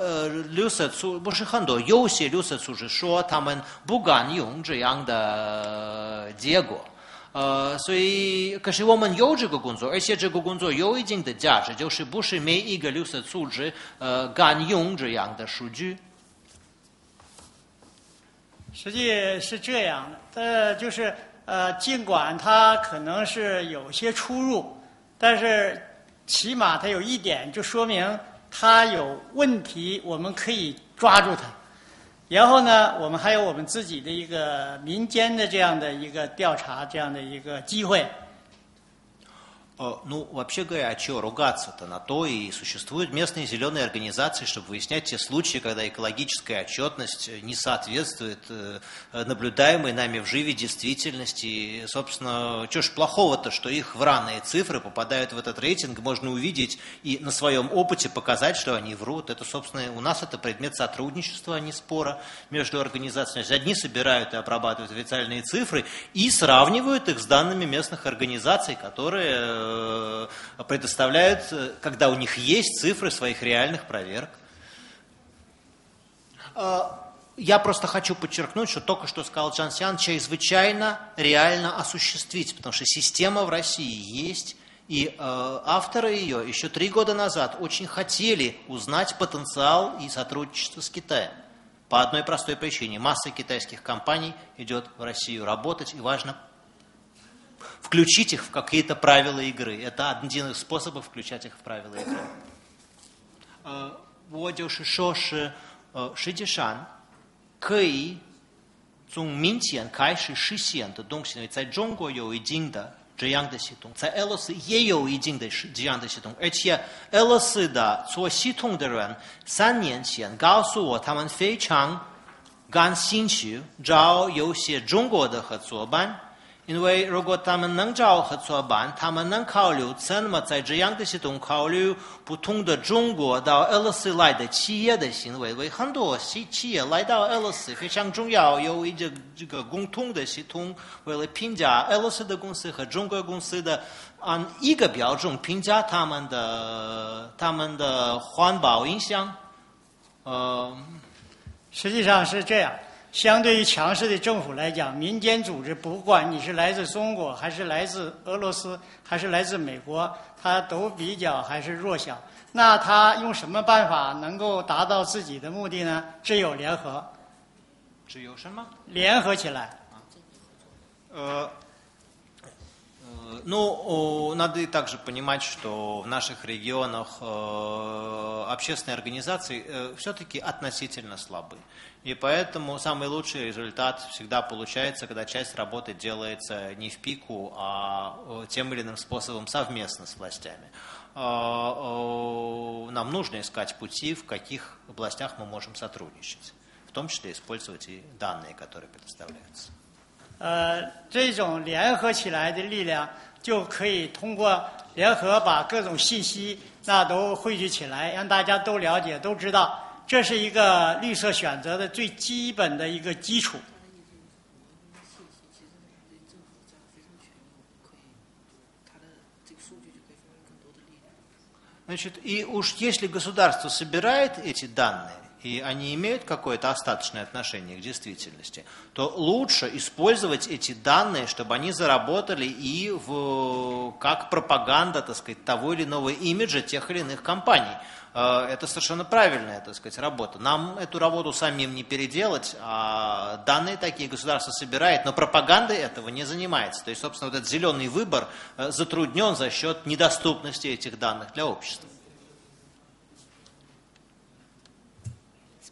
呃绿色组不是很多，有些绿色组织说他们不敢用这样的结果。呃，所以可是我们有这个工作，而且这个工作有一定的价值，就是不是每一个绿色组织呃敢用这样的数据。实际是这样的，呃，就是呃，尽管它可能是有些出入，但是起码它有一点，就说明它有问题，我们可以抓住它。然后呢，我们还有我们自己的一个民间的这样的一个调查这样的一个机会。Э, Ну, вообще говоря, а что ругаться-то на то и существуют местные зеленые организации, чтобы выяснять те случаи, когда экологическая отчетность не соответствует э, наблюдаемой нами в живе действительности. И, собственно, что ж плохого-то, что их вранные цифры попадают в этот рейтинг, можно увидеть и на своем опыте показать, что они врут. Это, собственно, у нас это предмет сотрудничества, а не спора между организациями. То есть Одни собирают и обрабатывают официальные цифры и сравнивают их с данными местных организаций, которые э, предоставляют, э, когда у них есть цифры своих реальных проверок. Э, Я просто хочу подчеркнуть, что только что сказал Джан Сян, чрезвычайно реально осуществить, потому что система в России есть, и э, авторы ее еще три года назад очень хотели узнать потенциал и сотрудничество с Китаем. По одной простой причине. Масса китайских компаний идет в Россию работать, и важно включить их в какие-то правила игры. Это один из способов включать их в правила игры. Э, 我就是说是，呃，实际上可以从明天开始实现的东西，因为在中国有一定的这样的系统，在俄罗斯也有一定的是这样的系统，而且俄罗斯的做系统的人三年前告诉我，他们非常感兴趣找有些中国的合作办。 因为如果他们能找合作办，他们能考虑怎么在这样的系统考虑不同的中国到俄罗斯来的企业的行为。为很多企企业来到俄罗斯非常重要，有一个这个共同的系统，为了评价俄罗斯的公司和中国公司的按一个标准评价他们的他们的环保影响。呃，实际上是这样。相对于强势的政府来讲，民间组织不管你是来自中国，还是来自俄罗斯，还是来自美国，它都比较还是弱小。那它用什么办法能够达到自己的目的呢？只有联合。只有什么？联合起来。Э, э, Ну, надо также понимать, что в наших регионах э, общественные организации все-таки относительно слабы. И поэтому самый лучший результат всегда получается, когда часть работы делается не в пику, а э, тем или иным способом совместно с властями. Э, э, Нам нужно искать пути, в каких областях мы можем сотрудничать, в том числе использовать и данные, которые предоставляются. 呃，这种联合起来的力量，就可以通过联合把各种信息那都汇聚起来，让大家都了解、都知道，这是一个绿色选择的最基本的一个基础。 Значит, и уж если государство собирает эти данные, и они имеют какое-то остаточное отношение к действительности, то лучше использовать эти данные, чтобы они заработали и в, как пропаганда, так сказать, того или иного имиджа тех или иных компаний. Э, Это совершенно правильная, так сказать, работа. Нам эту работу самим не переделать, а данные такие государство собирает, но пропагандой этого не занимается. То есть, собственно, вот этот зеленый выбор э, затруднен за счет недоступности этих данных для общества.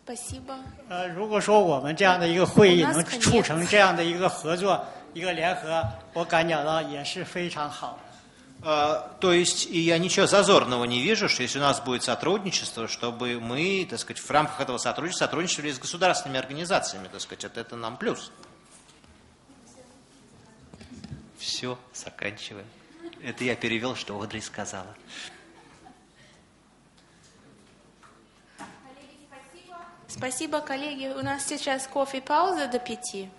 Спасибо. 呃，如果说我们这样的一个会议 У нас 能 конец. 促成这样的一个合作、一个联合，我感觉到也是非常好的。 А, То есть, и я ничего зазорного не вижу, что если у нас будет сотрудничество, чтобы мы, так сказать, в рамках этого сотрудничества сотрудничали с государственными организациями, так сказать, это, это нам плюс. Все, заканчиваем. Это я перевел, что Одри сказала. Спасибо, коллеги. У нас сейчас кофе-пауза до пяти.